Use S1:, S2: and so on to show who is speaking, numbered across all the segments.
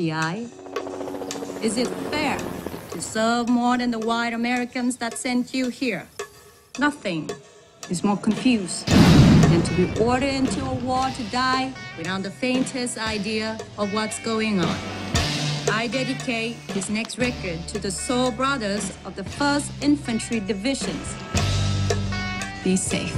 S1: GI? Is it fair to serve more than the white Americans that sent you here? Nothing is more confused than to be ordered into a war to die without the faintest idea of what's going on. I dedicate this next record to the soul brothers of the 1st Infantry Divisions. Be safe.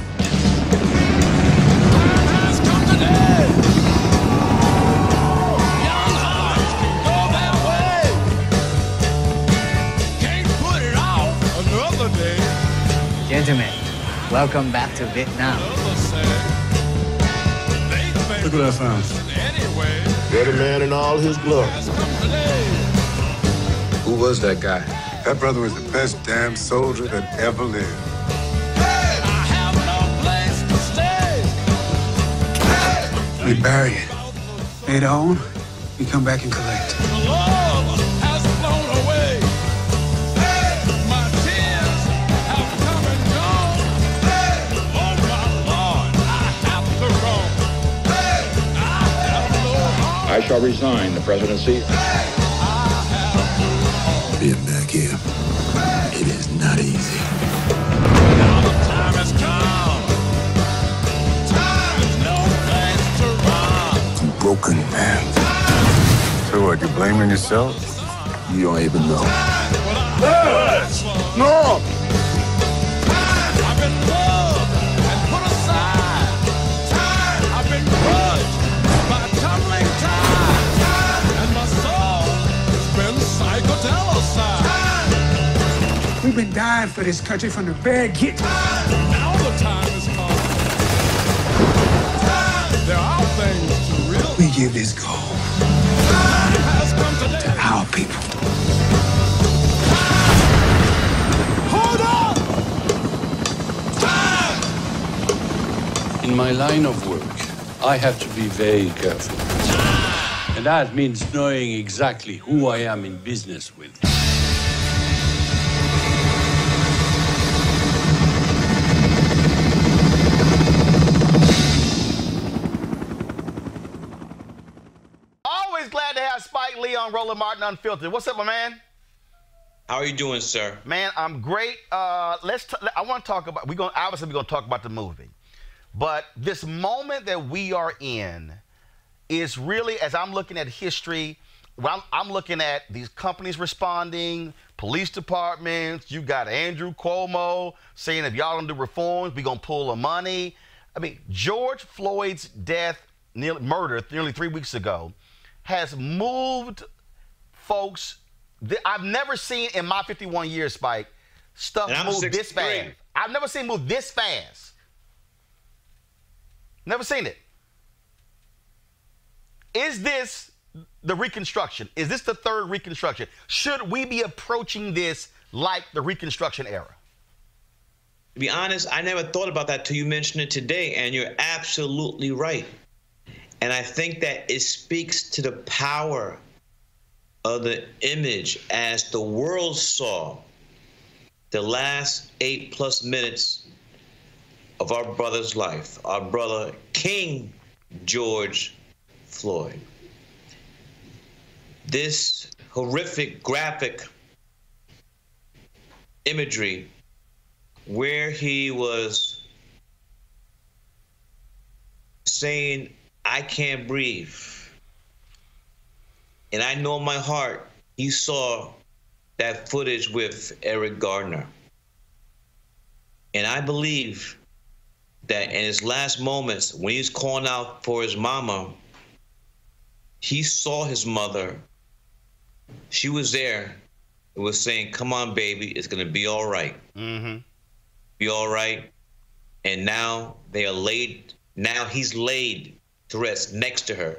S2: Gentlemen, welcome back to Vietnam.
S3: Look what I found.
S4: Every man in all his glory.
S3: Who was that guy?
S4: That brother was the best damn soldier that ever lived.
S5: We bury it. Later on, we come back and collect.
S6: I shall resign the presidency.
S7: Being back here, it is not easy. I'm broken, man.
S4: So what, you blaming yourself?
S7: You don't even know.
S4: No!
S5: We've been dying for this country from the very get.
S8: Now the time has come. There are things to realize.
S5: We give this gold
S8: has come today.
S5: to our people.
S8: Hold on!
S9: In my line of work, I have to be very careful. And that means knowing exactly who I am in business with.
S10: Martin Unfiltered. What's up, my man?
S11: How are you doing, sir?
S10: Man, I'm great. Uh, let's. T- I want to talk about. We're gonna Obviously, we're going to talk about the movie, but this moment that we are in is really, as I'm looking at history, I'm, I'm looking at these companies responding, police departments. You got Andrew Cuomo saying if y'all don't do reforms, we're gonna pull the money. I mean, George Floyd's death, nearly murder, nearly three weeks ago, has moved folks. th- I've never seen in my 51 years, Spike, stuff move this fast. I've never seen move this fast. Never seen it. Is this the Reconstruction? Is this the third Reconstruction? Should we be approaching this like the Reconstruction era?
S11: To be honest, I never thought about that till you mentioned it today, and you're absolutely right. And I think that it speaks to the power of the image as the world saw the last eight plus minutes of our brother's life, our brother King George Floyd. This horrific graphic imagery where he was saying, I can't breathe. And I know in my heart he saw that footage with Eric Garner. And I believe that in his last moments, when he was calling out for his mama, he saw his mother. She was there and was saying, Come on, baby, it's going to be all right
S10: Mm-hmm.
S11: be all right. And now they are laid. Now he's laid to rest next to her.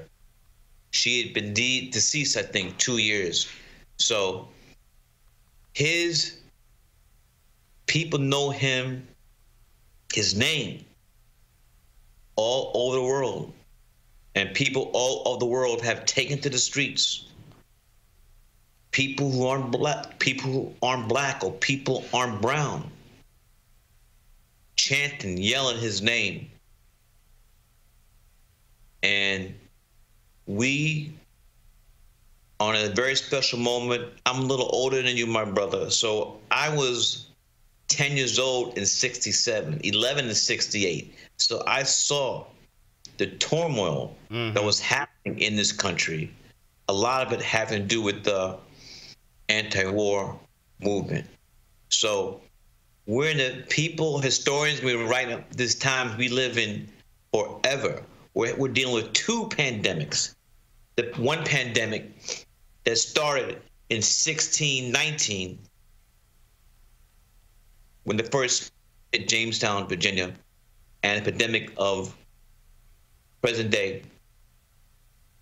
S11: She had been de- deceased, I think, two years. So his people know him, his name, all over the world. And people all over the world have taken to the streets. People who aren't black, people who aren't black, or people aren't brown chanting, yelling his name. And we, on a very special moment, I'm a little older than you, my brother. So I was 10 years old in 67, 11 in 68. So I saw the turmoil that mm-hmm. was happening in this country. A lot of it having to do with the anti war movement. So we're in the people, historians, we're right up this time we live in forever. We're, we're dealing with two pandemics. The one pandemic that started in 1619 when the first hit Jamestown, Virginia, and epidemic of present day,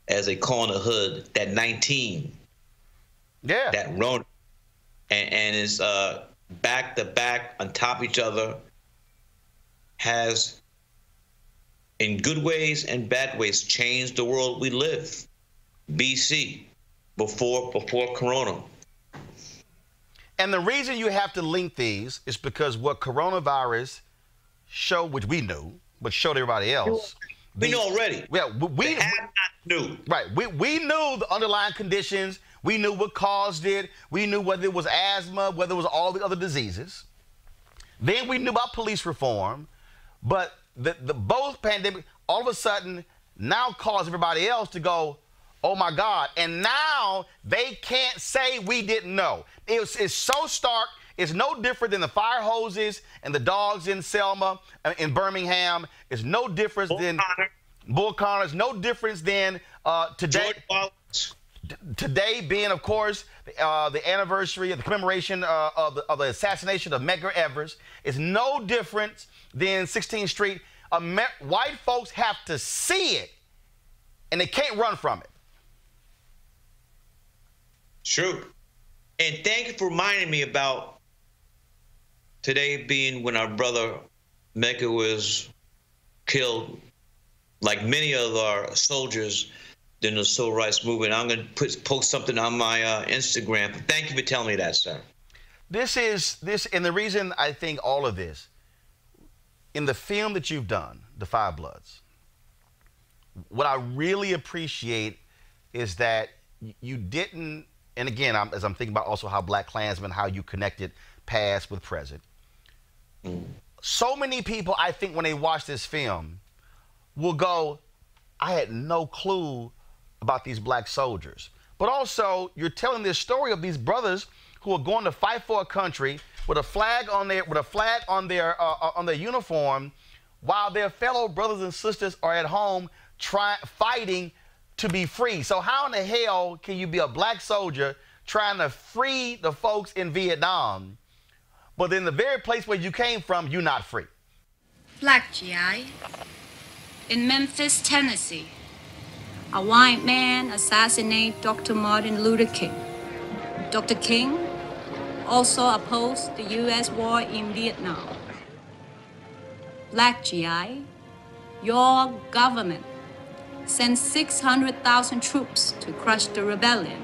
S11: as they call in the hood, that 19,
S10: Yeah.
S11: that Rona, and, and is uh, back to back on top of each other, has, in good ways and bad ways, changed the world we live. BC, before before Corona.
S10: And the reason you have to link these is because what coronavirus showed, which we knew, but showed everybody else.
S11: We
S10: the-
S11: know already.
S10: Yeah, we, we,
S11: not knew.
S10: right. We, we knew the underlying conditions. We knew what caused it. We knew whether it was asthma, whether it was all the other diseases. Then we knew about police reform, but the, the both pandemic all of a sudden now cause everybody else to go, oh my God. And now they can't say we didn't know. It's, it's so stark. It's no different than the fire hoses and the dogs in Selma, uh, in Birmingham. It's no difference
S11: Bull
S10: than
S11: Connor.
S10: Bull Connors. No difference than uh, today today being, of course, uh, the anniversary of the commemoration uh, of, the, of the assassination of Medgar Evers, It's no different than 16th Street. Amer- white folks have to see it, and they can't run from it.
S11: True. And thank you for reminding me about today being when our brother Medgar was killed, like many of our soldiers in the civil rights movement. I'm going to put post something on my uh, Instagram. Thank you for telling me that, sir.
S10: This is this, and the reason I think all of this in the film that you've done, The Five Bloods. What I really appreciate is that you didn't, and again, I'm, as I'm thinking about also how BlacKkKlansman, how you connected past with present. Mm-hmm. So many people, I think, when they watch this film, will go, I had no clue about these black soldiers. But also, you're telling this story of these brothers who are going to fight for a country with a flag on their with a flag on their uh, uh, on their uniform, while their fellow brothers and sisters are at home trying fighting to be free. So how in the hell can you be a black soldier trying to free the folks in Vietnam, but in the very place where you came from, you're not free?
S1: Black GI. In Memphis, Tennessee, a white man assassinated Dr. Martin Luther King. Dr. King also opposed the U.S. war in Vietnam. Black GI, your government sent 600,000 troops to crush the rebellion.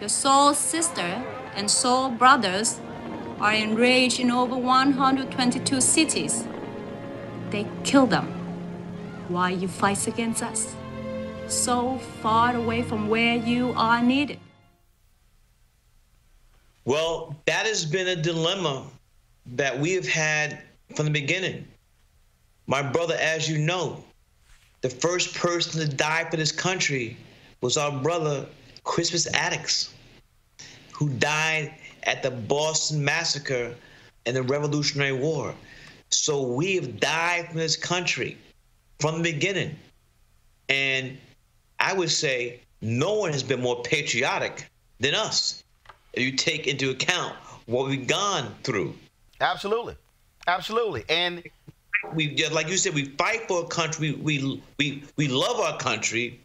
S1: Your soul sister and soul brothers are enraged in over 122 cities they kill them. Why you fight against us? So far away from where you are needed.
S11: Well, that has been a dilemma that we have had from the beginning. My brother, as you know, the first person to die for this country was our brother, Crispus Attucks, who died at the Boston Massacre and the Revolutionary War. So we have died from this country from the beginning. And I would say no one has been more patriotic than us you take into account what we've gone through.
S10: Absolutely, absolutely, and
S11: We, like you said, we fight for a country. We we we love our country,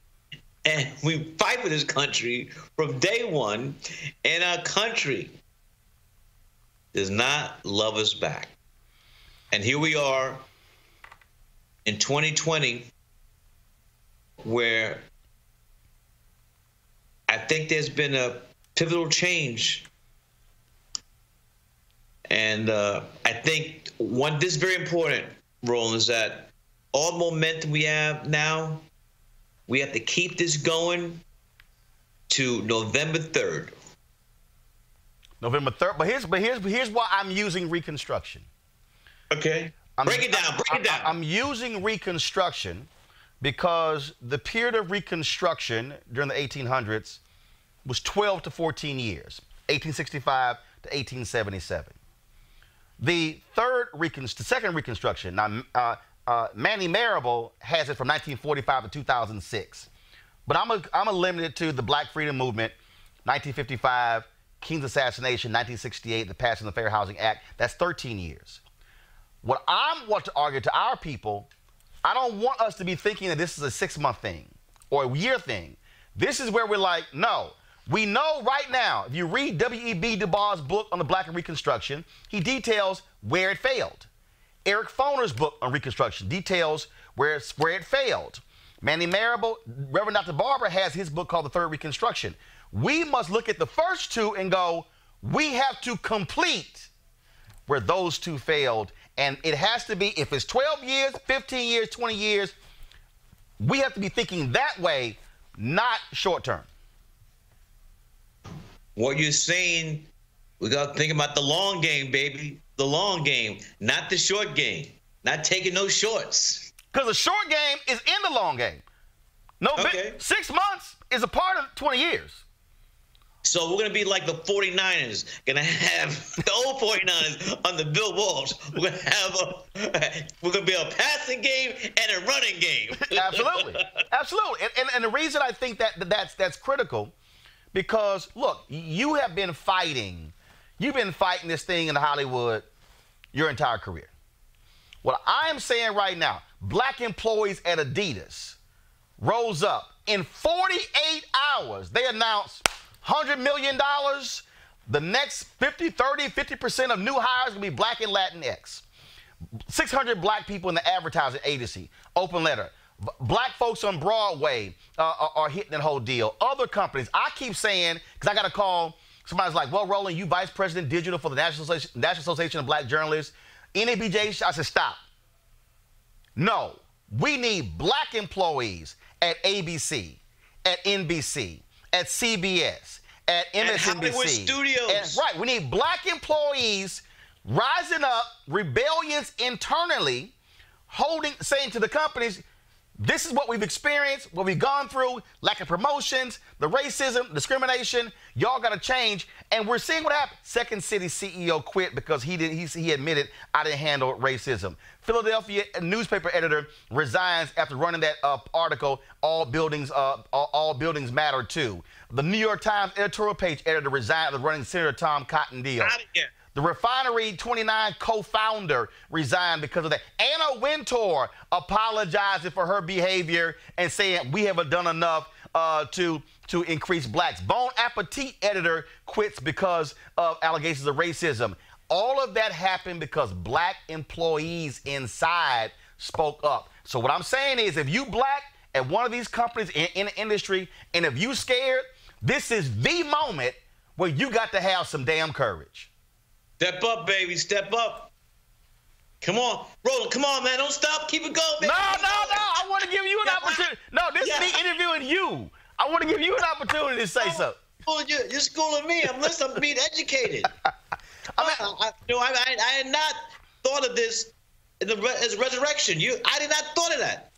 S11: and we fight for this country from day one. And our country does not love us back. And here we are in 2020, where I think there's been a pivotal change. And uh, I think one, this is very important, Roland, is that all the momentum we have now, we have to keep this going to November 3rd.
S10: November third. But here's but here's here's why I'm using Reconstruction.
S11: Okay.
S10: I'm,
S11: break it down. Break it down.
S10: I, am using Reconstruction because the period of Reconstruction during the 1800s was 12 to 14 years, 1865 to 1877. The third recon, the second Reconstruction. Now, uh, uh, Manning Marable has it from 1945 to 2006, but I'm a, I'm limited to the Black Freedom Movement, 1955, King's assassination, 1968, the passing of the Fair Housing Act. That's 13 years. What I want to argue to our people, I don't want us to be thinking that this is a six month thing or a year thing. This is where we're like, no, We know right now, if you read W.E.B. Du Bois' book on the Black and Reconstruction, he details where it failed. Eric Foner's book on Reconstruction details where, where it failed. Manning Marable, Reverend Dr. Barber has his book called The Third Reconstruction. We must look at the first two and go, we have to complete where those two failed. And it has to be, if it's 12 years, 15 years, 20 years, we have to be thinking that way, not short term.
S11: What you're saying, we got to think about the long game, baby. The long game, not the short game. Not taking no shorts.
S10: Because the short game is in the long game. No,
S11: Okay.
S10: six months is a part of 20 years.
S11: So we're gonna be like the 49ers, gonna have the old 49ers on the Bill Walsh. We're gonna have a we're gonna be a passing game and a running game.
S10: Absolutely, absolutely. And, and, and the reason I think that that that's that's critical, because look, you have been fighting, you've been fighting this thing in Hollywood your entire career. What I am saying right now, black employees at Adidas rose up in 48 hours. They announced $100 million. The next 50, 30, 50% of new hires will be black and Latinx. 600 black people in the advertising agency. Open letter. B- black folks on Broadway uh, are, are hitting that whole deal. Other companies, I keep saying, because I got a call, somebody's like, well, Roland, you vice president digital for the National Association, National Association of Black Journalists. NABJ, I said, stop. No, we need black employees at ABC, at NBC, at CBS, at MSNBC. And- right, we need black employees rising up, rebellions internally, holding, saying to the companies, this is what we've experienced, what we've gone through, lack of promotions, the racism, discrimination. Y'all got to change. And we're seeing what happened. Second City CEO quit because he did he, he admitted I didn't handle racism. Philadelphia newspaper editor resigns after running that uh, article. All buildings, uh, all, all buildings matter too. The New York Times editorial page editor resigned after running Senator Tom Cotton deal. The Refinery 29 co-founder resigned because of that. Anna Wintour apologizing for her behavior and saying we haven't done enough uh, to to increase blacks. Bon Appetit editor quits because of allegations of racism. All of that happened because black employees inside spoke up. So what I'm saying is, if you black at one of these companies in, in the industry, and if you scared, this is the moment where you got to have some damn courage.
S11: Step up, baby. Step up. Come on, Roland. Come on, man. Don't stop. Keep it going, baby.
S10: No, no, no. I want to give you an
S11: Yeah.
S10: opportunity. No, this
S11: Yeah.
S10: is me interviewing you. I want to give you an opportunity to say oh, something.
S11: Schooling you- You're schooling me. I'm listening. I'm being educated.
S10: I
S11: I,
S10: mean, uh, uh,
S11: I, no, I, I, I had not thought of this in the re- as resurrection. You, I did not thought of that.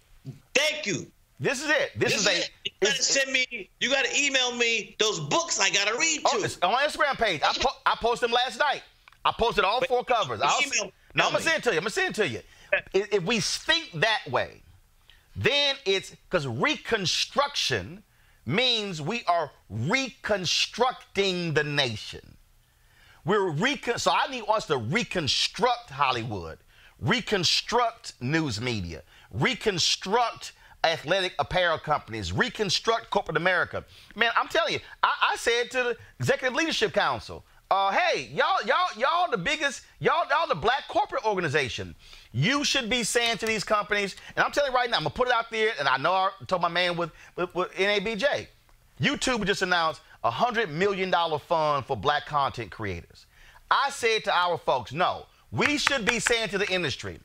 S11: Thank you.
S10: this is it. This,
S11: This
S10: is
S11: is
S10: a.
S11: You gotta send me. You gotta email me those books I gotta read
S10: Oh,
S11: to.
S10: on my Instagram page. I, po- I posted them last night. I posted all four covers. I'll,
S11: email-
S10: no, I'm gonna send it to you. I'm gonna send it to you. if, if we think that way, then it's because reconstruction means we are reconstructing the nation. We're recon- so I need us to reconstruct Hollywood, reconstruct news media, reconstruct athletic apparel companies, reconstruct corporate America. Man, I'm telling you, I, I said to the Executive Leadership Council, uh, hey, y'all, y'all, y'all the biggest, y'all, y'all the black corporate organization. You should be saying to these companies, and I'm telling you right now, I'm gonna put it out there, and I know I told my man with, with, with NABJ. YouTube just announced a $100 million fund for black content creators. I said to our folks, no, we should be saying to the industry,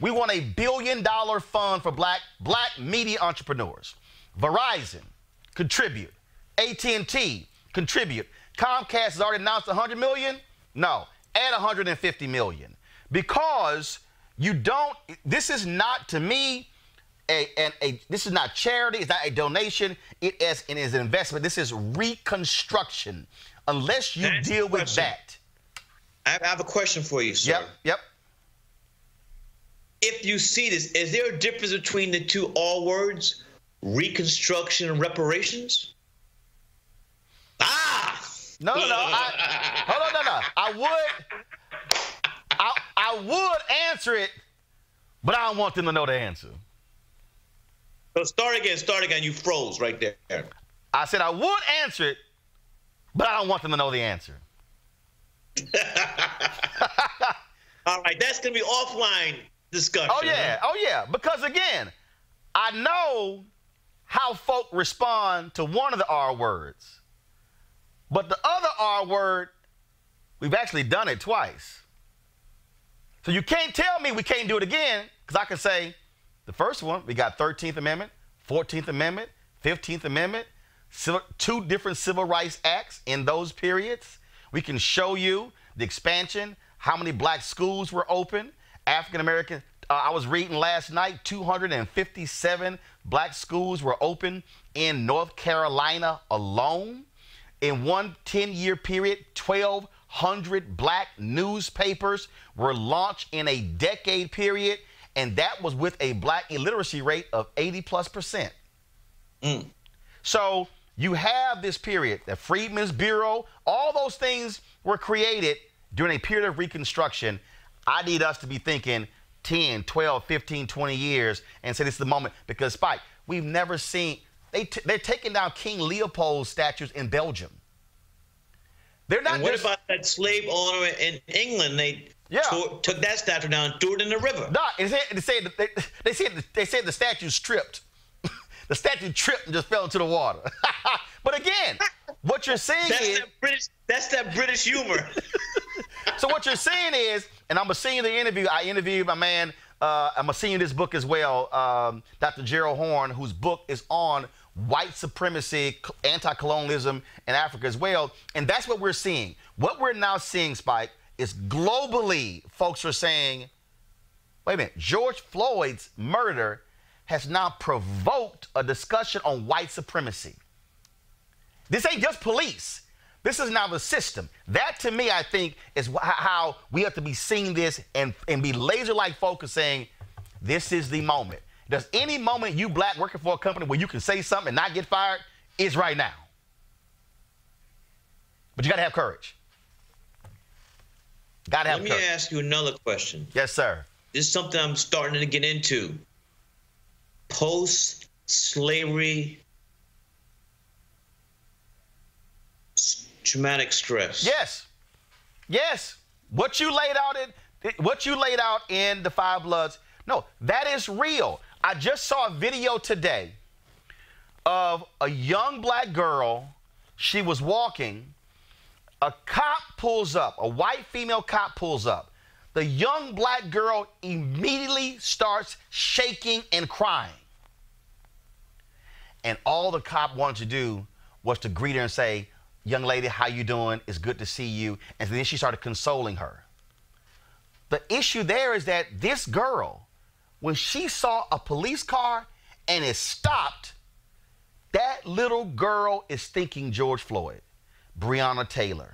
S10: we want a billion dollar fund for black, black media entrepreneurs. Verizon, contribute. AT&T, contribute. Comcast has already announced 100 million. No, add 150 million. Because you don't, this is not to me a, an, a this is not charity, it's not a donation, it is, it is an investment. This is reconstruction. Unless you
S11: That's
S10: deal with that.
S11: I have, I have a question for you, sir.
S10: Yep, yep.
S11: If you see this, is there a difference between the two all words, reconstruction and reparations?
S10: No, no, no. I, hold on, no, no. I would, I, I would answer it, but I don't want them to know the answer.
S11: So start again, start again. You froze right there.
S10: I said I would answer it, but I don't want them to know the answer.
S11: All right, that's gonna be offline discussion.
S10: Oh yeah,
S11: huh?
S10: oh yeah. Because again, I know how folk respond to one of the R words, but the other R word, we've actually done it twice. So you can't tell me we can't do it again, because I can say the first one we got 13th Amendment, 14th Amendment, 15th Amendment, two different civil rights acts in those periods. We can show you the expansion, how many black schools were open, African American. Uh, I was reading last night 257 black schools were open in North Carolina alone. In one 10 year period, 1,200 black newspapers were launched in a decade period, and that was with a black illiteracy rate of 80 plus percent. Mm. So you have this period, the Freedmen's Bureau, all those things were created during a period of Reconstruction. I need us to be thinking 10, 12, 15, 20 years and say this is the moment because, Spike, we've never seen, they t- they're taking down King Leopold's statues in Belgium. They're not
S11: And what
S10: just,
S11: about that slave owner in England? They
S10: Yeah.
S11: tore- took that statue down, threw it in the river.
S10: No, they said, they said, they, they said, they said the statue stripped. the statue tripped and just fell into the water. but again, what you're saying
S11: That's
S10: is,
S11: that British. That's that British humor.
S10: so what you're saying is, and I'm gonna see you in the interview. I interviewed my man. Uh, I'm gonna see you in this book as well, um, Dr. Gerald Horne, whose book is on white supremacy, anti-colonialism in Africa as well. And that's what we're seeing. What we're now seeing, Spike, is globally, folks are saying, wait a minute, George Floyd's murder has now provoked a discussion on white supremacy. This ain't just police. This is now the system. That to me, I think, is how we have to be seeing this and, and be laser like focused saying, this is the moment. Does any moment you black working for a company where you can say something and not get fired is right now. But you got to have courage. Got to have
S11: Let me ask you another question.
S10: Yes, sir.
S11: This is something I'm starting to get into. Post slavery traumatic stress.
S10: Yes. Yes. What you laid out in what you laid out in the Five Bloods, no, that is real. I just saw a video today of a young black girl. She was walking. A cop pulls up, a white female cop pulls up. The young black girl immediately starts shaking and crying. And all the cop wanted to do was to greet her and say, "Young lady, how you doing? It's good to see you." And then she started consoling her. The issue there is that this girl, when she saw a police car and it stopped, that little girl is thinking George Floyd, Breonna Taylor.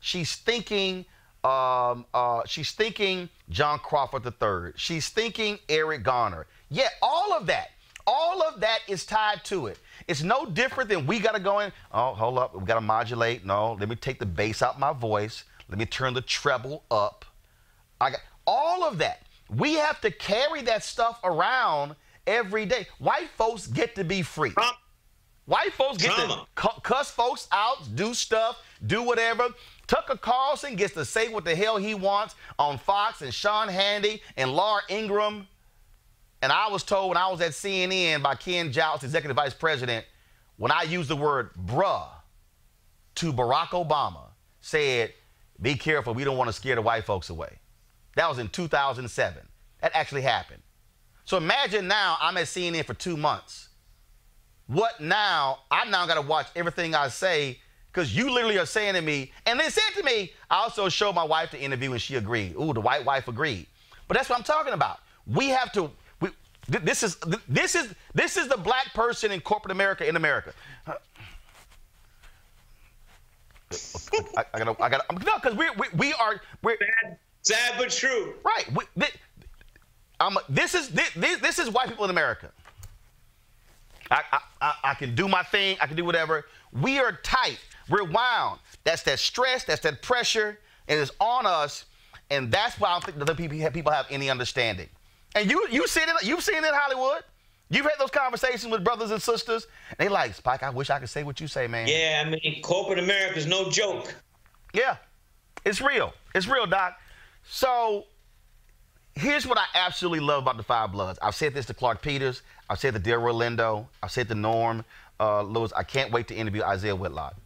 S10: She's thinking, um, uh, she's thinking John Crawford III. She's thinking Eric Garner. Yeah, all of that, all of that is tied to it. It's no different than we got to go in. Oh, hold up, we got to modulate. No, let me take the bass out my voice. Let me turn the treble up. I got all of that. We have to carry that stuff around every day. White folks get to be free. White folks get to
S11: Trauma.
S10: cu- cuss folks out, do stuff, do whatever. Tucker Carlson gets to say what the hell he wants on Fox and Sean Hannity and Laura Ingraham. And I was told when I was at CNN by Ken Jautz, executive vice president, when I used the word bruh to Barack Obama, said, be careful, we don't want to scare the white folks away. That was in 2007. That actually happened. So imagine now I'm at CNN for two months. What now? I now got to watch everything I say because you literally are saying to me, and they said to me, I also showed my wife the interview and she agreed. Ooh, the white wife agreed. But that's what I'm talking about. We have to. We, th- this is th- this is this is the black person in corporate America in America. I, I gotta, I gotta, no, because we, we, we are, we're,
S11: Sad, sad but true.
S10: Right. We, thi- I'm, this is this, this, this is white people in America. I, I, I, can do my thing. I can do whatever. We are tight. We're wound. That's that stress. That's that pressure. It is on us, and that's why I don't think the people have, people have any understanding. And you you seen it. You've seen it in Hollywood. You've had those conversations with brothers and sisters. They like, Spike, I wish I could say what you say, man.
S11: Yeah, I mean, corporate America is no joke.
S10: Yeah. It's real. It's real, Doc. So here's what I absolutely love about the Five Bloods. I've said this to Clarke Peters. I've said to Delroy Lindo. I've said to Norm uh, Lewis. I can't wait to interview Isiah Whitlock.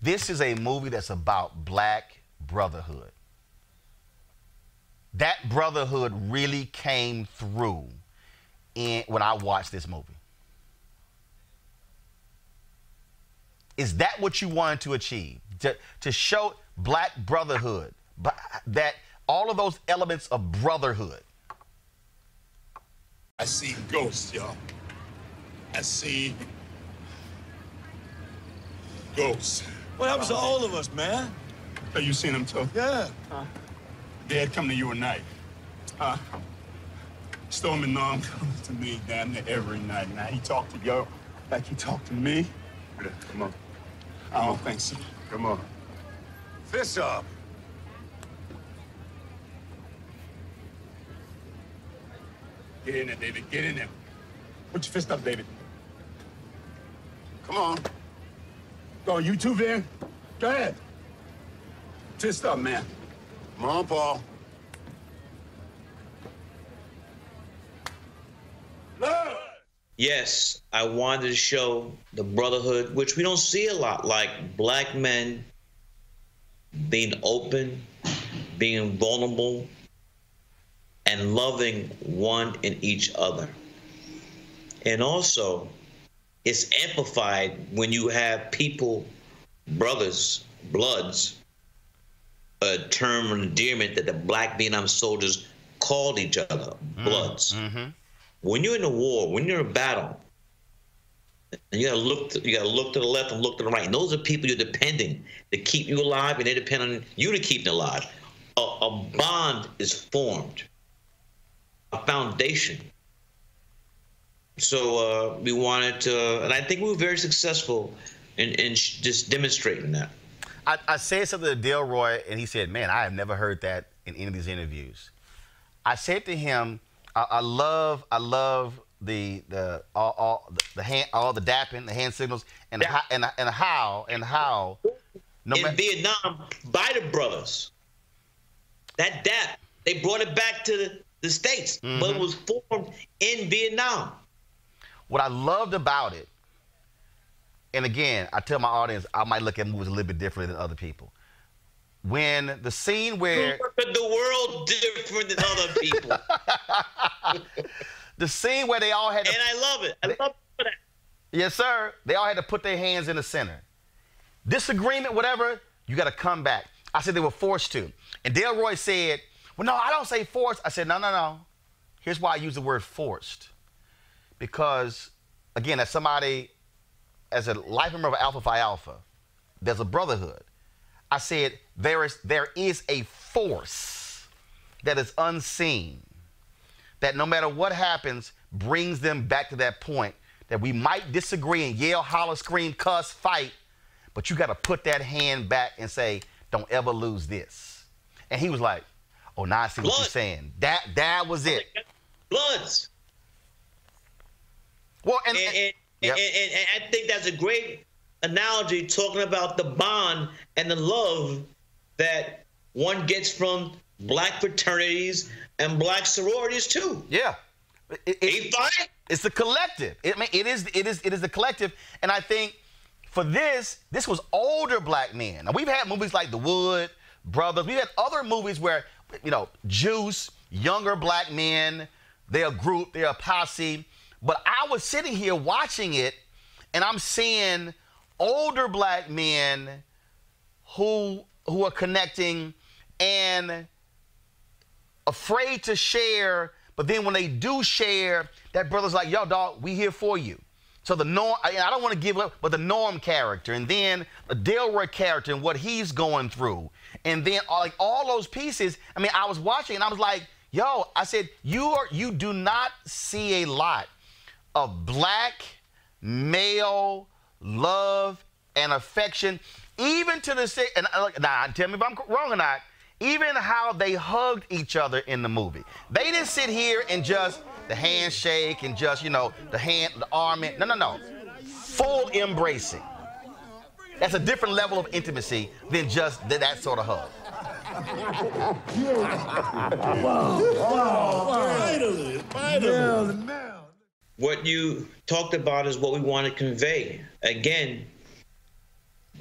S10: This is a movie that's about black brotherhood. That brotherhood really came through in, when I watched this movie. Is that what you wanted to achieve? To, to show black brotherhood, but that all of those elements of brotherhood.
S7: I see ghosts, y'all. I see ghosts.
S8: What happens to all of us, man?
S5: So you seen them too?
S8: Yeah.
S5: Dad come to you at night. Huh? Stormin' Norm comes to me damn near every night. Now he talked to yo like he talked to me.
S7: Come on.
S5: I don't think so.
S7: Come on. Fist up.
S5: Get in there, David. Get in there. Put your fist up, David. Come on. Go on, you too, Van. Go ahead. Fist up, man.
S7: Come on, Paul.
S5: Love!
S11: Yes, I wanted to show the brotherhood, which we don't see a lot, like black men being open, being vulnerable, and loving one and each other. And also, it's amplified when you have people, brothers, bloods, a term of endearment that the black Vietnam soldiers called each other, mm, bloods. Mm-hmm. When you're in a war, when you're in a battle, and you gotta look, to, you gotta look to the left and look to the right. And those are people you're depending to keep you alive, and they depend on you to keep them alive. A, a bond is formed, a foundation. So uh, we wanted to, and I think we were very successful in, in just demonstrating that.
S10: I, I said something to Delroy, and he said, "Man, I have never heard that in any of these interviews." I said to him, "I, I love, I love the the all, all the, the hand, all the dapping, the hand signals, and
S11: Yeah.
S10: how, and and how and how." No
S11: in Vietnam by the brothers. That DAP, they brought it back to the, the States, but it was formed in Vietnam.
S10: what I loved about it, and again, I tell my audience, I might look at movies a little bit differently than other people. When the scene where
S11: the world different than other people.
S10: the scene where they all had to
S11: and I love it. I love that.
S10: Yes, sir. They all had to put their hands in the center. Disagreement, whatever, you got to come back. I said they were forced to. And Delroy said, Well, no, I don't say forced. I said, No, no, no. Here's why I use the word forced. Because, again, as somebody, as a life member of Alpha Phi Alpha, there's a brotherhood. I said, there is, there is a force that is unseen that no matter what happens, brings them back to that point that we might disagree and yell, holler, scream, cuss, fight, but you got to put that hand back and say, don't ever lose this. And he was like, oh, now I see what you're saying. That that was it.
S11: Bloods.
S10: Well, and,
S11: And, and,
S10: Yep.
S11: and, and, I think that's a great analogy talking about the bond and the love that one gets from black fraternities and black sororities too.
S10: yeah, It- it-
S11: fight.
S10: it's the collective. It, I mean, it is it is it is the collective, and I think for this, this was older black men. Now we've had movies like The Wood Brothers. We've had other movies where you know Juice, younger black men. They're a group. They're a posse. But I was sitting here watching it, and I'm seeing older black men who who are connecting and afraid to share, but then when they do share, that brother's like, yo, dog, we here for you. So the norm, I, I don't want to give up, but the norm character, and then the Delroy character and what he's going through, and then all, like all those pieces. I mean, I was watching and I was like, yo, I said, you are you do not see a lot of black male love and affection, even to the and uh, now tell me if I'm wrong or not. Even how they hugged each other in the movie, they didn't sit here and just the handshake and just, you know, the hand, the arm. In. No, no, no. Full embracing. That's a different level of intimacy than just that, that sort of hug.
S11: What you talked about is what we want to convey. Again,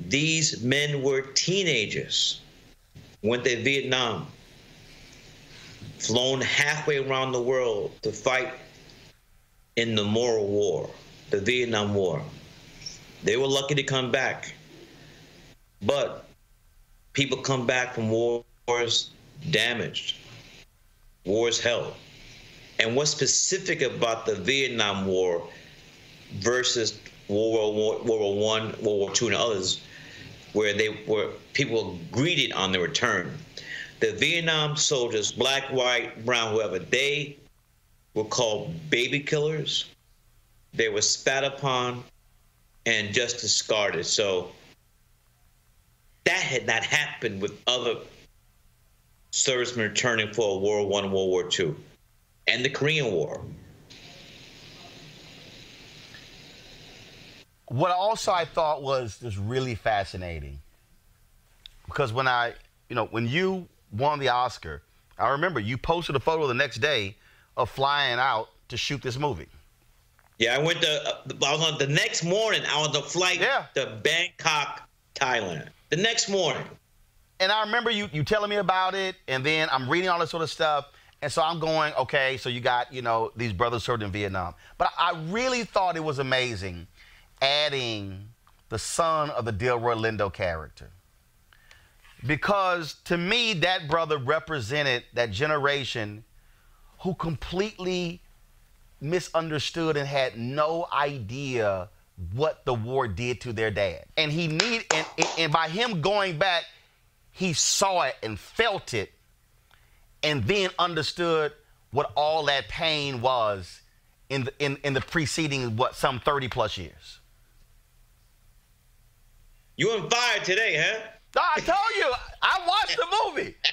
S11: these men were teenagers, went to Vietnam, flown halfway around the world to fight in the moral war, the Vietnam War. They were lucky to come back. But people come back from wars damaged, wars held. And what's specific about the Vietnam War versus World War, World War One, World War Two, and others, where they were people were greeted on their return. The Vietnam soldiers, black, white, brown, whoever, they were called baby killers. They were spat upon and just discarded. So that had not happened with other servicemen returning for World War One, World War Two, and the Korean War.
S10: What also I thought was just really fascinating because when I, you know, when you won the Oscar, I remember you posted a photo the next day of flying out to shoot this movie.
S11: Yeah, I went to. Uh, I was on the next morning. I was on a flight
S10: Yeah.
S11: to Bangkok, Thailand. The next morning.
S10: And I remember you you telling me about it, and then I'm reading all this sort of stuff, and so I'm going, okay, so you got you know these brothers served in Vietnam, but I really thought it was amazing, adding the son of the Delroy Lindo character, because to me that brother represented that generation who completely misunderstood and had no idea what the war did to their dad. And he need and, and by him going back, he saw it and felt it and then understood what all that pain was in the in, in the preceding what some 30 plus years.
S11: You on fire today, huh?
S10: No, I told you, I watched the movie.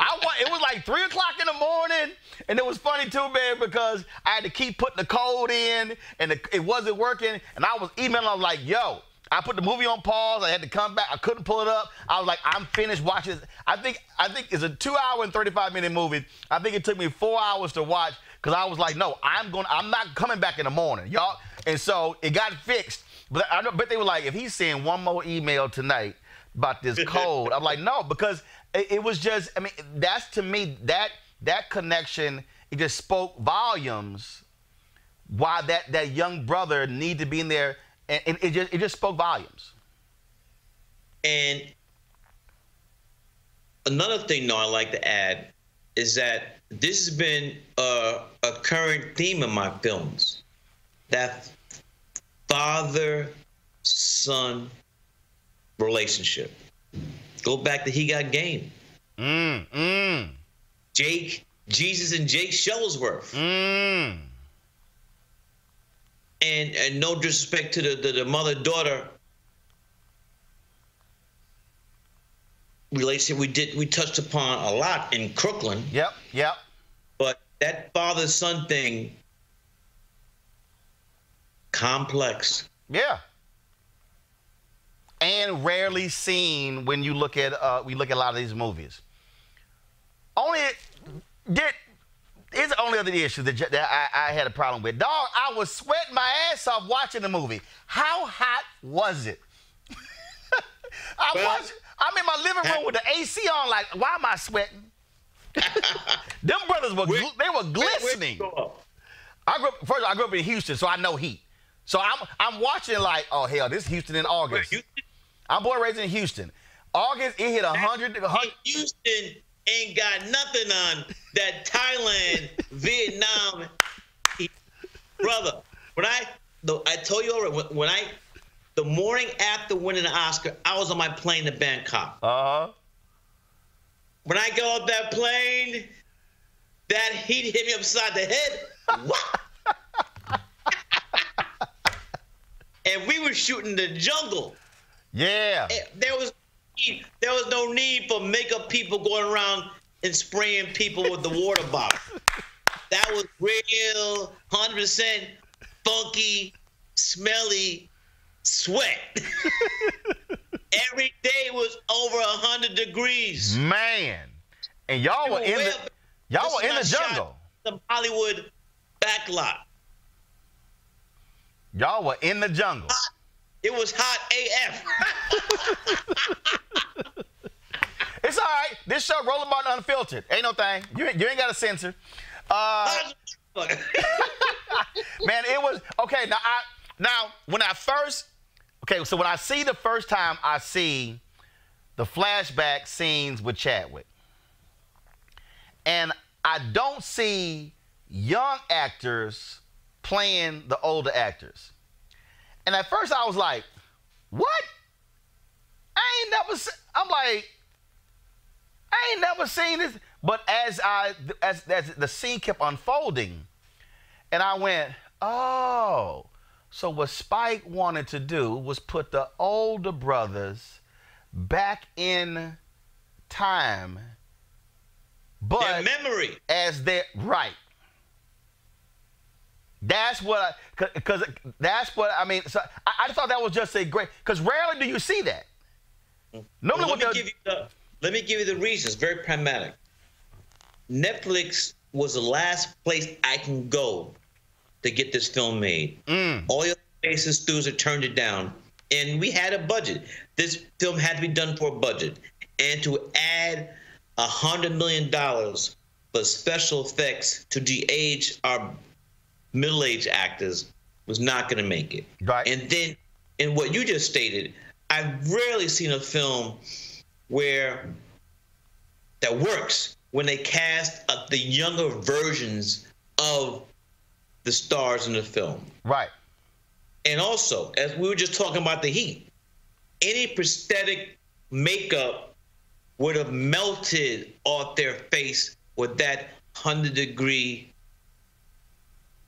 S10: I it was like three o'clock in the morning, and it was funny too, man, because I had to keep putting the code in, and the, it wasn't working. And I was emailing, I was like, "Yo," I put the movie on pause. I had to come back. I couldn't pull it up. I was like, "I'm finished watching." This. I think I think it's a two-hour and thirty-five minute movie. I think it took me four hours to watch because I was like, "No, I'm going. I'm not coming back in the morning, y'all." And so it got fixed. But I know, but they were like, if he's sending one more email tonight about this code, I'm like, no, because it, it was just. I mean, that's to me that that connection. It just spoke volumes. Why that that young brother need to be in there, and, and it just it just spoke volumes.
S11: And another thing, though, I like to add is that this has been a, a current theme in my films. That father son relationship. Go back to He Got Game.
S10: Mm, mm,
S11: Jake, Jesus, and Jake Shuttlesworth.
S10: mm.
S11: And, and no disrespect to the, the, the mother daughter relationship we did we touched upon a lot in Crooklyn.
S10: Yep, yep.
S11: But that father son thing, complex.
S10: Yeah. And rarely seen when you look at uh, we look at a lot of these movies. Only did is the only other issue that, j- that I, I had a problem with. Dog, I was sweating my ass off watching the movie. How hot was it? I
S11: Well-
S10: watched. I'm in my living room with the AC on. Like, why am I sweating? Them brothers were gl- they were glistening. I grew up, first I grew up in Houston, so I know heat. So I'm I'm watching like, oh hell, this is Houston in August. I'm born and raised in Houston. August, it hit a hundred. hundred-
S11: Houston ain't got nothing on that Thailand, Vietnam, brother. When I, the, I told you already. When, when I, the morning after winning the Oscar, I was on my plane to Bangkok.
S10: Uh-huh.
S11: When I got off that plane, that heat hit me upside the head. What? and we were shooting the jungle.
S10: Yeah.
S11: There was there was no need for makeup people going around and spraying people with the water bottle. That was real 100% funky, smelly sweat. Every day was over 100 degrees.
S10: Man. And y'all were in the y'all were in the jungle.
S11: The Hollywood backlot.
S10: Y'all were in the jungle.
S11: It was hot AF.
S10: it's all right. This show rolling about unfiltered. Ain't no thing. You, you ain't got a censor. Uh, man, it was okay. Now I now when I first okay, so when I see the first time I see the flashback scenes with Chadwick, and I don't see young actors playing the older actors. And at first I was like, what? I ain't never se-. I'm like, I ain't never seen this. But as I as, as the scene kept unfolding, and I went, oh, so what Spike wanted to do was put the older brothers back in time, but
S11: Their memory
S10: as their right. That's what I, because that's what I mean. So I, I thought that was just a great, because rarely do you see that. Normally,
S11: Well, let, me give
S10: the,
S11: you the, let me give you the reasons. Very pragmatic. Netflix was the last place I can go to get this film made.
S10: Mm.
S11: All your places, studios had turned it down, and we had a budget. This film had to be done for a budget, and to add a hundred million dollars for special effects to de-age our middle-aged actors was not going to make it.
S10: Right.
S11: And then, in what you just stated, I've rarely seen a film where that works when they cast uh, the younger versions of the stars in the film.
S10: right.
S11: And also, as we were just talking about the heat, any prosthetic makeup would have melted off their face with that 100 degree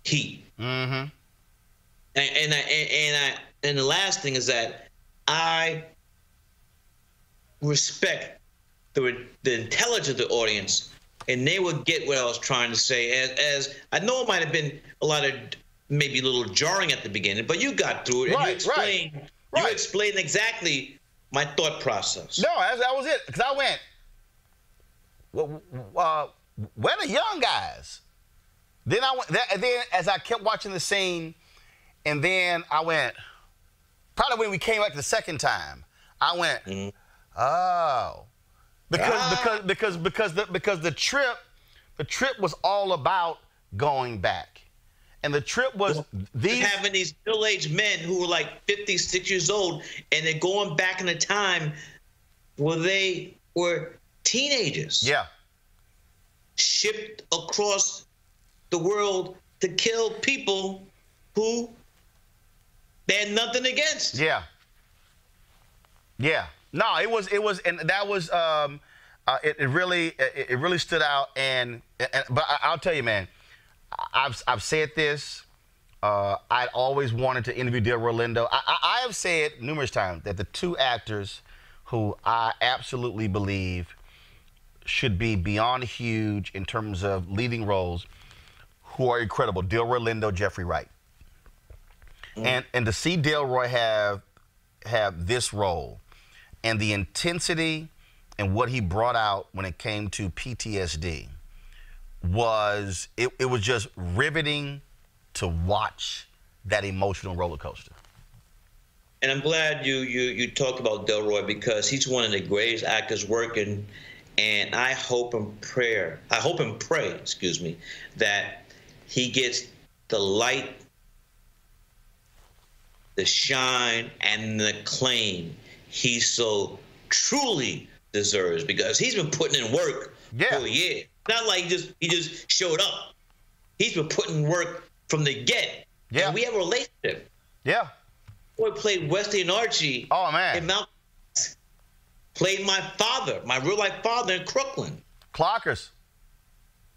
S11: heat.
S10: Mm-hmm.
S11: And, and I and, and I and the last thing is that I respect the the intelligence of the audience, and they would get what I was trying to say. As as I know, it might have been a lot of maybe a little jarring at the beginning, but you got through it and
S10: Right,
S11: you
S10: right,
S11: explained you explained exactly my thought process.
S10: No, that, that was it. Because I went, well, uh, where the young guys? Then I went. That, and then as I kept watching the scene, and then I went. Probably when we came back the second time, I went, oh, because
S11: Ah.
S10: because because because the because the trip, the trip was all about going back, and the trip was these.
S11: having these middle-aged men who were like 56 years old and they're going back in a time where they were teenagers
S10: Yeah,
S11: shipped across the world to kill people who they had nothing against
S10: Yeah. Yeah. No, it was it was and that was um uh, it, it really it, it really stood out and, and but I, I'll tell you man I've I've said this uh, I'd always wanted to interview Delroy Lindo. I, I, I have said numerous times that the two actors who I absolutely believe should be beyond huge in terms of leading roles, who are incredible, Delroy Lindo, Jeffrey Wright. Mm. And and to see Delroy have have this role and the intensity and what he brought out when it came to PTSD was it, it was just riveting to watch that emotional roller coaster.
S11: and i'm glad you you you talked about delroy because he's one of the greatest actors working and i hope and prayer i hope and pray excuse me that he gets the light the shine and the claim he so truly deserves because he's been putting in work
S10: Yeah.
S11: for a year. Not like he just he just showed up. He's been putting work from the get.
S10: Yeah.
S11: And we have a relationship.
S10: Yeah.
S11: Boy played West Indian Archie.
S10: Oh, man.
S11: In Mount played my father, my real life father in Crooklyn.
S10: Clockers.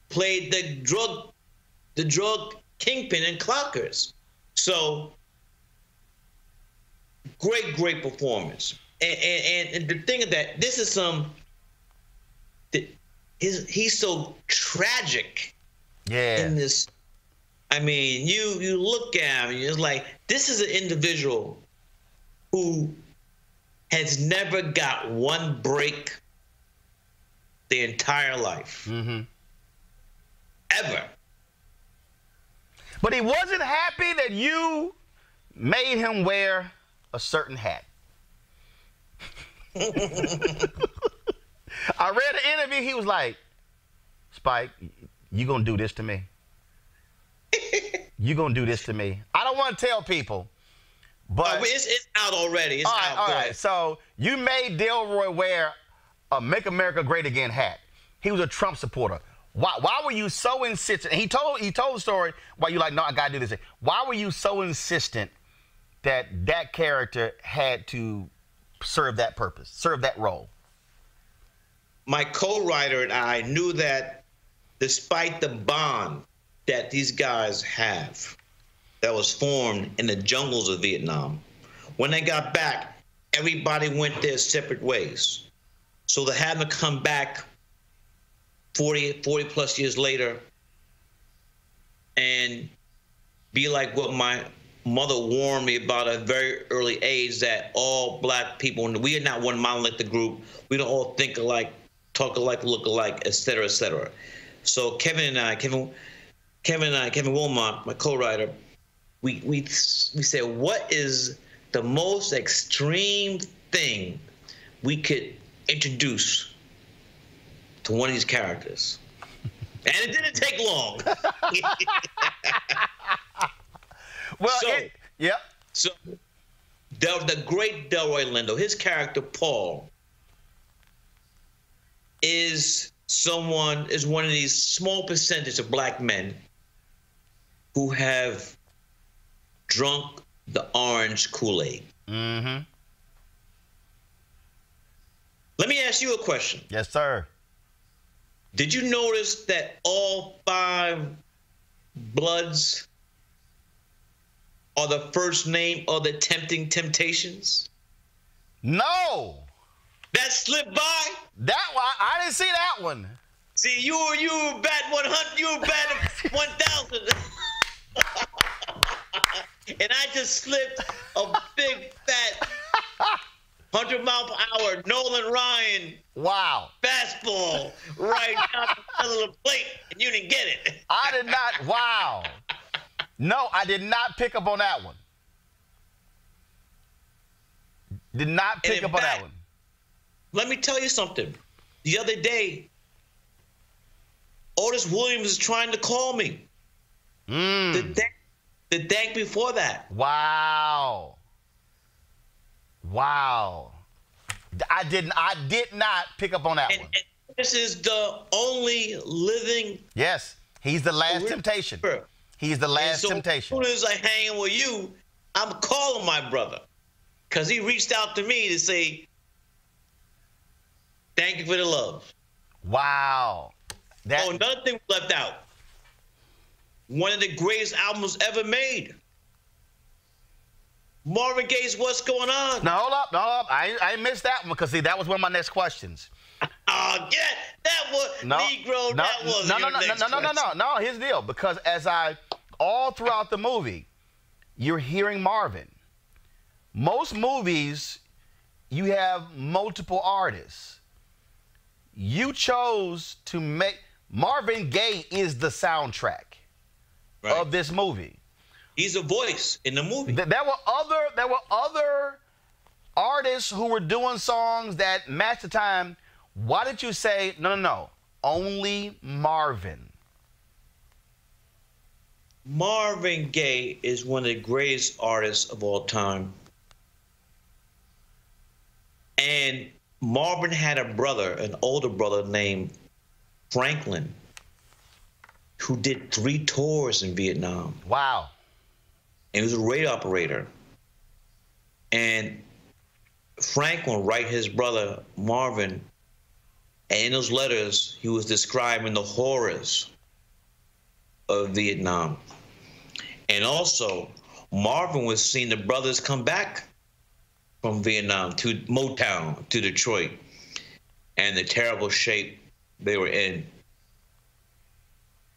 S11: Played the drug the drug kingpin and Clockers. So great, great performance. And and, and the thing of that this is some that his he's so tragic
S10: Yeah.
S11: in this. I mean, you you look at him, it's like this is an individual who has never got one break the entire life.
S10: Mm-hmm.
S11: Ever.
S10: But he wasn't happy that you made him wear a certain hat. I read an interview. He was like, "Spike, you gonna do this to me? You gonna do this to me? I don't want to tell people, but
S11: Oh, it's, it's out already. It's
S10: all right,
S11: out.
S10: all right. So you made Delroy wear a "Make America Great Again" hat. He was a Trump supporter. Why, why were you so insistent? He told he told the story why you like, no, I gotta do this. Why were you so insistent that that character had to serve that purpose, serve that role?
S11: my co-writer and I knew that despite the bond that these guys have that was formed in the jungles of Vietnam, when they got back, everybody went their separate ways. So to have them come back 40, 40 plus years later and be like what my mother warned me about at a very early age that all black people, and we are not one monolithic group, we don't all think alike, talk alike, look alike, et cetera, et cetera. So Kevin and I, Kevin, Kevin and I, Kevin Willmott, my co-writer, we we we said, what is the most extreme thing we could introduce to one of these characters? And it didn't take long.
S10: Well,
S11: So-
S10: it, yep.
S11: So, Del, the great Delroy Lindo, his character Paul, is someone is one of these small percentage of black men who have drunk the orange Kool-Aid.
S10: Mm-hmm.
S11: Let me ask you a question.
S10: Yes, sir.
S11: Did you notice that all five Bloods are the first name of the Tempting Temptations?
S10: No,
S11: That slipped by.
S10: that one I didn't see that one.
S11: See, you were you were bat one hundred, you were bat one thousand, and I just slipped a big fat hundred mile per hour Nolan Ryan
S10: Wow.
S11: fastball right down the middle of the plate, and you didn't get it.
S10: I did not. Wow. No, I did not pick up on that one. Did not pick up on that one.
S11: Let me tell you something. The other day, Otis Williams is trying to call me.
S10: Mm.
S11: The day, the day before that.
S10: Wow. Wow. I didn't. I did not pick up on that
S11: And,
S10: one.
S11: and this is the only living
S10: Yes, he's the last temptation. He's the last
S11: so
S10: temptation.
S11: As soon as I hang with you, I'm calling my brother because he reached out to me to say, "Thank you for the love."
S10: Wow. That.
S11: Oh, another thing left out: one of the greatest albums ever made. Marvin Gaye's "What's Going On."
S10: No, hold up, hold up. I, I missed that one because see, that was one of my next questions.
S11: Oh, yeah, that was
S10: No,
S11: Negro.
S10: no,
S11: that was
S10: no, no, no, no, no, no, no, no, no. Here's the deal. Because as I, all throughout the movie, you're hearing Marvin. Most movies, you have multiple artists. You chose to make Marvin Gaye is the soundtrack
S11: Right.
S10: of this movie.
S11: He's a voice in the movie.
S10: Th- There were other there were other artists who were doing songs that matched the time. Why did you say no no no? Only Marvin.
S11: Marvin Gaye is one of the greatest artists of all time. And Marvin had a brother, an older brother named Franklin, who did three tours in Vietnam.
S10: Wow.
S11: And he was a radio operator. And Franklin write his brother Marvin, and in those letters, he was describing the horrors of Vietnam. And also, Marvin was seeing the brothers come back from Vietnam to Motown, to Detroit, and the terrible shape they were in.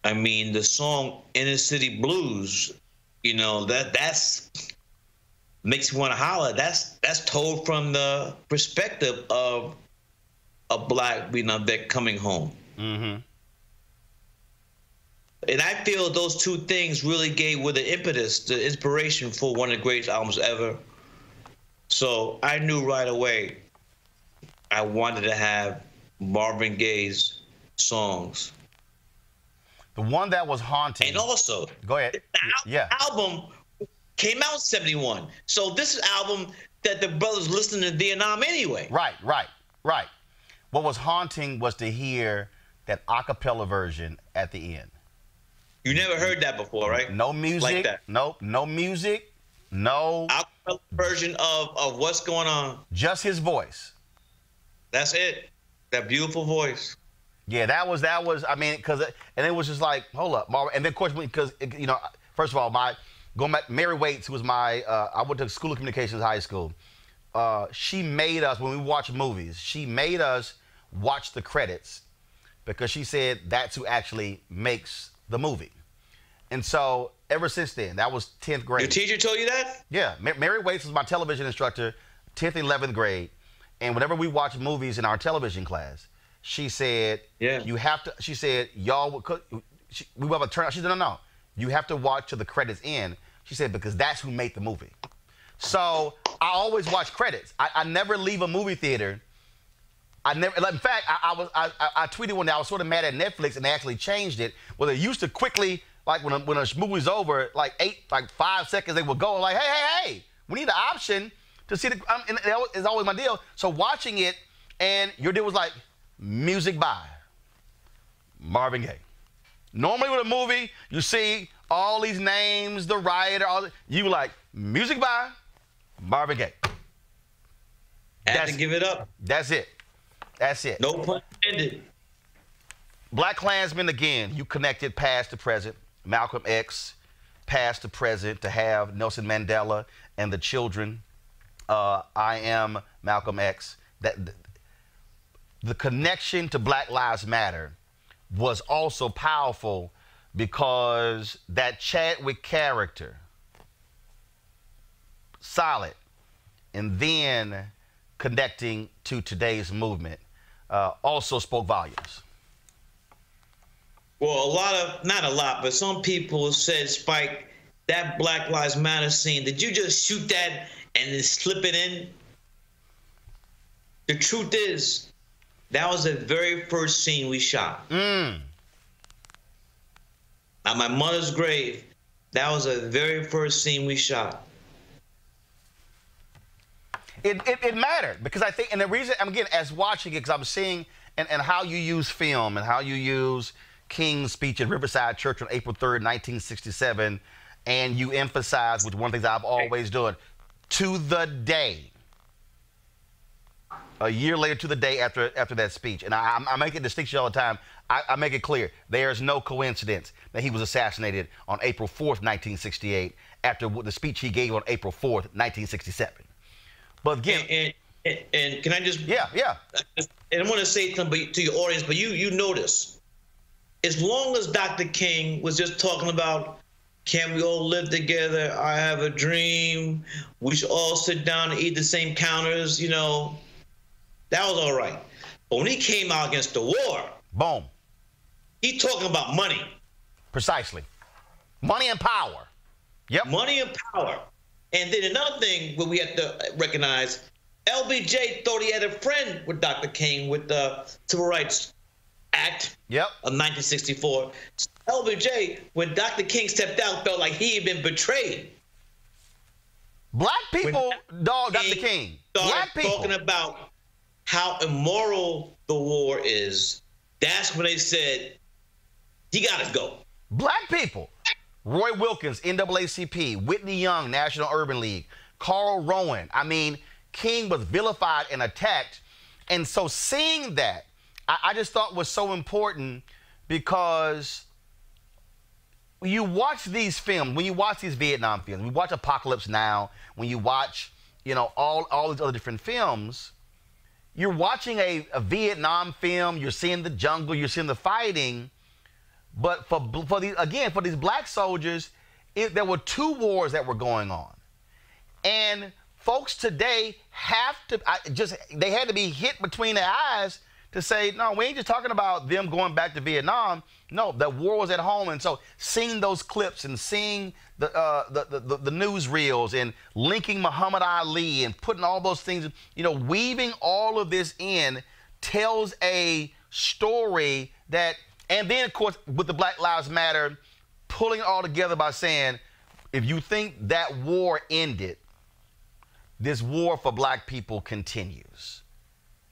S11: I mean, the song "Inner City Blues," you know that that's makes me want to holler. That's that's told from the perspective of a black Vietnam vet coming home.
S10: Mm-hmm.
S11: And I feel those two things really gave with the impetus, the inspiration for one of the greatest albums ever. So I knew right away I wanted to have Marvin Gaye's songs.
S10: The one that was haunting.
S11: And also,
S10: go ahead.
S11: The yeah. album came out in 71. So this is album that the brothers listened to Vietnam anyway.
S10: Right, right, right. What was haunting was to hear that a cappella version at the end.
S11: You never heard that before, right?
S10: No music. Like that. Nope. No music. No
S11: acapella version of of what's going on.
S10: Just his voice.
S11: That's it. That beautiful voice.
S10: Yeah, that was that was. I mean, because and it was just like, hold up, Marvin. And then of course, because you know, first of all, my going back, Mary Waits, who was my, uh, I went to School of Communications High School. Uh, she made us when we watch movies. She made us watch the credits because she said that's who actually makes the movie. And so ever since then, that was 10th grade.
S11: Your teacher told you that?
S10: Yeah. Mary Waits was my television instructor, 10th 11th grade. And whenever we watch movies in our television class, she said,
S11: yeah.
S10: you have to, she said, y'all, would, cook." she, we will have a turn. She said, no, no. You have to watch till the credits end. She said, because that's who made the movie. So I always watch credits. I, I never leave a movie theater. I never. In fact, I, I was. I, I, tweeted one day. I was sort of mad at Netflix, and they actually changed it. Well, they used to quickly like when a, when a movie's over, like eight, like five seconds, they would go like, hey, hey, hey, we need an option to see the. Um, is always my deal. So watching it, and your deal was like, music by Marvin Gaye. Normally with a movie, you see all these names, the writer, all the, you like music by Marvin Gaye.
S11: Had that's, to give it up.
S10: That's it. That's it.
S11: No pun intended.
S10: BlacKkKlansman again. You connected past to present. Malcolm X, past to present, to have Nelson Mandela and the children. Uh, I am Malcolm X. That the connection to Black Lives Matter was also powerful because that Chadwick character, solid, and then connecting to today's movement, uh, also spoke volumes.
S11: Well, a lot of, not a lot, but some people said, Spike, that Black Lives Matter scene, did you just shoot that and then slip it in? The truth is, that was the very first scene we shot.
S10: Mm.
S11: At my mother's grave, that was the very first scene we shot.
S10: It, it, it mattered because I think, and the reason, I'm again, as watching it, because I'm seeing and, and how you use film and how you use King's speech at Riverside Church on April 3rd, 1967, and you emphasize, which one of the things I've always done, to the day, a year later to the day after after that speech, and I, I make a distinction all the time. I, I, make it clear there is no coincidence that he was assassinated on April 4th, 1968, after the speech he gave on April 4th, 1967. But again,
S11: and, and, and can I just
S10: yeah yeah,
S11: and I want to say something to your audience, but you you notice as long as Dr. King was just talking about can we all live together? I have a dream. We should all sit down and eat the same counters, you know. That was all right. But when he came out against the war,
S10: boom.
S11: He talking about money.
S10: Precisely. Money and power. Yep.
S11: Money and power. And then another thing what we have to recognize, LBJ thought he had a friend with Dr. King with the Civil Rights Act
S10: yep.
S11: of 1964. LBJ, when Dr. King stepped out, felt like he had been betrayed.
S10: Black people, dog, Dr. King.
S11: Black people talking about how immoral the war is. That's when they said he got to go.
S10: Black people. Roy Wilkins, NAACP, Whitney Young, National Urban League, Carl Rowan. I mean, King was vilified and attacked. And so seeing that I, I just thought was so important because when you watch these films, when you watch these Vietnam films, we watch Apocalypse Now, when you watch, you know, all, all these other different films, you're watching a, a Vietnam film, you're seeing the jungle, you're seeing the fighting, But for for these again for these black soldiers, it, there were two wars that were going on, and folks today have to I, just they had to be hit between the eyes to say no, we ain't just talking about them going back to Vietnam. No, the war was at home, and so seeing those clips and seeing the uh, the, the, the the newsreels and linking Muhammad Ali and putting all those things, you know, weaving all of this in tells a story that, and then of course with the Black Lives Matter, pulling it all together by saying, if you think that war ended, this war for black people continues.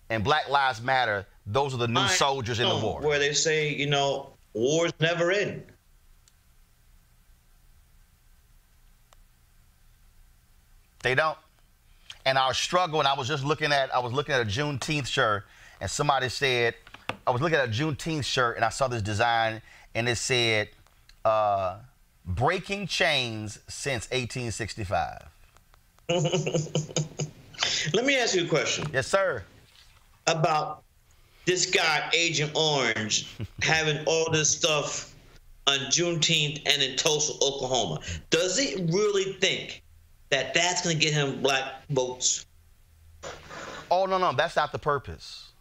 S10: And Black Lives Matter, those are the new
S11: I
S10: soldiers in the war.
S11: Where they say, you know, wars never end.
S10: They don't. And our struggle, and I was just looking at, I was looking at a Juneteenth shirt, and somebody said, I was looking at a Juneteenth shirt, and I saw this design, and it said, uh, "Breaking chains since 1865."
S11: Let me ask you a question
S10: Yes, sir.
S11: About this guy, Agent Orange, having all this stuff on Juneteenth and in Tulsa, Oklahoma. Does he really think that that's going to get him black votes?
S10: Oh no, no, that's not the purpose.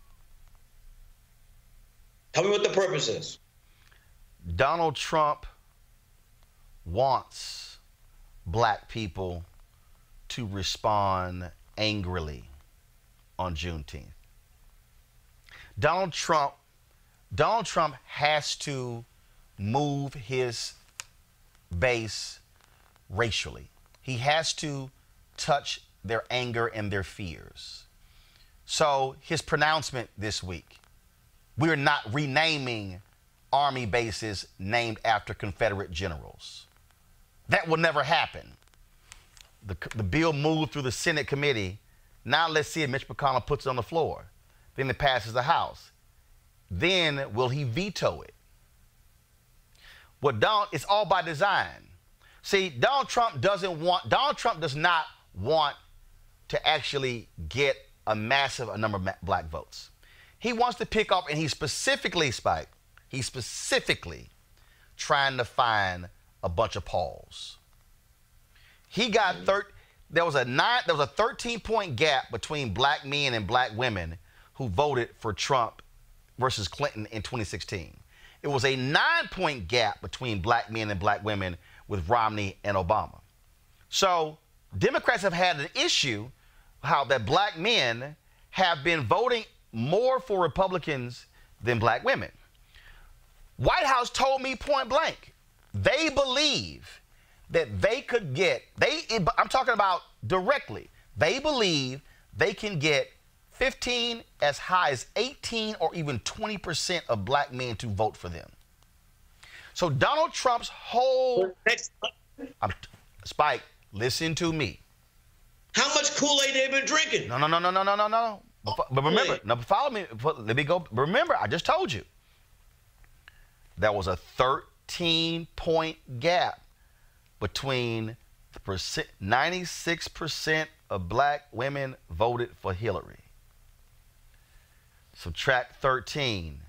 S11: Tell me what the purpose is.
S10: Donald Trump wants black people to respond angrily on Juneteenth. Donald Trump, Donald Trump has to move his base racially. He has to touch their anger and their fears. So his pronouncement this week, we're not renaming army bases named after Confederate generals. That will never happen. The, the bill moved through the Senate committee. Now let's see if Mitch McConnell puts it on the floor. Then it passes the House. Then will he veto it? What Donald, it's all by design. See, Donald Trump doesn't want, Donald Trump does not want to actually get a massive a number of black votes. He wants to pick off, and he specifically, Spike, he's specifically trying to find a bunch of Pauls. He got mm-hmm. thir- there was a nine, there was a 13 point gap between black men and black women who voted for Trump versus Clinton in 2016. It was a nine point gap between black men and black women with Romney and Obama. So Democrats have had an issue how that black men have been voting more for Republicans than black women. White House told me point blank, they believe that they could get, they I'm talking about directly, they believe they can get 15 as high as 18 or even 20% of black men to vote for them. So Donald Trump's whole I'm, Spike, listen to me.
S11: How much Kool-Aid they've been drinking?
S10: No, no, no, no, no, no, no, no. But, but remember,
S11: Wait.
S10: no, follow me. Let me go. Remember, I just told you. There was a 13 point gap between the percent, 96% of black women voted for Hillary. Subtract 13,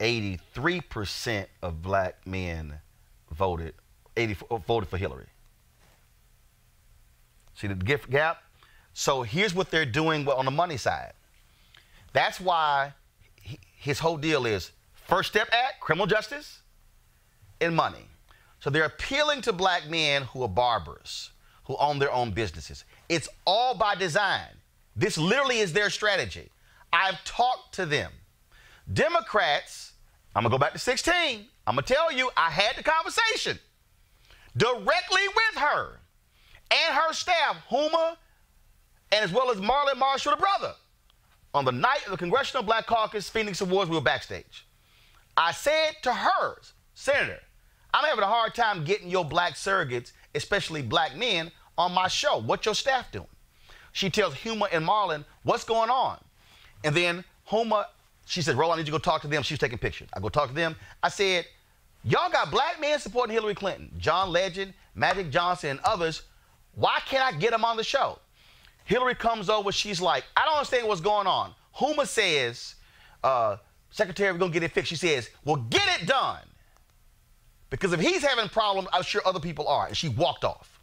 S10: 83% of black men voted 80, uh, voted for Hillary. See the gift gap? So here's what they're doing on the money side. That's why his whole deal is First Step Act, criminal justice, and money. So they're appealing to black men who are barbers, who own their own businesses. It's all by design. This literally is their strategy. I've talked to them. Democrats, I'm gonna go back to 16. I'm gonna tell you, I had the conversation directly with her and her staff, Huma, and as well as Marlon Marshall, the brother. On the night of the Congressional Black Caucus Phoenix Awards, we were backstage. I said to her, Senator, I'm having a hard time getting your black surrogates, especially black men, on my show. What your staff doing? She tells Huma and Marlon, what's going on? And then Huma, she said, Roll, I need you to go talk to them. She was taking pictures. I go talk to them. I said, Y'all got black men supporting Hillary Clinton, John Legend, Magic Johnson, and others. Why can't I get them on the show? Hillary comes over. She's like, I don't understand what's going on. Huma says, uh, Secretary, we're going to get it fixed. She says, Well, get it done. Because if he's having problems, I'm sure other people are. And she walked off.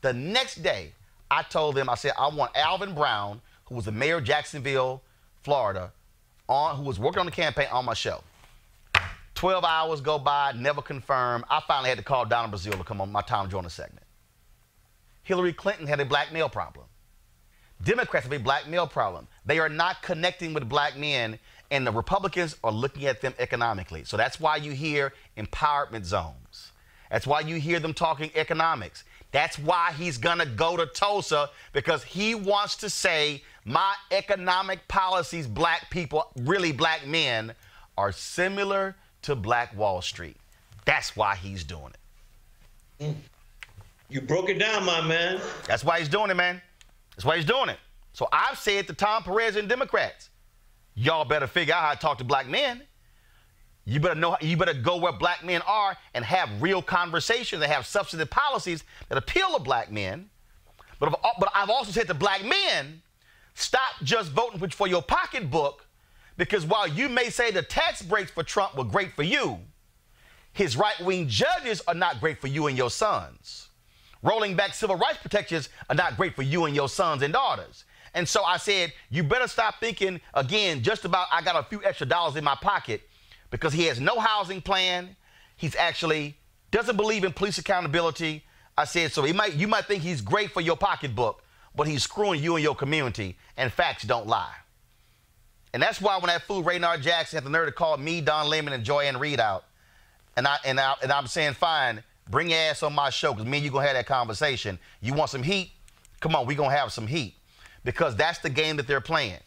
S10: The next day, I told them, I said, I want Alvin Brown, who was the mayor of Jacksonville, Florida, on who was working on the campaign on my show. 12 hours go by, never confirmed. I finally had to call Donna Brazile to come on my Tom Joyner segment. Hillary Clinton had a black male problem. Democrats have a black male problem. They are not connecting with black men, and the Republicans are looking at them economically. So that's why you hear empowerment zones. That's why you hear them talking economics. That's why he's going to go to Tulsa because he wants to say, my economic policies, black people, really black men, are similar to Black Wall Street. That's why he's doing it.
S11: Mm. You broke it down, my man.
S10: That's why he's doing it, man. That's why he's doing it. So I've said to Tom Perez and Democrats, y'all better figure out how to talk to black men. You better know. You better go where black men are and have real conversations and have substantive policies that appeal to black men. But, but I've also said to black men, stop just voting for your pocketbook because while you may say the tax breaks for Trump were great for you, his right wing judges are not great for you and your sons. Rolling back civil rights protections are not great for you and your sons and daughters. And so I said, you better stop thinking again just about I got a few extra dollars in my pocket because he has no housing plan. He's actually doesn't believe in police accountability. I said, so he might you might think he's great for your pocketbook, but he's screwing you and your community, and facts don't lie. And that's why when that fool Raynard Jackson had the nerve to call me, Don Lemon, and Joy-Ann Reid out, and I and I and I'm saying, fine, bring your ass on my show, because me and you gonna have that conversation. You want some heat? Come on, we gonna have some heat. Because that's the game that they're playing.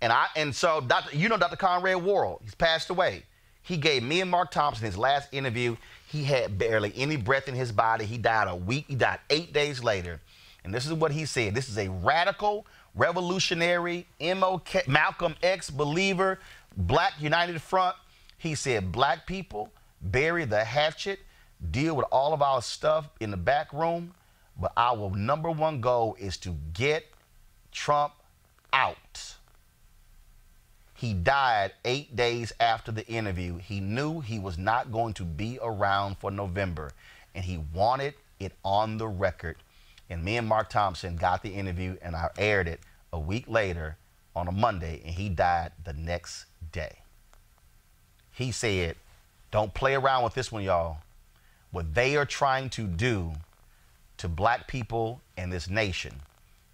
S10: And I and so Dr. you know Dr. Conrad Worrill, he's passed away. He gave me and Mark Thompson his last interview. He had barely any breath in his body. He died a week, he died eight days later. And this is what he said. This is a radical revolutionary, MLK, Malcolm X believer, Black United Front. He said, Black people, bury the hatchet, deal with all of our stuff in the back room, but our number one goal is to get Trump out. He died eight days after the interview. He knew he was not going to be around for November, and he wanted it on the record and me and Mark Thompson got the interview and I aired it a week later on a Monday, and he died the next day. He said, Don't play around with this one, y'all. What they are trying to do to black people and this nation,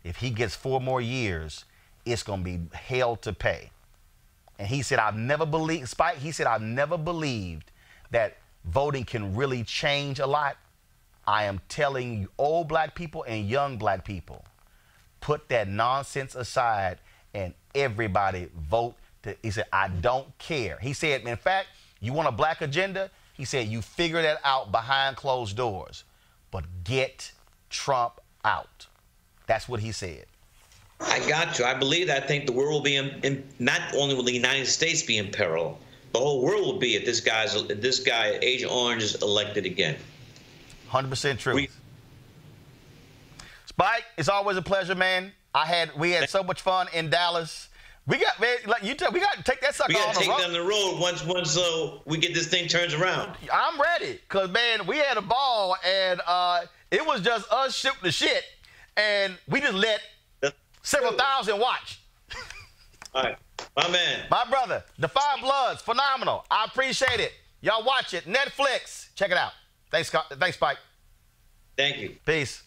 S10: if he gets four more years, it's going to be hell to pay. And he said, I've never believed, Spike, he said, I've never believed that voting can really change a lot I am telling you, old black people and young black people, put that nonsense aside and everybody vote. To, he said, I don't care. He said, in fact, you want a black agenda? He said, you figure that out behind closed doors, but get Trump out. That's what he said.
S11: I got you. I believe that. I think the world will be in, in, not only will the United States be in peril, the whole world will be if this guy's if this guy Agent Orange is elected again.
S10: 100% true. We- Spike, it's always a pleasure, man. I had we had so much fun in Dallas. We got man, like you tell we got to take that sucker
S11: we
S10: on
S11: the
S10: got
S11: to take down the road once once uh, we get this thing turned around.
S10: I'm ready, cause man, we had a ball and uh, it was just us shooting the shit, and we just let several thousand watch.
S11: All right, my man,
S10: my brother, the Five Bloods, phenomenal. I appreciate it. Y'all watch it, Netflix. Check it out. Thanks, Scott. Thanks, Spike.
S11: Thank you.
S10: Peace.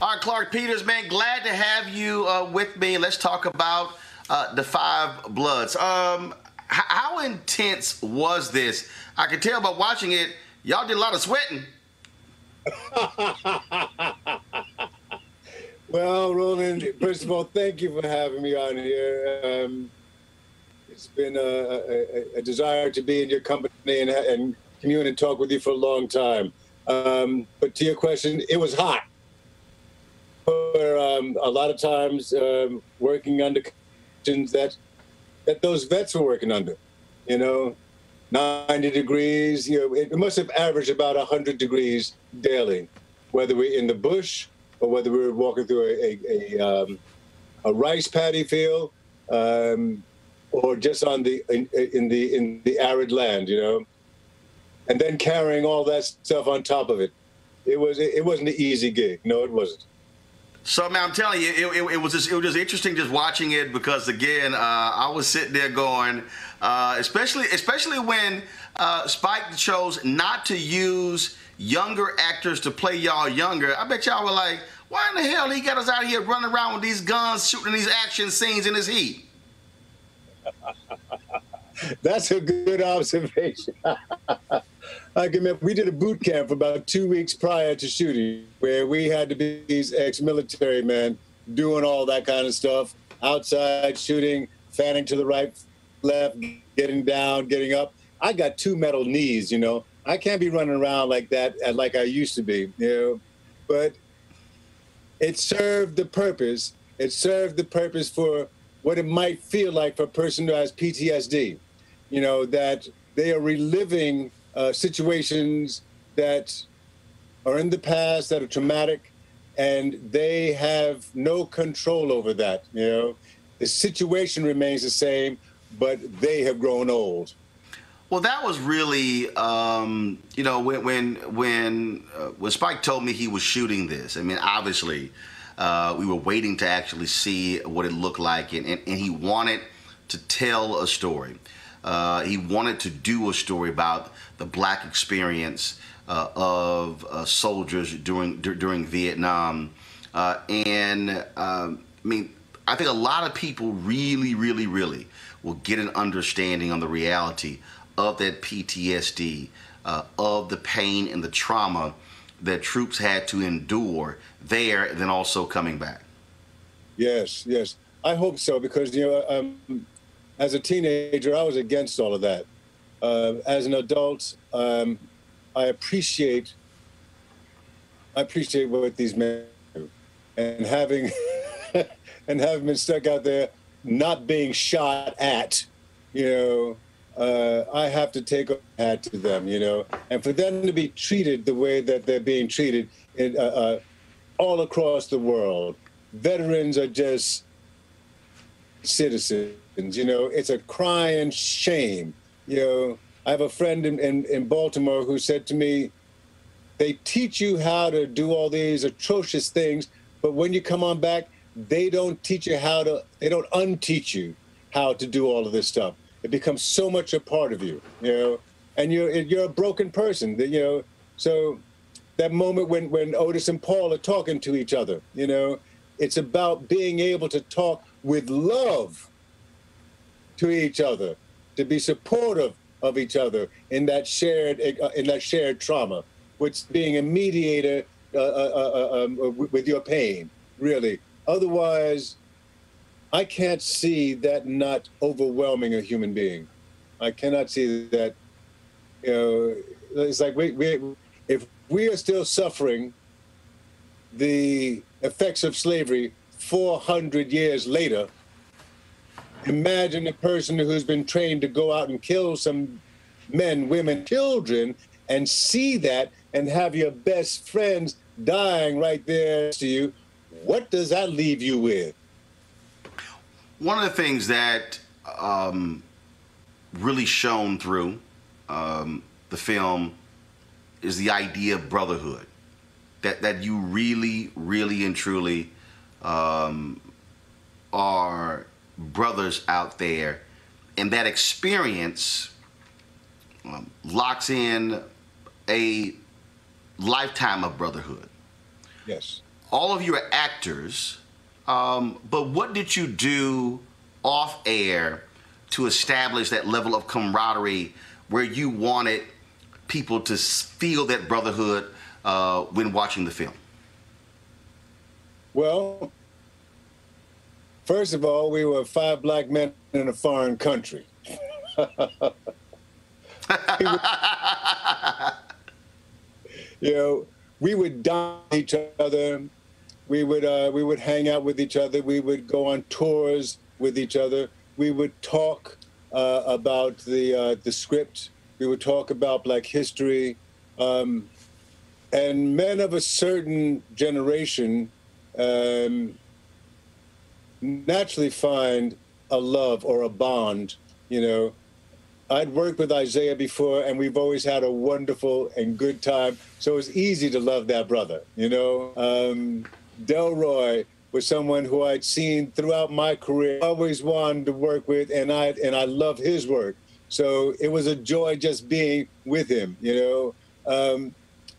S10: All right, Clarke Peters, man, glad to have you uh, with me. Let's talk about uh, the Five Bloods. Um, h- how intense was this? I can tell by watching it, y'all did a lot of sweating.
S3: well, Roland, first of all, thank you for having me on here. Um, it's been a, a, a, desire to be in your company and, and commune and talk with you for a long time. Um, but to your question, it was hot. For um, a lot of times um, working under conditions that that those vets were working under, you know, 90 degrees. You know, it must have averaged about 100 degrees daily, whether we're in the bush or whether we were walking through a a, a, um, a rice paddy field um, or just on the in, in the in the arid land, you know. and then carrying all that stuff on top of it. It was it, wasn't an easy gig. No, it wasn't.
S10: So man, I'm telling you, it, it, it, was just it was just interesting just watching it because again, uh, I was sitting there going, uh, especially especially when uh, Spike chose not to use younger actors to play y'all younger. I bet y'all were like, why in the hell he got us out here running around with these guns, shooting these action scenes in his heat?
S3: That's a good observation. I can we did a boot camp about two weeks prior to shooting, where we had to be these ex-military men doing all that kind of stuff, outside shooting, fanning to the right, left, getting down, getting up. I got two metal knees, you know. I can't be running around like that like I used to be, you know. But it served the purpose. It served the purpose for what it might feel like for a person who has PTSD. You know, that they are reliving uh, situations that are in the past that are traumatic and they have no control over that. You know, the situation remains the same, but they have grown old.
S10: Well, that was really, um, you know, when when when uh, when Spike told me he was shooting this. I mean, obviously, uh, we were waiting to actually see what it looked like, and, and, and he wanted to tell a story. Uh, he wanted to do a story about the black experience uh, of uh, soldiers during during Vietnam, uh, and um, I mean, I think a lot of people really, really, really will get an understanding on the reality of that PTSD, uh, of the pain and the trauma that troops had to endure there, then also coming back.
S3: Yes, yes. I hope so because, you know, um, as a teenager, I was against all of that. Uh, as an adult, um, I appreciate I appreciate what these men do, and having and having been stuck out there, not being shot at, you know, uh, I have to take a hat to them, you know, and for them to be treated the way that they're being treated in, uh, uh, all across the world. Veterans are just citizens, you know. It's a crying shame, you know. I have a friend in, in, in Baltimore who said to me, they teach you how to do all these atrocious things, but when you come on back, they don't teach you how to, they don't unteach you how to do all of this stuff it becomes so much a part of you, you know, and you're you're a broken person, you know. So that moment when when Otis and Paul are talking to each other, you know, it's about being able to talk with love to each other, to be supportive of each other in that shared uh, in that shared trauma, which being a mediator uh, uh, uh, uh um, with your pain, really. Otherwise, I can't see that not overwhelming a human being. I cannot see that. You know, it's like we, we if we are still suffering the effects of slavery 400 years later, imagine a person who's been trained to go out and kill some men, women, children, and see that and have your best friends dying right there to you. What does that leave you with?
S10: One of the things that um, really shone through um, the film is the idea of brotherhood. That that you really, really, and truly um, are brothers out there, and that experience um, locks in a lifetime of brotherhood.
S3: Yes.
S10: All of you are actors um, but what did you do off air to establish that level of camaraderie where you wanted people to feel that brotherhood uh, when watching the film?
S3: Well, first of all, we were five black men in a foreign country. you know, we would die each other we would uh, we would hang out with each other. We would go on tours with each other. We would talk uh, about the uh, the script. We would talk about Black history, um, and men of a certain generation um, naturally find a love or a bond, you know, I'd worked with Isiah before, and we've always had a wonderful and good time. So it was easy to love that brother. You know, um, Delroy was someone who I'd seen throughout my career, always wanted to work with, and I and I love his work. So it was a joy just being with him. You know, um,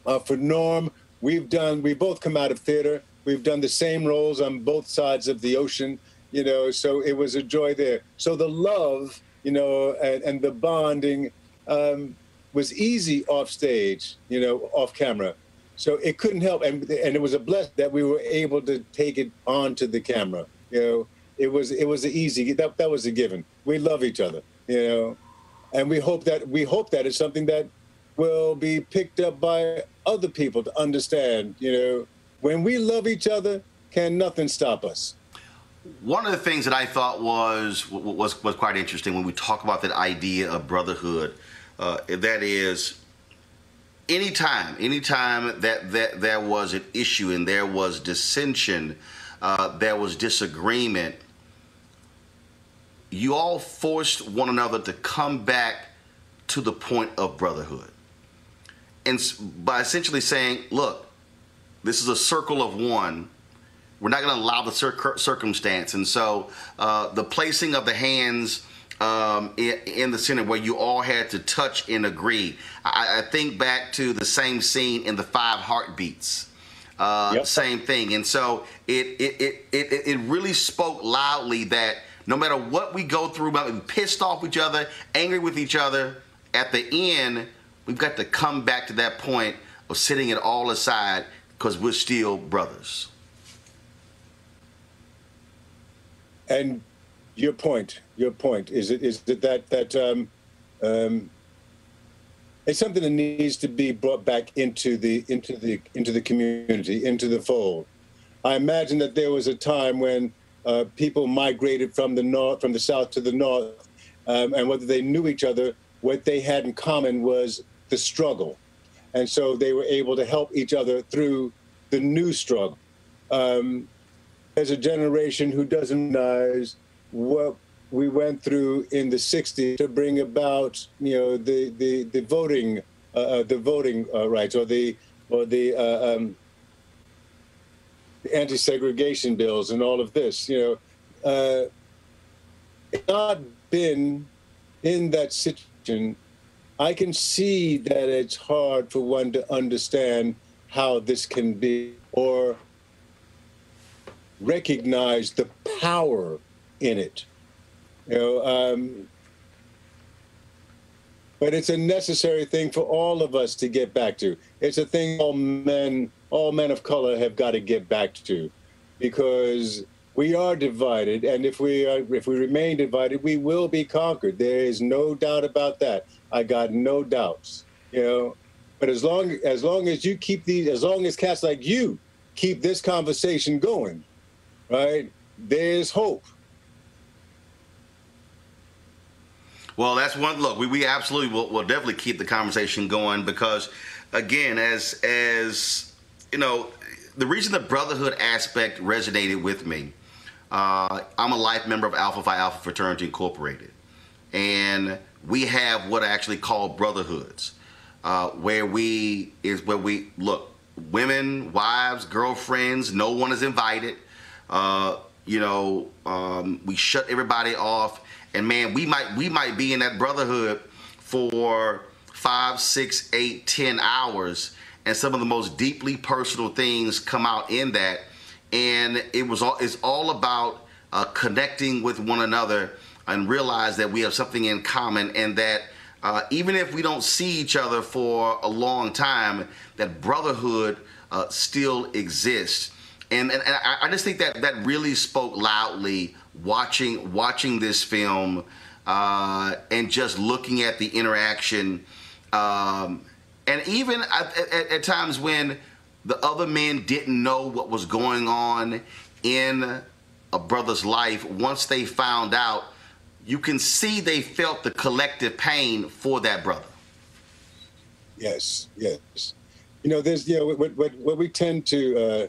S3: uh, for Norm, we've done we both come out of theater. We've done the same roles on both sides of the ocean. You know, so it was a joy there. So the love you know, and, and the bonding um, was easy off stage, you know, off camera. So it couldn't help, and and it was a blessing that we were able to take it onto the camera. You know, it was it was easy. That that was a given. We love each other, you know, and we hope that we hope that it's something that will be picked up by other people to understand. You know, when we love each other, can nothing stop us
S10: one of the things that I thought was was was quite interesting when we talk about that idea of brotherhood, uh, that is, anytime anytime that that there was an issue and there was dissension, uh, there was disagreement, you all forced one another to come back to the point of brotherhood, and by essentially saying, look, this is a circle of one we're not going to allow the cir- circumstance. And so uh, the placing of the hands um, in, the center where you all had to touch and agree. I, I think back to the same scene in the Five Heartbeats. Uh, yep. Same thing. And so it, it, it, it, it really spoke loudly that no matter what we go through, about being pissed off with each other, angry with each other, at the end, we've got to come back to that point of setting it all aside because we're still brothers.
S3: and your point, your point is it is it that that um, um, it's something that needs to be brought back into the into the into the community, into the fold. I imagine that there was a time when uh, people migrated from the north, from the south to the north, um, and whether they knew each other, what they had in common was the struggle, and so they were able to help each other through the new struggle. Um, as a generation who doesn't know what we went through in the 60s to bring about, you know, the the the voting uh, uh, the voting uh, rights or the or the, uh, um, anti-segregation bills and all of this. You know, uh, not been in that situation. I can see that it's hard for one to understand how this can be or recognize the power in it. You know, um, but it's a necessary thing for all of us to get back to. It's a thing all men, all men of color have got to get back to, because we are divided, and if we are, if we remain divided, we will be conquered. There is no doubt about that. I got no doubts. You know, but as long as long as you keep these, as long as cats like you keep this conversation going, right? There's hope.
S10: Well, that's one look. We, we absolutely will, will definitely keep the conversation going because, again, as as you know, the reason the brotherhood aspect resonated with me. Uh, I'm a life member of Alpha Phi Alpha Fraternity Incorporated, and we have what I actually call brotherhoods, uh, where we is where we look women, wives, girlfriends. No one is invited. Uh, you know, um, we shut everybody off, and man, we might we might be in that brotherhood for five, six, eight, ten hours, and some of the most deeply personal things come out in that. And it was all it's all about uh, connecting with one another and realize that we have something in common, and that uh, even if we don't see each other for a long time, that brotherhood uh, still exists and, and, and I, I, just think that that really spoke loudly watching watching this film uh, and just looking at the interaction um, and even at, at, at, times when the other men didn't know what was going on in a brother's life once they found out you can see they felt the collective pain for that brother.
S3: Yes yes. You know there's you know what, what, what we tend to uh,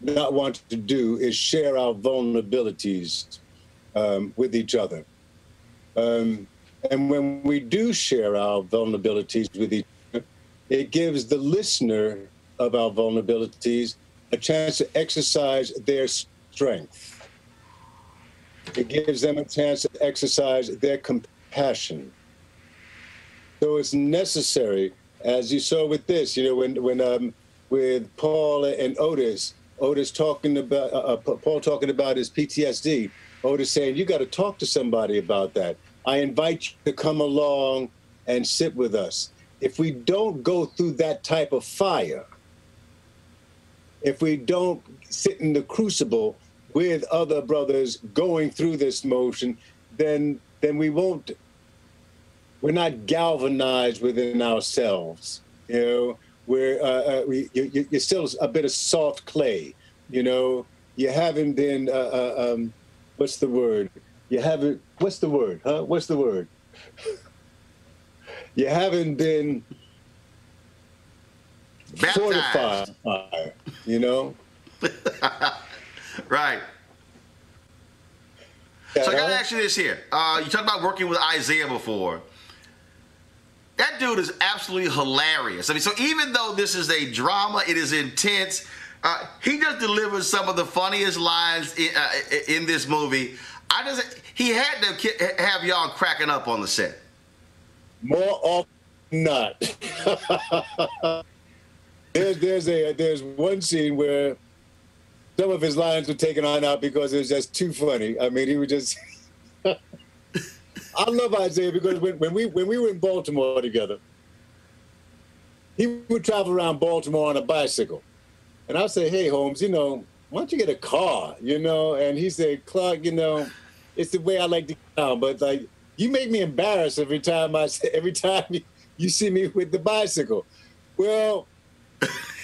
S3: not want to do is share our vulnerabilities um, with each other. Um, And when we do share our vulnerabilities with each other, it gives the listener of our vulnerabilities a chance to exercise their strength. It gives them a chance to exercise their compassion. So it's necessary, as you saw with this, you know, when when um, with Paul and Otis, Otis talking about uh, uh Paul talking about his PTSD. Otis saying, "You got to talk to somebody about that." I invite you to come along and sit with us. If we don't go through that type of fire, if we don't sit in the crucible with other brothers going through this motion, then then we won't. We're not galvanized within ourselves. You know, we're uh, uh, you, you're still a bit of soft clay. You know, you haven't been. Uh, uh um, what's the word? You haven't. What's the word? Huh? What's the word? you haven't been
S10: Baptized.
S3: fortified. You know.
S10: right. So I gotta ask you this here. Uh, you talked about working with Isiah before. That dude is absolutely hilarious. I mean, so even though this is a drama, it is intense. Uh, he just delivers some of the funniest lines in, uh, in this movie. I just he had to have y'all cracking up on the set.
S3: More often not. there's there's a there's one scene where some of his lines were taken on out because it was just too funny. I mean, he was just. I love Isiah because when, when we when we were in Baltimore together, he would travel around Baltimore on a bicycle, and I'd say, "Hey, Holmes, you know, why don't you get a car?" You know, and he said, "Clarke, you know, it's the way I like to out, but like you make me embarrassed every time I every time you, you see me with the bicycle." Well,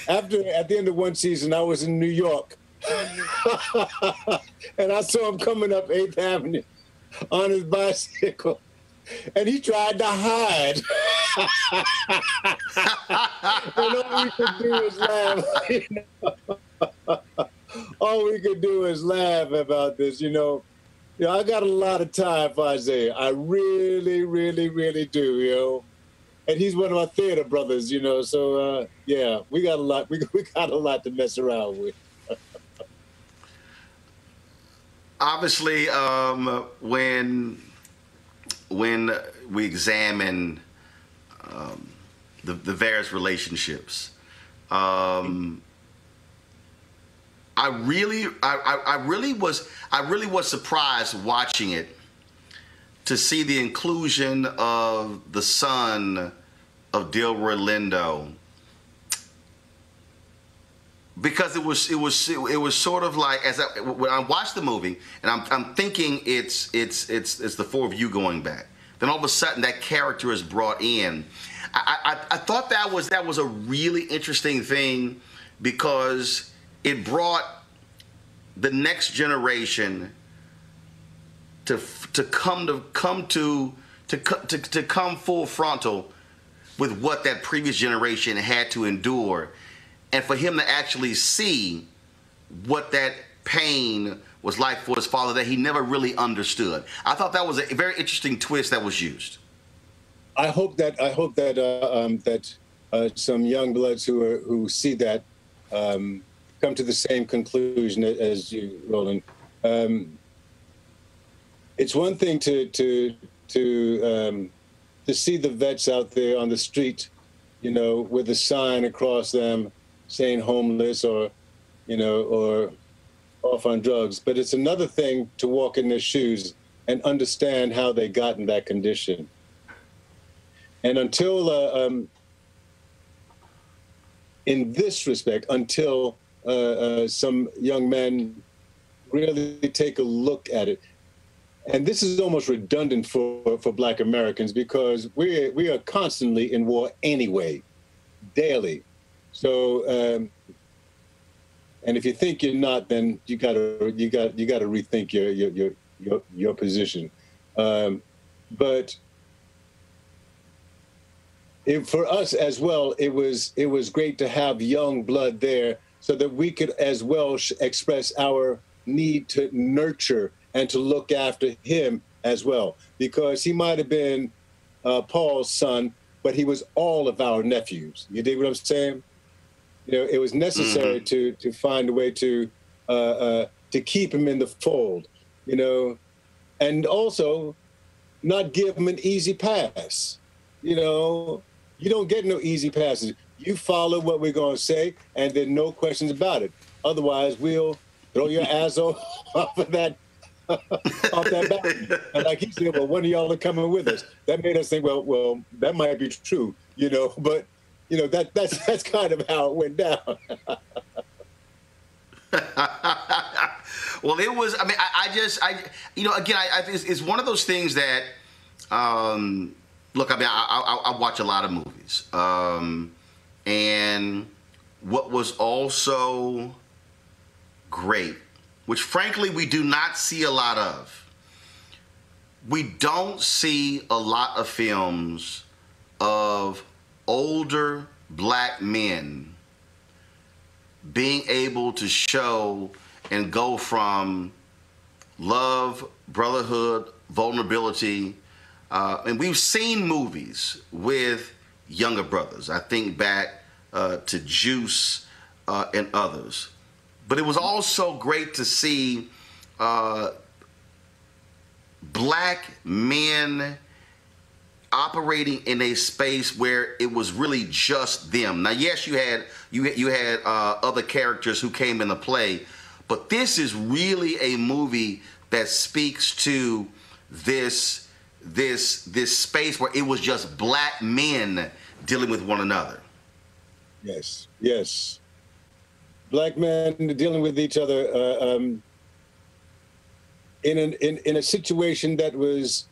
S3: after at the end of one season, I was in New York oh, and I saw him coming up 8th Avenue on his bicycle. And he tried to hide. and all we could do is laugh. all we could do is laugh about this, you know. You know, I got a lot of time for Isiah. I really, really, really do, you know. And he's one of our theater brothers, you know. So uh, yeah, we got a lot. We, we got a lot to mess around with.
S10: Obviously, um, when when we examine um, the, the various relationships, um, I really, I, I, really was, I really was surprised watching it to see the inclusion of the son of Delroy Lindo because it was it was it was sort of like as I, when I watched the movie and I'm, I'm thinking it's it's it's it's the four of you going back. Then all of a sudden that character is brought in. I, I, I thought that was that was a really interesting thing because it brought the next generation to to come to come to to to, to come full frontal with what that previous generation had to endure and for him to actually see what that pain was like for his father that he never really understood. I thought that was a very interesting twist that was used.
S3: I hope that I hope that uh, um, that uh, some young bloods who are, who see that um, come to the same conclusion as you, Roland. Um, it's one thing to to to um, to see the vets out there on the street, you know, with a sign across them saying homeless or, you know, or off on drugs. But it's another thing to walk in their shoes and understand how they got in that condition. And until, uh, um, in this respect, until uh, uh, some young men really take a look at it, and this is almost redundant for, for Black Americans because we we are constantly in war anyway, daily. So, um, and if you think you're not, then you gotta you got you got to rethink your your your your, your position. Um, but it, for us as well, it was it was great to have young blood there, so that we could as well express our need to nurture and to look after him as well, because he might have been uh, Paul's son, but he was all of our nephews. You dig what I'm saying? You know, it was necessary mm-hmm. to to find a way to uh, uh, to keep him in the fold. You know, and also not give him an easy pass. You know, you don't get no easy passes. You follow what we're going to say, and then no questions about it. Otherwise, we'll throw your ass off of that off that back. And like he said, well, one of y'all are coming with us. That made us think, well, well, that might be true, you know. But you know that that's that's kind of how it went down.
S10: well, it was. I mean, I, I just, I, you know, again, I, I it's, it's, one of those things that, um, look, I mean, I, I, I watch a lot of movies, um, and what was also great, which frankly we do not see a lot of. We don't see a lot of films of older black men being able to show and go from love, brotherhood, vulnerability. Uh, and we've seen movies with younger brothers. I think back uh, to Juice uh, and others. But it was also great to see uh, black men operating in a space where it was really just them. Now, yes, you had you you had uh, other characters who came into play, but this is really a movie that speaks to this this this space where it was just black men dealing with one another.
S3: Yes, yes. Black men dealing with each other uh, um, in, an, in in a situation that was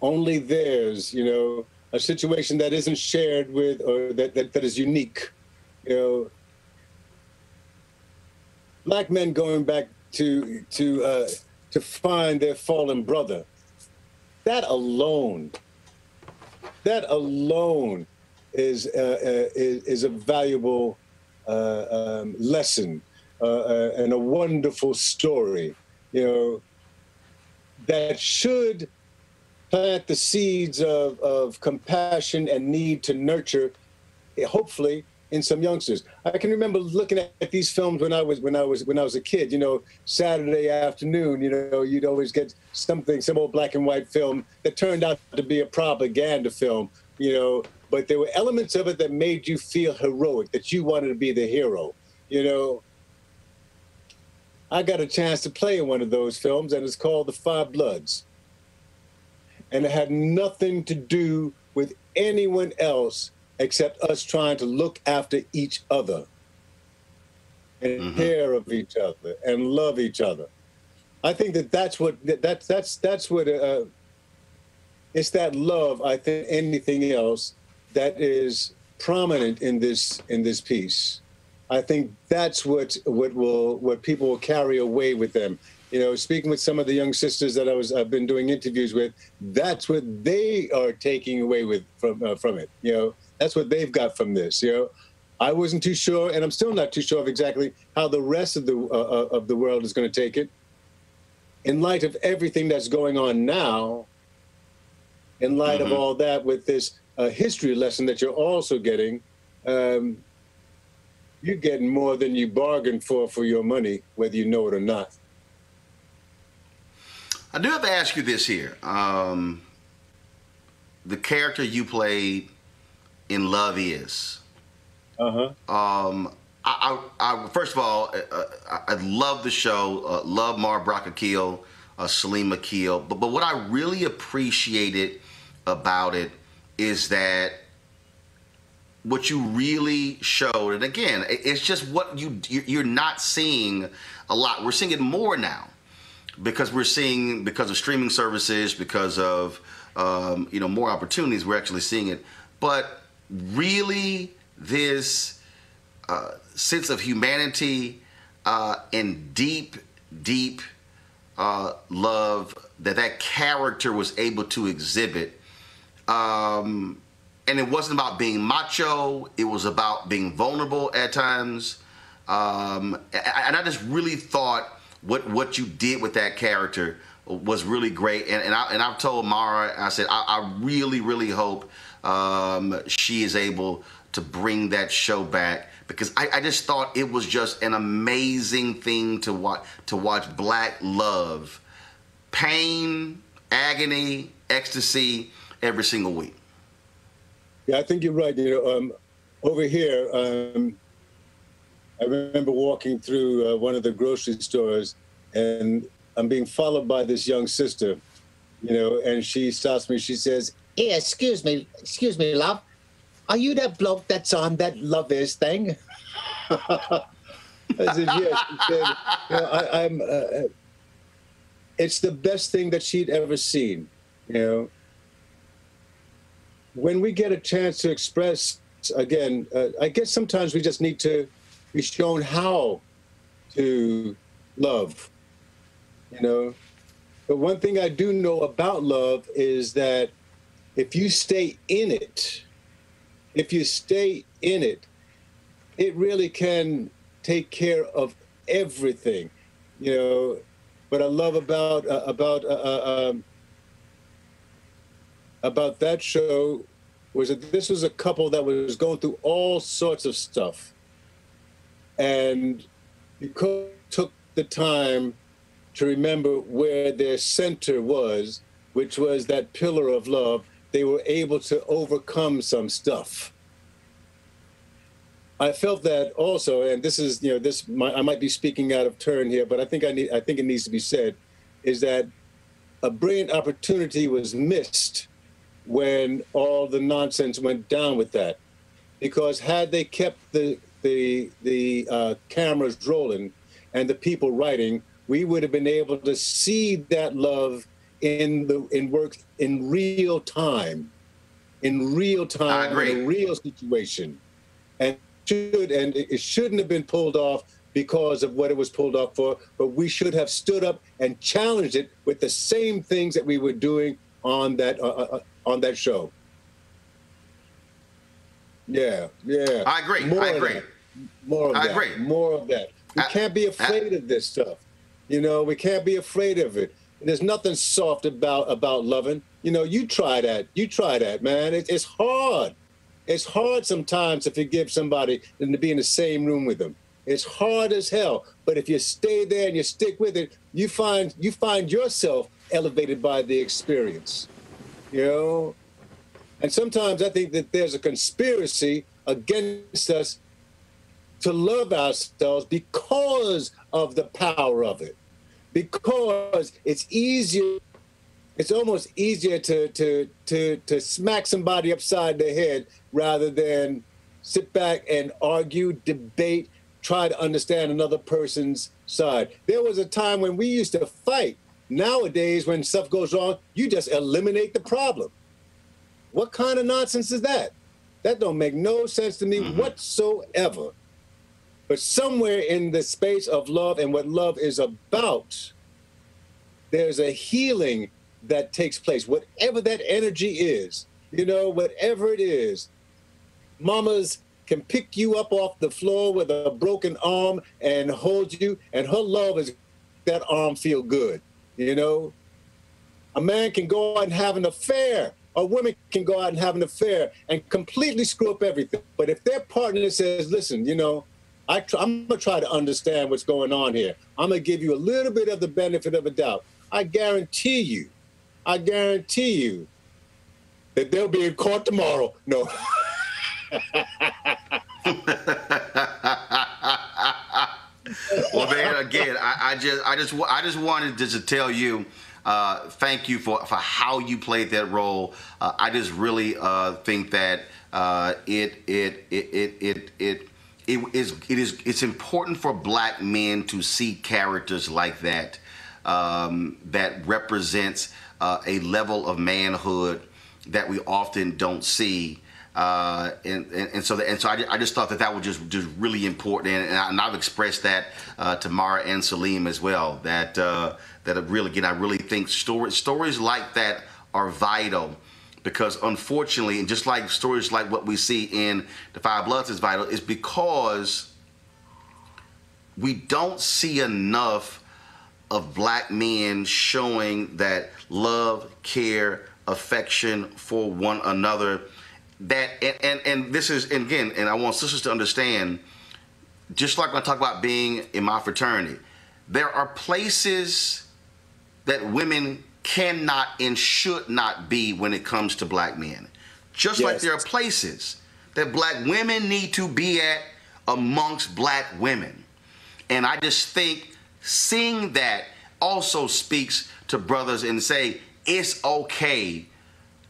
S3: only theirs. You know, a situation that isn't shared with or that, that, that is unique. You know, black men going back to to uh, to find their fallen brother. That alone, that alone, is uh, uh, is, is, a valuable uh, um, lesson uh, uh, and a wonderful story. You know, that should plant the seeds of, of compassion and need to nurture, hopefully, in some youngsters. I can remember looking at these films when I was when I was when I was a kid. You know, Saturday afternoon. You know, you'd always get something, some old black and white film that turned out to be a propaganda film. You know, but there were elements of it that made you feel heroic, that you wanted to be the hero. You know, I got a chance to play in one of those films, and it's called The Five Bloods. And it had nothing to do with anyone else except us trying to look after each other and mm-hmm. care of each other and love each other. I think that that's what that, that's that's that's what uh, it's that love. I think anything else that is prominent in this in this piece. I think that's what what will what people will carry away with them. You know, speaking with some of the young sisters that I was I've been doing interviews with, that's what they are taking away with from uh, from it. You know, that's what they've got from this. You know, I wasn't too sure, and I'm still not too sure of exactly how the rest of the uh, uh of the world is going to take it. In light of everything that's going on now, in light mm-hmm. of all that, with this uh, history lesson that you're also getting, um, you're getting more than you bargained for for your money, whether you know it or not.
S10: I do have to ask you this here. Um, the character you played in Love Is.
S3: Uh huh.
S10: Um, I, I, I, first of all, uh, uh, I, I love the show. Uh, love Mara Brock Akil, uh, Salim Akil. But but what I really appreciated about it is that what you really showed, and again, it's just what you you're not seeing a lot. We're seeing it more now because we're seeing because of streaming services, because of um, you know more opportunities. We're actually seeing it, but really this uh, sense of humanity uh, and deep, deep uh, love that that character was able to exhibit. Um, and it wasn't about being macho. It was about being vulnerable at times. Um, and I just really thought what what you did with that character was really great. And, and, I, and I've told Mara, I said, I, I really, really hope um, she is able to bring that show back because I, I, just thought it was just an amazing thing to watch to watch black love, pain, agony, ecstasy every single week.
S3: Yeah, I think you're right. You know, um, over here, um, I remember walking through uh, one of the grocery stores, and I'm being followed by this young sister, you know, and she stops me. She says, "Hey, excuse me, excuse me, love. Are you that bloke that's on that Love Is thing?" I said, "Yes." Said, know, I, am uh, uh, it's the best thing that she'd ever seen, you know. When we get a chance to express again, uh, I guess sometimes we just need to be shown how to love you know. But one thing I do know about love is that if you stay in it, if you stay in it, it really can take care of everything, you know. What I love about uh, about uh, uh, um, about that show was that this was a couple that was going through all sorts of stuff, and took the time to remember where their center was, which was that pillar of love, they were able to overcome some stuff. I felt that also, and this is, you know, this my, I might be speaking out of turn here, but I think I need, I think it needs to be said, is that a brilliant opportunity was missed when all the nonsense went down with that, because had they kept the the the uh, cameras rolling and the people writing, we would have been able to see that love in the in work in real time, in real time, in a real situation, and should and it shouldn't have been pulled off because of what it was pulled off for. But we should have stood up and challenged it with the same things that we were doing on that uh, uh, uh on that show. Yeah, yeah.
S10: I agree. More I agree.
S3: More of
S10: I
S3: that.
S10: agree.
S3: More of that. We I, can't be afraid I, of this stuff. You know, we can't be afraid of it. There's nothing soft about about loving. You know, you try that. You try that, man. It, it's hard. It's hard sometimes to forgive somebody and to be in the same room with them. It's hard as hell. But if you stay there and you stick with it, you find you find yourself elevated by the experience. You know? And sometimes I think that there's a conspiracy against us to love ourselves because of the power of it. Because it's easier, it's almost easier to to to to smack somebody upside the head rather than sit back and argue, debate, try to understand another person's side. There was a time when we used to fight. Nowadays, when stuff goes wrong, you just eliminate the problem. What kind of nonsense is that? That don't make no sense to me mm-hmm. whatsoever. But somewhere in the space of love and what love is about, there's a healing that takes place. Whatever that energy is, you know, whatever it is, mamas can pick you up off the floor with a broken arm and hold you, and her love is that arm feel good, you know? A man can go out and have an affair. A woman can go out and have an affair and completely screw up everything. But if their partner says, listen, you know, I am going to try to understand what's going on here. I'm to give you a little bit of the benefit of a doubt. I guarantee you, I guarantee you that they'll be in court tomorrow. No.
S10: well, man, again, I, I, just, I just, I just wanted to, to tell you, uh, thank you for, for how you played that role. Uh, I just really uh, think that uh, it, it, it, it, it, it it is it is it's important for black men to see characters like that um, that represents uh, a level of manhood that we often don't see. Uh, and, and, and, so the, and so I, I, just thought that that was just just really important and, and, I, have expressed that uh, to Mara and Salim as well that uh, that really again I really think stories stories like that are vital because unfortunately, and just like stories like what we see in The Five Bloods is vital, is because we don't see enough of black men showing that love, care, affection for one another. That and, and, and this is and again, and I want sisters to understand, just like when I talk about being in my fraternity, there are places that women cannot and should not be when it comes to black men. Just yes. like there are places that black women need to be at amongst black women. And I just think seeing that also speaks to brothers and say it's okay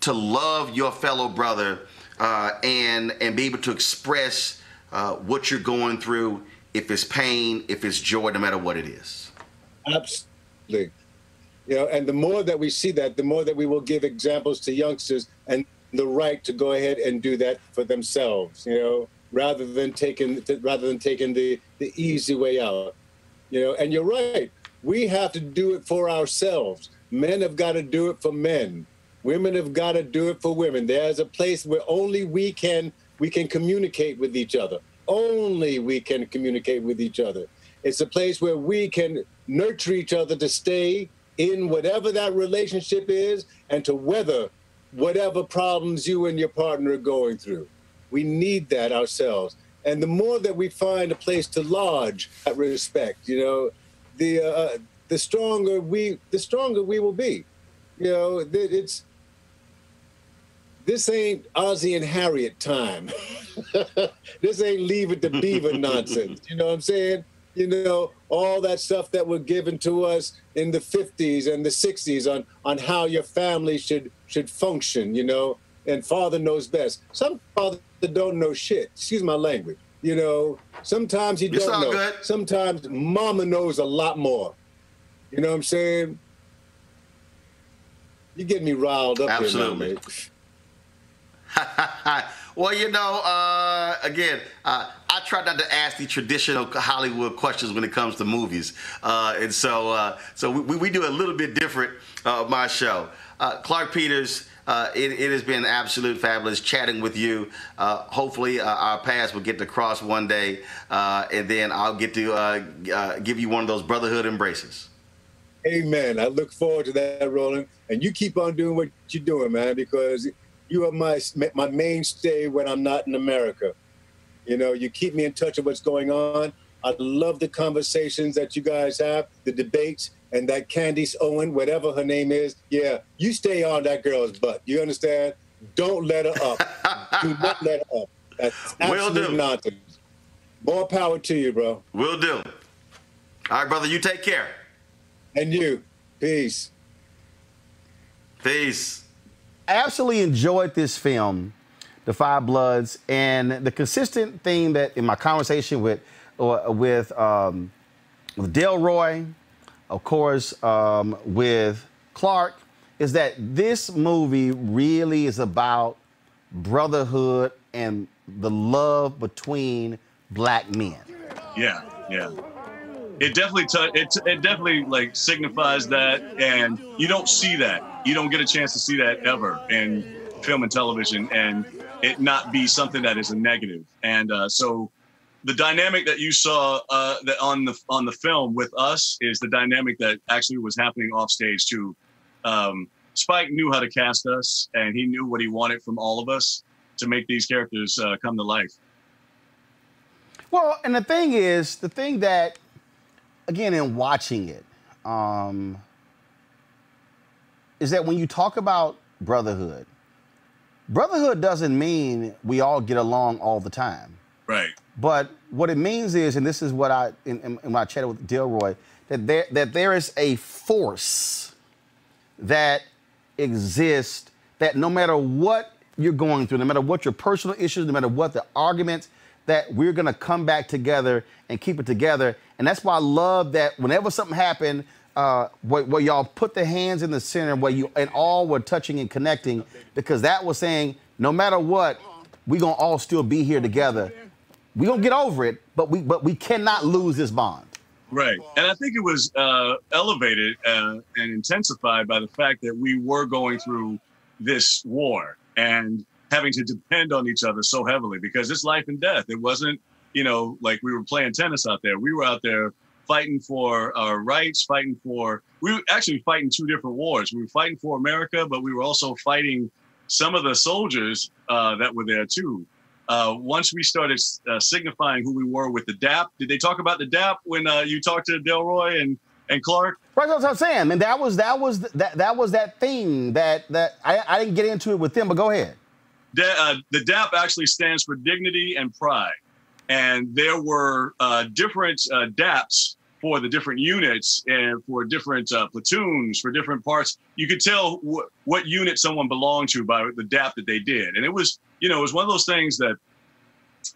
S10: to love your fellow brother uh, and and be able to express uh, what you're going through, if it's pain, if it's joy, no matter what it is.
S3: Absolutely. You know, and the more that we see that, the more that we will give examples to youngsters and the right to go ahead and do that for themselves. You know, rather than taking rather than taking the the easy way out. You know, and you're right. We have to do it for ourselves. Men have got to do it for men. Women have got to do it for women. There's a place where only we can we can communicate with each other. Only we can communicate with each other. It's a place where we can nurture each other to stay in whatever that relationship is and to weather whatever problems you and your partner are going through. We need that ourselves. And the more that we find a place to lodge that respect, you know, the uh, the stronger we the stronger we will be. You know, it's this ain't Ozzie and Harriet time. this ain't leave it to beaver nonsense. You know what I'm saying? You know, all that stuff that was given to us in the 50s and the 60s on on how your family should should function, you know, and father knows best. Some father don't know shit. Excuse my language. You know, sometimes he don't know. Good. Sometimes mama knows a lot more. You know what I'm saying? You get me riled up Absolutely. here
S10: now, well, you know, uh, again, uh, I try not to ask the traditional Hollywood questions when it comes to movies, uh, and so uh, so we, we do a little bit different uh, of my show. Uh, Clarke Peters, uh, it, it, has been absolute fabulous chatting with you. Uh, hopefully, uh, our paths will get to cross one day, uh, and then I'll get to uh, give you one of those brotherhood embraces.
S3: Amen. I look forward to that, Roland. And you keep on doing what you're doing, man, because you are my my mainstay when I'm not in America. You know, you keep me in touch with what's going on. I love the conversations that you guys have, the debates, and that Candace Owen, whatever her name is, yeah, you stay on that girl's butt. You understand? Don't let her up. do not let her up. That's absolute nonsense. More power to you, bro.
S10: Will do. All right, brother, you take care.
S3: And you. Peace.
S10: Peace. Absolutely enjoyed this film, The Five Bloods, and the consistent theme that in my conversation with uh, with um, with Delroy, of course, um, with Clarke, is that this movie really is about brotherhood and the love between black men.
S12: Yeah, yeah. It definitely t- it, it definitely like signifies that, and you don't see that. You don't get a chance to see that ever in film and television, and it not be something that is a negative. And uh, so the dynamic that you saw uh, that on the on the film with us is the dynamic that actually was happening off stage too. Um, Spike knew how to cast us, and he knew what he wanted from all of us to make these characters uh, come to life.
S10: Well, and the thing is, the thing that, again, in watching it, um, is that when you talk about brotherhood, brotherhood doesn't mean we all get along all the time.
S12: Right.
S10: But what it means is, and this is what I, in, in, when I chatted with Delroy, that there, that there is a force that exists that no matter what you're going through, no matter what your personal issues, no matter what the arguments, that we're gonna come back together and keep it together. And that's why I love that whenever something happened, uh, where, where, y'all put the hands in the center, where you and all were touching and connecting, because that was saying, no matter what, we're gonna all still be here together We're gonna get over it, but we but we cannot lose this bond.
S12: Right, and I think it was uh, elevated uh, and intensified by the fact that we were going through this war and having to depend on each other so heavily because it's life and death. It wasn't, you know, like we were playing tennis out there. We were out there fighting for our rights, fighting for we were actually fighting two different wars. We were fighting for America, but we were also fighting some of the soldiers uh, that were there too. Uh, once we started uh, signifying who we were with the DAP, did they talk about the DAP when uh, you talked to Delroy and and Clarke?
S10: Right, that's what I'm saying. And that was that was that that was that theme that that I, I didn't get into it with them, but go ahead.
S12: Da- uh, the DAP actually stands for dignity and pride, and there were uh, different uh, DAPs for the different units and for different uh, platoons for different parts. You could tell wh- what unit someone belonged to by the DAP that they did, and it was you know it was one of those things that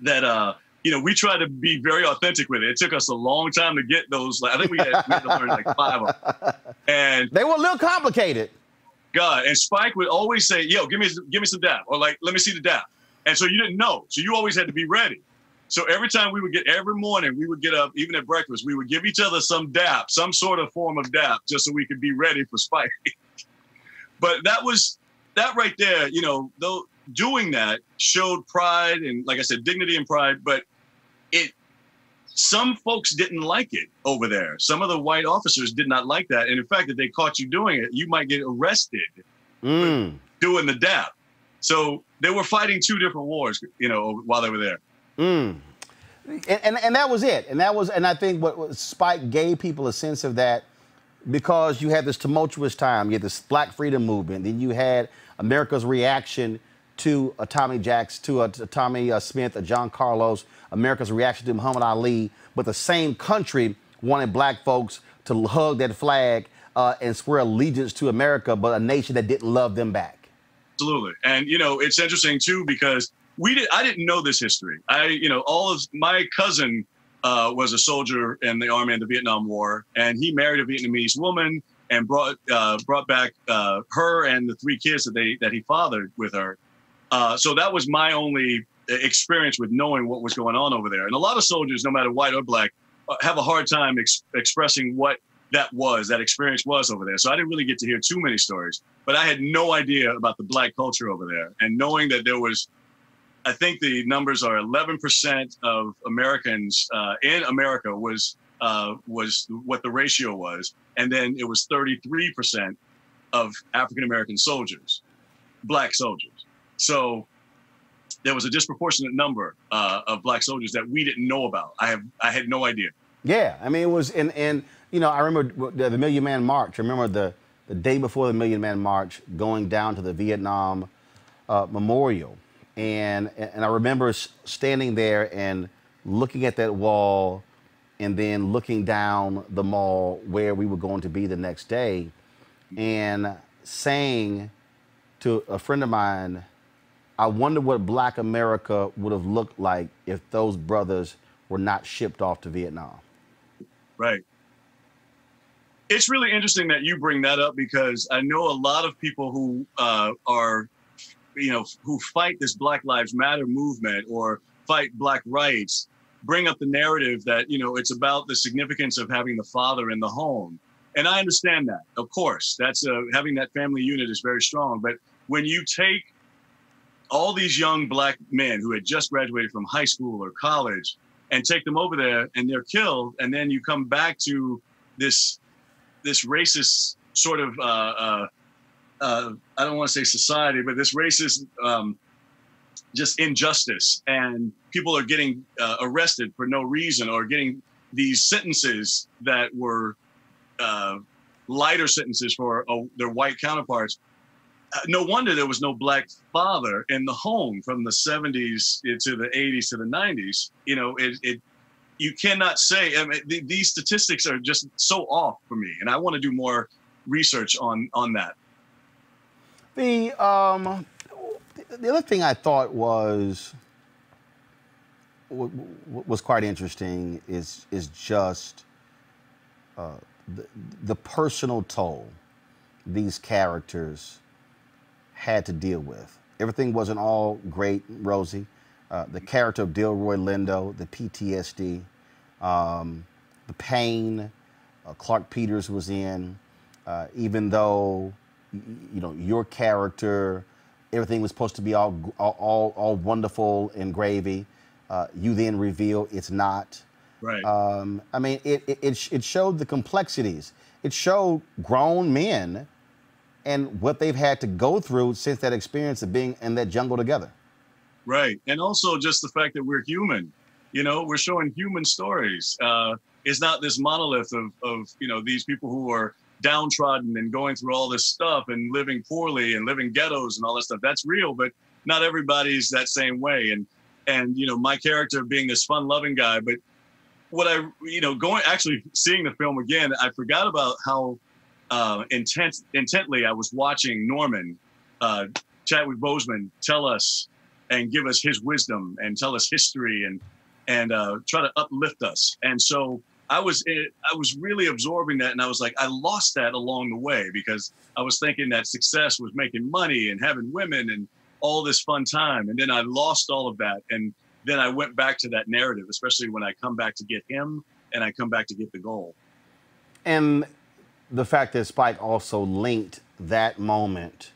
S12: that uh you know we tried to be very authentic with it. It took us a long time to get those. I think we had, we had to learn like five of them, and
S10: they were a little complicated.
S12: God, and Spike would always say, "Yo, give me give me some dap," or like, "Let me see the dap." And so you didn't know, so you always had to be ready. So every time we would get, every morning we would get up, even at breakfast, we would give each other some dap, some sort of form of dap, just so we could be ready for Spike. but that was that right there, you know, though doing that showed pride and, like I said, dignity and pride. But some folks didn't like it over there. Some of the white officers did not like that. And in fact, if they caught you doing it, you might get arrested
S10: mm.
S12: doing the dap. So they were fighting two different wars, you know, while they were there.
S10: Mm. And, and, and that was it. And that was, and I think what, what Spike gave people a sense of that because you had this tumultuous time, you had this Black Freedom Movement, then you had America's reaction to a Tommy Jacks, to a, to Tommy uh, Smith, a John Carlos, America's reaction to Muhammad Ali, but the same country wanted black folks to hug that flag uh, and swear allegiance to America, but a nation that didn't love them back.
S12: Absolutely, and you know it's interesting too because we did. I didn't know this history. I, you know, all of my cousin uh, was a soldier in the army in the Vietnam War, and he married a Vietnamese woman and brought uh, brought back uh, her and the three kids that they that he fathered with her. Uh, so that was my only experience with knowing what was going on over there. And a lot of soldiers, no matter white or black, uh, have a hard time ex- expressing what that was, that experience was over there. So I didn't really get to hear too many stories, but I had no idea about the black culture over there. And knowing that there was, I think the numbers are 11% of Americans uh, in America was uh, was what the ratio was, and then it was 33% of African American soldiers, black soldiers. So there was a disproportionate number uh, of black soldiers that we didn't know about. I have I had no idea.
S10: Yeah, I mean it was and and you know I remember the, the Million Man March. I remember the the day before the Million Man March going down to the Vietnam uh, Memorial, and and I remember standing there and looking at that wall, and then looking down the mall where we were going to be the next day, and saying to a friend of mine I wonder what black America would have looked like if those brothers were not shipped off to Vietnam.
S12: Right. It's really interesting that you bring that up because I know a lot of people who uh, are, you know, who fight this Black Lives Matter movement or fight black rights bring up the narrative that, you know, it's about the significance of having the father in the home. And I understand that, of course. That's uh, having that family unit is very strong. But when you take all these young black men who had just graduated from high school or college and take them over there and they're killed. And then you come back to this this racist sort of uh, uh, uh, I don't want to say society, but this racist um, just injustice, and people are getting uh, arrested for no reason or getting these sentences that were uh, lighter sentences for uh, their white counterparts no wonder there was no black father in the home from the 70s to the 80s to the 90s. You know, it, it you cannot say. I mean, th- these statistics are just so off for me, and I want to do more research on on that.
S10: The um, the other thing I thought was was quite interesting is is just uh, the, the personal toll these characters had to deal with. Everything wasn't all great, rosy. Uh, the character of Delroy Lindo, the PTSD, um, the pain uh, Clarke Peters was in, uh, even though you know your character, everything was supposed to be all all all, wonderful and gravy. Uh, you then reveal it's not.
S13: Right.
S10: Um, I mean, it, it it sh- it showed the complexities. It showed grown men and what they've had to go through since that experience of being in that jungle together.
S12: Right. And also just the fact that we're human. You know, we're showing human stories. Uh, it's not this monolith of, of, you know, these people who are downtrodden and going through all this stuff and living poorly and living ghettos and all that stuff. That's real, but not everybody's that same way. And, and, you know, my character being this fun loving guy, but what I, you know, going, actually seeing the film again, I forgot about how uh, intent, intently I was watching Norman, uh, Chadwick Boseman tell us and give us his wisdom and tell us history and and uh, try to uplift us. And so I was I was really absorbing that, and I was like, I lost that along the way because I was thinking that success was making money and having women and all this fun time, and then I lost all of that, and then I went back to that narrative, especially when I come back to get him and I come back to get the goal.
S10: And the fact that Spike also linked that moment,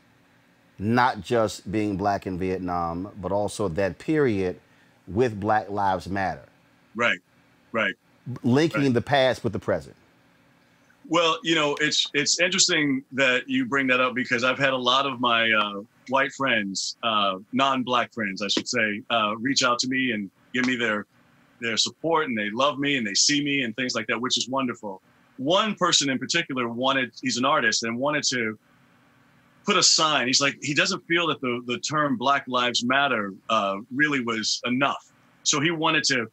S10: not just being black in Vietnam, but also that period with Black Lives Matter.
S12: Right, right.
S10: Linking
S12: Right.
S10: the past with the present.
S12: Well, you know, it's it's interesting that you bring that up because I've had a lot of my uh, white friends, uh, non-black friends, I should say, uh, reach out to me and give me their their support, and they love me and they see me and things like that, which is wonderful. One person in particular wanted, he's an artist, and wanted to put a sign. He's like, he doesn't feel that the the term Black Lives Matter uh, really was enough, so he wanted to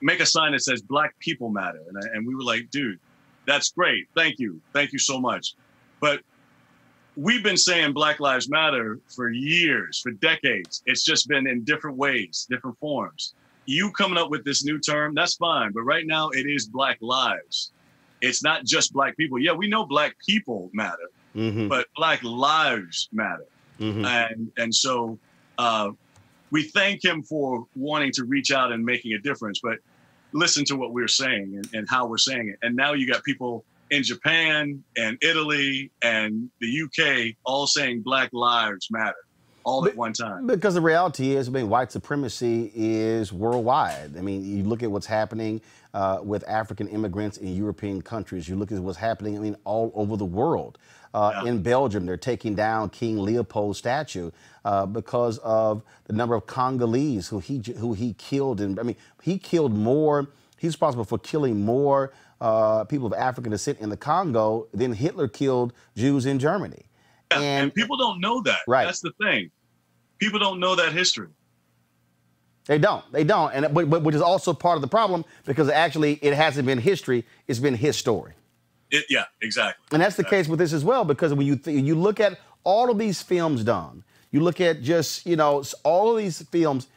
S12: make a sign that says Black People Matter, and I, and we were like, dude that's great. Thank you. Thank you so much. But we've been saying Black Lives Matter for years, for decades. It's just been in different ways, different forms. You coming up with this new term, that's fine. But right now, it is Black Lives. It's not just Black people. Yeah, we know Black people matter,
S10: Mm-hmm.
S12: but Black lives matter. And, and so uh, we thank him for wanting to reach out and making a difference. But listen to what we're saying and, and how we're saying it. And now you got people in Japan and Italy and the UK all saying Black Lives Matter all at one time.
S10: Because the reality is, I mean, white supremacy is worldwide. I mean, you look at what's happening uh, with African immigrants in European countries. You look at what's happening, I mean, all over the world. Uh, In Belgium, they're taking down King Leopold's statue uh, because of the number of Congolese who he who he killed. And I mean, he killed more. He's responsible for killing more uh, people of African descent in the Congo than Hitler killed Jews in Germany.
S12: And, people don't know that.
S10: Right.
S12: That's the thing. People don't know that history.
S10: They don't. They don't. And but, but which is also part of the problem because actually it hasn't been history. It's been his story.
S12: It, yeah, exactly.
S10: And that's the case with this as well because when you you look at all of these films done, you look at just you know all of these films.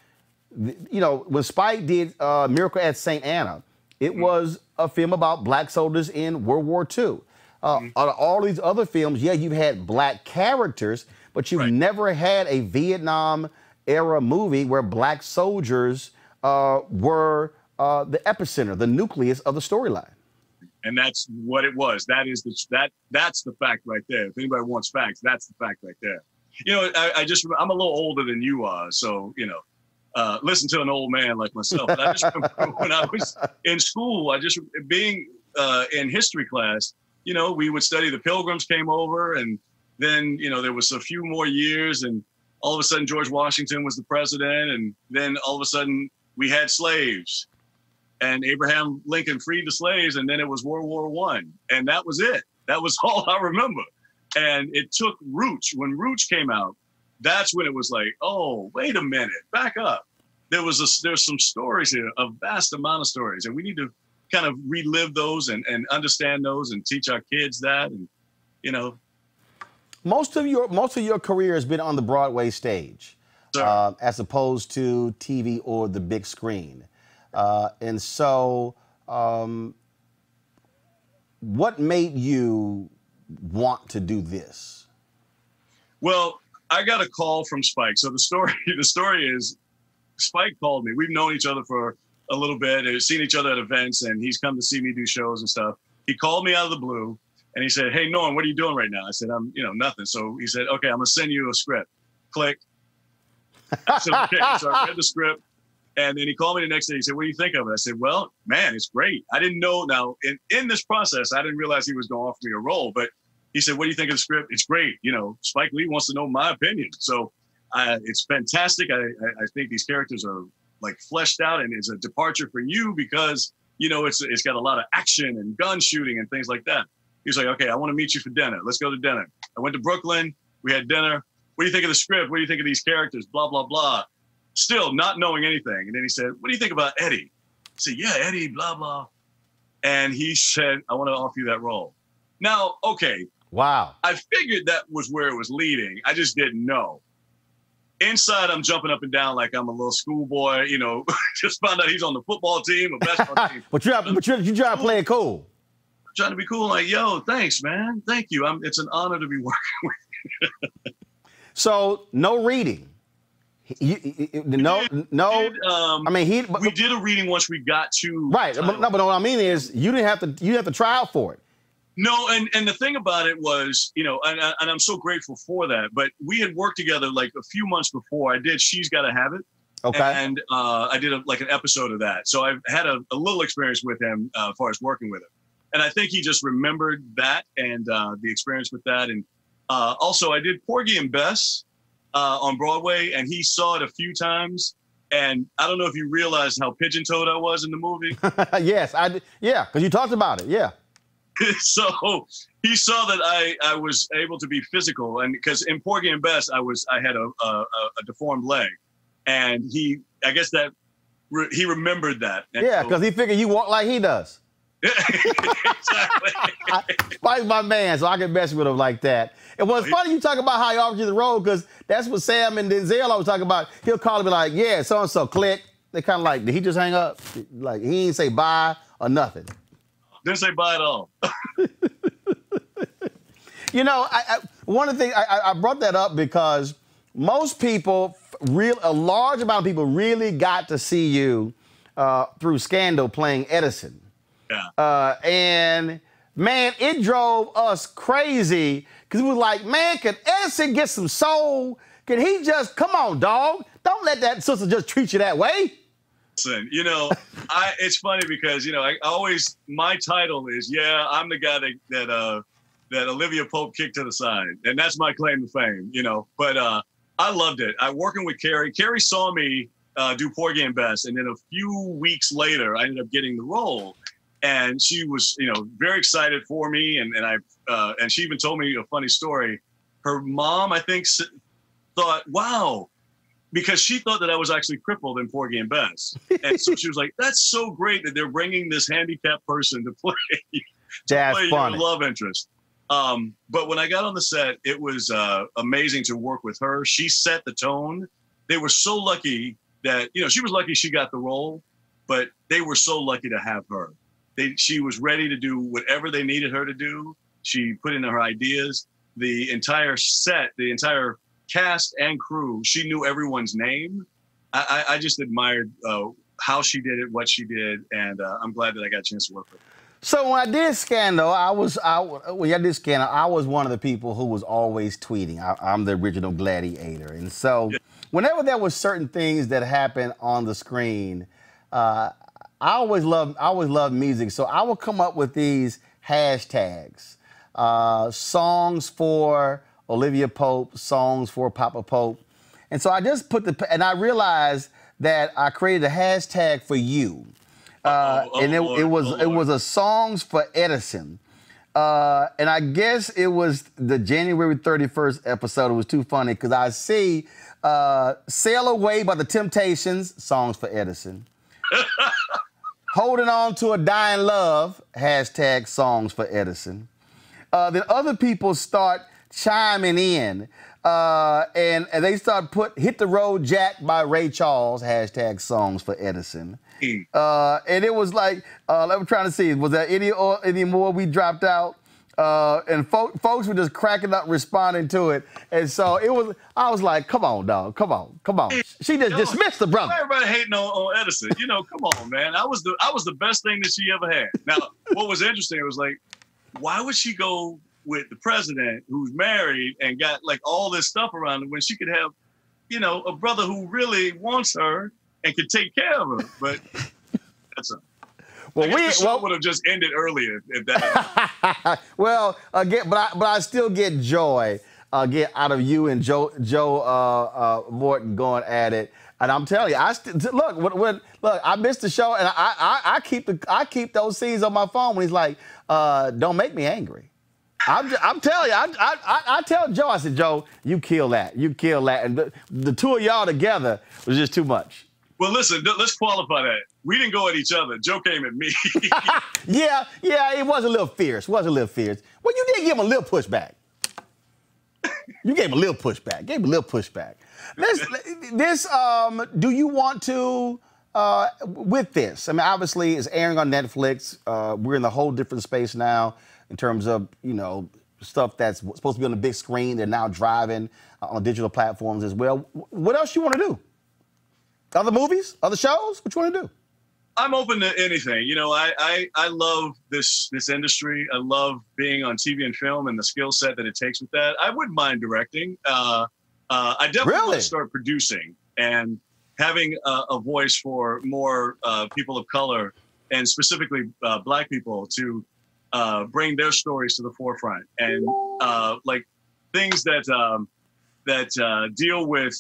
S10: You know when Spike did uh, Miracle at Saint Anna, it was a film about black soldiers in World War II. Uh, out of All these other films, yeah, you've had black characters, but you've never had a Vietnam era movie where black soldiers uh, were uh, the epicenter, the nucleus of the storyline.
S12: And that's what it was. That is the that that's the fact right there. If anybody wants facts, that's the fact right there. You know, I, I just I'm a little older than you are, so you know, uh, listen to an old man like myself. But I just remember when I was in school, I just being uh, in history class. You know, we would study the Pilgrims came over, and then you know there was a few more years, and all of a sudden George Washington was the president, and then all of a sudden we had slaves, and Abraham Lincoln freed the slaves, and then it was World War One, and that was it. That was all I remember. And it took Roots. when Roots came out. That's when it was like, oh, wait a minute, back up. There was a, there's some stories here, a vast amount of stories, and we need to kind of relive those and, and understand those and teach our kids that, and you know,
S10: most of your most of your career has been on the Broadway stage, uh, as opposed to TV or the big screen, uh, and so um, what made you want to do this?
S12: Well, I got a call from Spike. So the story, the story is, Spike called me. We've known each other for a little bit, and seen each other at events, and he's come to see me do shows and stuff. He called me out of the blue, and he said, "Hey, Norm, what are you doing right now?" I said, "I'm, you know, nothing." So he said, "Okay, I'm gonna send you a script." Click. I said, "Okay." So I read the script, And then he called me the next day. He said, "What do you think of it?" I said, "Well, man, it's great. I didn't know. Now, in, in this process, I didn't realize he was going to offer me a role. But he said, "What do you think of the script? It's great. You know, Spike Lee wants to know my opinion. So uh, it's fantastic. I, I, I think these characters are like fleshed out, and it's a departure for you because you know it's it's got a lot of action and gun shooting and things like that." He was like, "Okay, I want to meet you for dinner. Let's go to dinner." I went to Brooklyn. We had dinner. What do you think of the script? What do you think of these characters? Blah blah blah still not knowing anything. And then he said, What do you think about Eddie? I said, Yeah, Eddie, blah, blah. And he said, I want to offer you that role. Now, okay.
S10: Wow.
S12: I figured that was where it was leading. I just didn't know. Inside, I'm jumping up and down like I'm a little schoolboy, you know, just found out he's on the football team, a basketball team.
S10: but you're, but you're, you try to play it cool.
S12: Trying to be cool, like, yo, thanks, man. Thank you. I'm, it's an honor to be working with you.
S10: so, no reading. You, you, no, no.
S12: Did, um,
S10: I mean, he.
S12: But, we did a reading once we got to
S10: right. But, no, but what I mean is, you didn't have to. You have to try out for it.
S12: No, and and the thing about it was, you know, and, and I'm so grateful for that. But we had worked together like a few months before. I did. She's got to have it.
S10: Okay.
S12: And uh, I did a, like an episode of that, so I've had a, a little experience with him uh, as far as working with him, and I think he just remembered that and uh, the experience with that, and uh, also I did Porgy and Bess uh, on Broadway, and he saw it a few times. And I don't know if you realized how pigeon-toed I was in the movie.
S10: yes, I did. Yeah, because you talked about it. Yeah.
S12: so he saw that I, I was able to be physical, and because in Porgy and Bess, I was I had a, a, a deformed leg, and he I guess that re, he remembered that. And
S10: yeah,
S12: so-
S10: because he figured you walk like he does.
S12: Exactly.
S10: Spike's my man, so I can mess with him like that. And it's funny you talk about how he offers you the role because that's what Sam and Denzel always talk about. He'll call and be like, "Yeah, so and so, click." They kind of like, did he just hang up? Like he ain't say bye or nothing.
S12: Didn't say bye at all.
S10: You know, I, I, one of the things I, I brought that up because most people, real a large amount of people, really got to see you uh, through Scandal playing Edison.
S12: Yeah.
S10: Uh, and man, it drove us crazy because it was like, man, can Edison get some soul? Can he just come on, dog? Don't let that sister just treat you that way.
S12: Listen, you know, I it's funny because you know I always my title is yeah I'm the guy that that uh that Olivia Pope kicked to the side, and that's my claim to fame. You know, but uh I loved it. I working with Kerry. Kerry saw me uh, do Porgy and Bess, and then a few weeks later, I ended up getting the role, and she was you know very excited for me, and and I uh, and she even told me a funny story. Her mom, I think, thought, "Wow." because she thought that I was actually crippled in Porgy and Bess. And so she was like, that's so great that they're bringing this handicapped person to play, to
S10: That's
S12: play
S10: funny.
S12: your love interest. Um, but when I got on the set, it was uh, amazing to work with her. She set the tone. They were so lucky that, you know, she was lucky she got the role, but they were so lucky to have her. They, she was ready to do whatever they needed her to do. She put in her ideas. The entire set, the entire cast and crew, she knew everyone's name. I, I, I just admired uh, how she did it, what she did, and uh, I'm glad that I got a chance to work with her.
S10: So when I did Scandal, I was I when I did Scandal, I was one of the people who was always tweeting. I, I'm the original gladiator, and so whenever there was certain things that happened on the screen, uh, I always love I always loved music. So I will come up with these hashtags, uh, songs for Olivia Pope, songs for Papa Pope, and so I just put the and I realized that I created a hashtag for you. Uh,
S12: oh,
S10: and it,
S12: Lord,
S10: it was
S12: oh,
S10: it was a songs for Edison. Uh, and I guess it was the January 31st episode. It was too funny because I see uh, Sail Away by the Temptations, songs for Edison. Holding on to a dying love, hashtag songs for Edison. Uh, then other people start chiming in. Uh, and, and they start put Hit the Road Jack by Ray Charles, hashtag songs for Edison. Uh, and it was like, uh, I'm trying to see, was there any or any more we dropped out? Uh, and fo- folks were just cracking up, responding to it. And so it was, I was like, come on, dog, come on, come on. She just dismissed the brother.
S12: Everybody hating on, on Edison. You know, come on, man. I was the I was the best thing that she ever had. Now, what was interesting was like, why would she go with the president who's married and got like all this stuff around her when she could have, you know, a brother who really wants her and can take care of her. But that's a.
S10: Well, we
S12: the show
S10: well,
S12: would have just ended earlier if that.
S10: well again, but I, but I still get joy uh, get out of you and Joe Joe uh, uh, Morton going at it. And I'm telling you, I st- look when, when look I missed the show, and I, I I keep the I keep those scenes on my phone when he's like, uh, "Don't make me angry." I'm, just, I'm telling you, I, I, I, tell Joe, I said, Joe, you kill that, you kill that, and the, the two of y'all together was just too much.
S12: well, listen, let's qualify that. We didn't go at each other. Joe came at me.
S10: Yeah, yeah, it was a little fierce. Was a little fierce. Well, you did give him a little pushback. You gave him a little pushback. Gave him a little pushback. This, this, um, do you want to, uh, with this? I mean, obviously, it's airing on Netflix. Uh, we're in a whole different space now in terms of, you know, stuff that's supposed to be on the big screen. They're now driving uh, on digital platforms as well. What else you want to do? Other movies? Other shows? What you want to do?
S12: I'm open to anything. You know, I, I I love this this industry. I love being on TV and film and the skill set that it takes with that. I wouldn't mind directing. Uh, uh, I definitely want to start producing and having a, a voice for more uh, people of color and specifically uh, Black people to uh, bring their stories to the forefront and uh, like things that um, that uh, deal with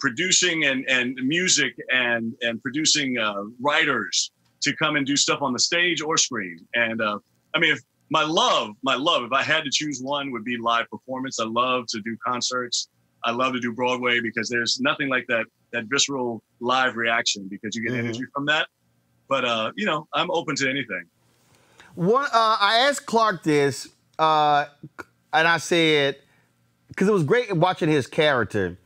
S12: producing and, and music and and producing uh, writers to come and do stuff on the stage or screen. And uh, I mean, if my love, my love, if I had to choose one, would be live performance. I love to do concerts. I love to do Broadway because there's nothing like that that visceral live reaction because you get
S10: Mhm.
S12: energy from that. But uh, you know, I'm open to anything.
S10: One, uh, I asked Clarke this, uh, and I said, because it was great watching his character.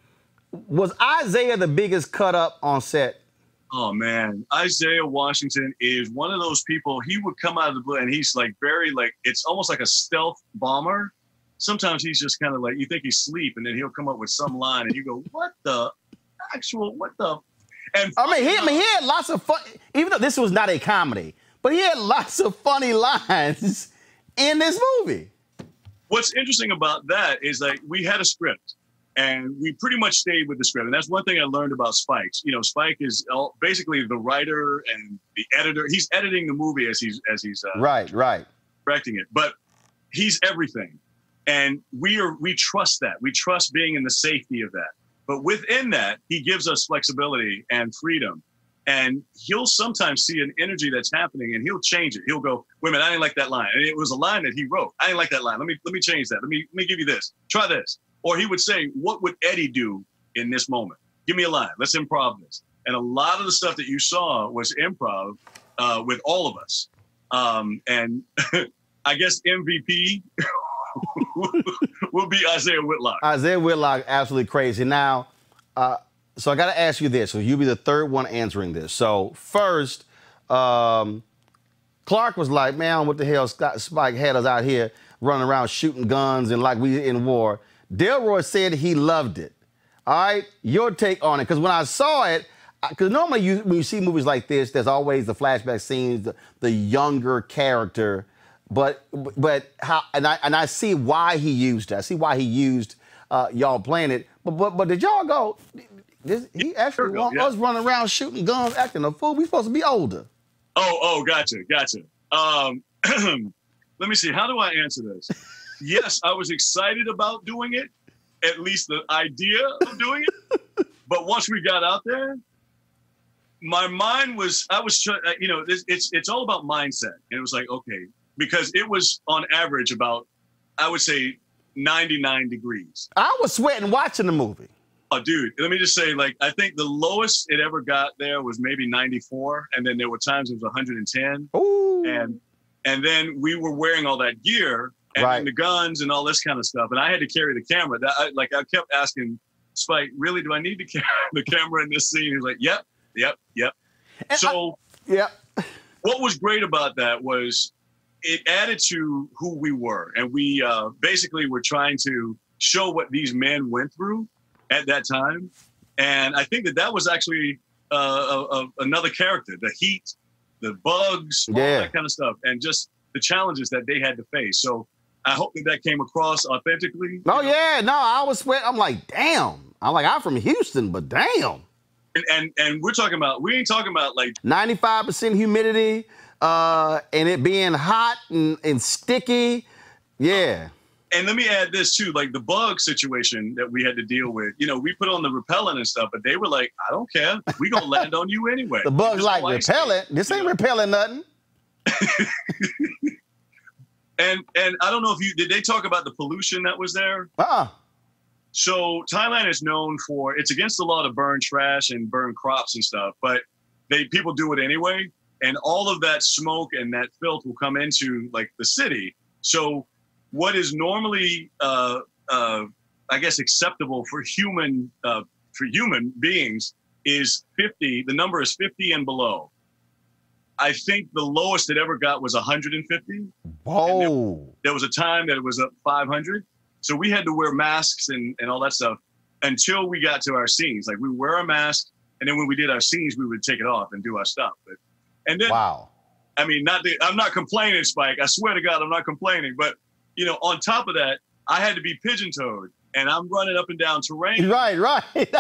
S10: Was Isiah the biggest cut up on set?
S12: Oh man, Isaiah Washington is one of those people. He would come out of the blue and he's like very like it's almost like a stealth bomber. Sometimes he's just kind of like you think he's asleep, and then he'll come up with some line, and you go, "What the actual? What the?" And
S10: I mean, he, I mean, he uh had lots of fun. Even though this was not a comedy, but he had lots of funny lines in this movie.
S12: What's interesting about that is like we had a script and we pretty much stayed with the script. And that's one thing I learned about Spike's. You know, Spike is basically the writer and the editor. He's editing the movie as he's as he's uh,
S10: Right, right.
S12: directing it, but he's everything. And we are we trust that. We trust being in the safety of that. But within that, he gives us flexibility and freedom. And he'll sometimes see an energy that's happening and he'll change it. He'll go, wait a minute, I didn't like that line. And it was a line that he wrote. I didn't like that line. Let me let me change that. Let me let me give you this. Try this. Or he would say, What would Eddie do in this moment? Give me a line. Let's improv this. And a lot of the stuff that you saw was improv uh, with all of us. Um, and I guess MVP will be Isiah Whitlock.
S10: Isiah Whitlock, absolutely crazy. Now, uh, so I got to ask you this. So you'll be the third one answering this. So first, um, Clarke was like, "Man, what the hell? Scott Spike had us out here running around shooting guns and like we in war." Delroy said he loved it. All right, your take on it? Because when I saw it, because normally you, when you see movies like this, there's always the flashback scenes, the, the younger character, but but how and I and I see why he used it. I see why he used uh, y'all playing it. But but but did y'all go? This, he actually
S12: go,
S10: want
S12: yeah.
S10: us running around shooting guns, acting a fool. We supposed to be older.
S12: Oh, oh, gotcha, gotcha. Um, let me see. How do I answer this? Yes, I was excited about doing it, at least the idea of doing it. but once we got out there, my mind was I was uh, you know it's it's it's all about mindset, and it was like okay because it was on average about I would say 99 degrees.
S10: I was sweating watching the movie.
S12: Oh, dude, let me just say, like, I think the lowest it ever got there was maybe 94, and then there were times it was 110.
S10: Ooh.
S12: And and then we were wearing all that gear and
S10: Right.
S12: the guns and all this kind of stuff, and I had to carry the camera. That I, like I kept asking Spike, really, do I need to carry the camera in this scene? He's like, yep, yep, yep. so
S10: yep.
S12: what was great about that was it added to who we were and we uh, basically were trying to show what these men went through at that time and i think that that was actually uh, a, a, another character the heat the bugs all that kind of stuff and just the challenges that they had to face so i hope that that came across authentically
S10: Oh yeah, no, I was sweating. I'm like, damn. I'm like, I'm from Houston, but damn.
S12: And, and and we're talking about we ain't talking about like
S10: 95% humidity, uh, and it being hot and, and sticky. Yeah.
S12: and let me add this too, like the bug situation that we had to deal with. You know, we put on the repellent and stuff, but they were like, "I don't care, we gonna land on you anyway."
S10: The bug's like repellent. This ain't repelling nothing.
S12: And and I don't know if you did they talk about the pollution that was there.
S10: Uh-uh.
S12: So Thailand is known for it's against the law to burn trash and burn crops and stuff, but they people do it anyway, and all of that smoke and that filth will come into like the city. So what is normally uh, uh, I guess acceptable for human uh, for human beings is 50. The number is 50 and below. I think the lowest it ever got was 150.
S10: Whoa.
S12: There was a time that it was up 500. So we had to wear masks and, and all that stuff until we got to our scenes. Like we wear a mask, and then when we did our scenes, we would take it off and do our stuff. But and then
S10: wow.
S12: I mean, not that, I'm not complaining, Spike. I swear to God, I'm not complaining. But you know, on top of that, I had to be pigeon-toed, and I'm running up and down terrain.
S10: Right, right.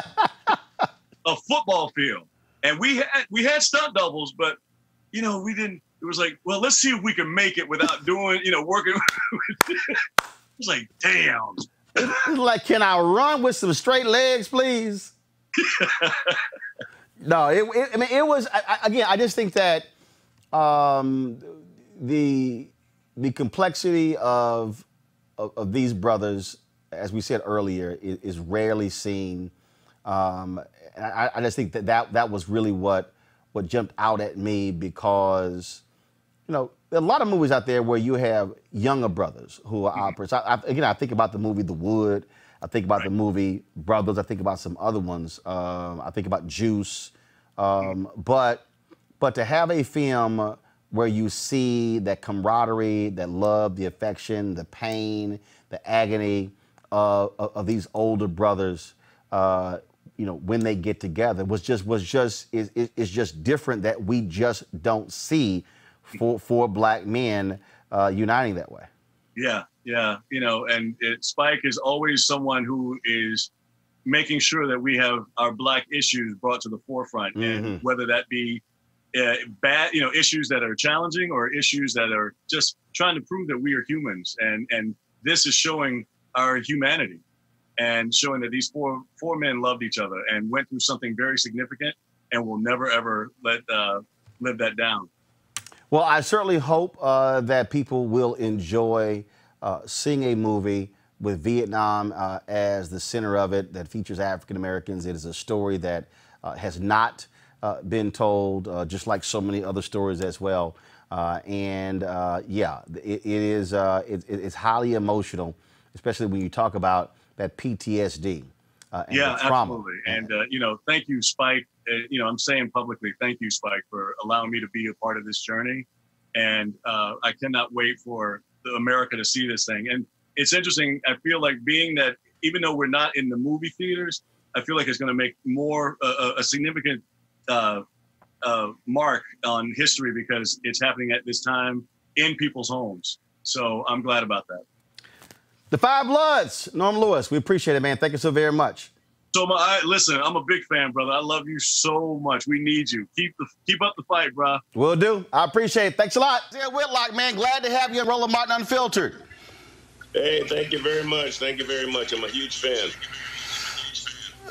S12: a football field, and we had we had stunt doubles, but you know, we didn't. It was like, well, let's see if we can make it without doing, you know, working. it was like, damn.
S10: Like, can I run with some straight legs, please? no, it, it, I mean, it was I, again. I just think that um, the the complexity of, of, of these brothers, as we said earlier, is, is rarely seen. Um, I, I just think that, that that was really what what jumped out at me because you know there are a lot of movies out there where you have younger brothers who are operas. I, I, again, I think about the movie The Wood. I think about the movie Brothers. I think about some other ones. Um, I think about Juice. Um, but but to have a film where you see that camaraderie, that love, the affection, the pain, the agony of, of, of these older brothers, uh, you know, when they get together was just was just is is just different that we just don't see for for black men uh, uniting that way.
S12: Yeah, yeah, you know, and it, Spike is always someone who is making sure that we have our black issues brought to the forefront, and
S10: Mhm.
S12: whether that be uh, bad, you know, issues that are challenging or issues that are just trying to prove that we are humans, and and this is showing our humanity and showing that these four four men loved each other and went through something very significant and will never ever let uh, live that down.
S10: Well, I certainly hope uh, that people will enjoy uh, seeing a movie with Vietnam uh, as the center of it that features African Americans. It is a story that uh, has not uh, been told, just like so many other stories as well. And yeah, it, it is it, it's highly emotional, especially when you talk about that PTSD uh, and
S12: yeah, absolutely. And uh, you know, thank you, Spike. Uh, you know, I'm saying publicly, thank you, Spike, for allowing me to be a part of this journey. And uh, I cannot wait for the America to see this thing. And it's interesting. I feel like being that, even though we're not in the movie theaters, I feel like it's going to make more uh, a significant uh, uh, mark on history because it's happening at this time in people's homes. So I'm glad about that.
S10: The Five Bloods, Norm Lewis. We appreciate it, man. Thank you so very much.
S12: So my, I, listen, I'm a big fan, brother. I love you so much. We need you. Keep the keep up the fight, bro.
S10: Will do. I appreciate it. Thanks a lot. Yeah, Whitlock, man. Glad to have you on Roland Martin Unfiltered.
S14: Hey, thank you very much. Thank you very much. I'm a huge fan.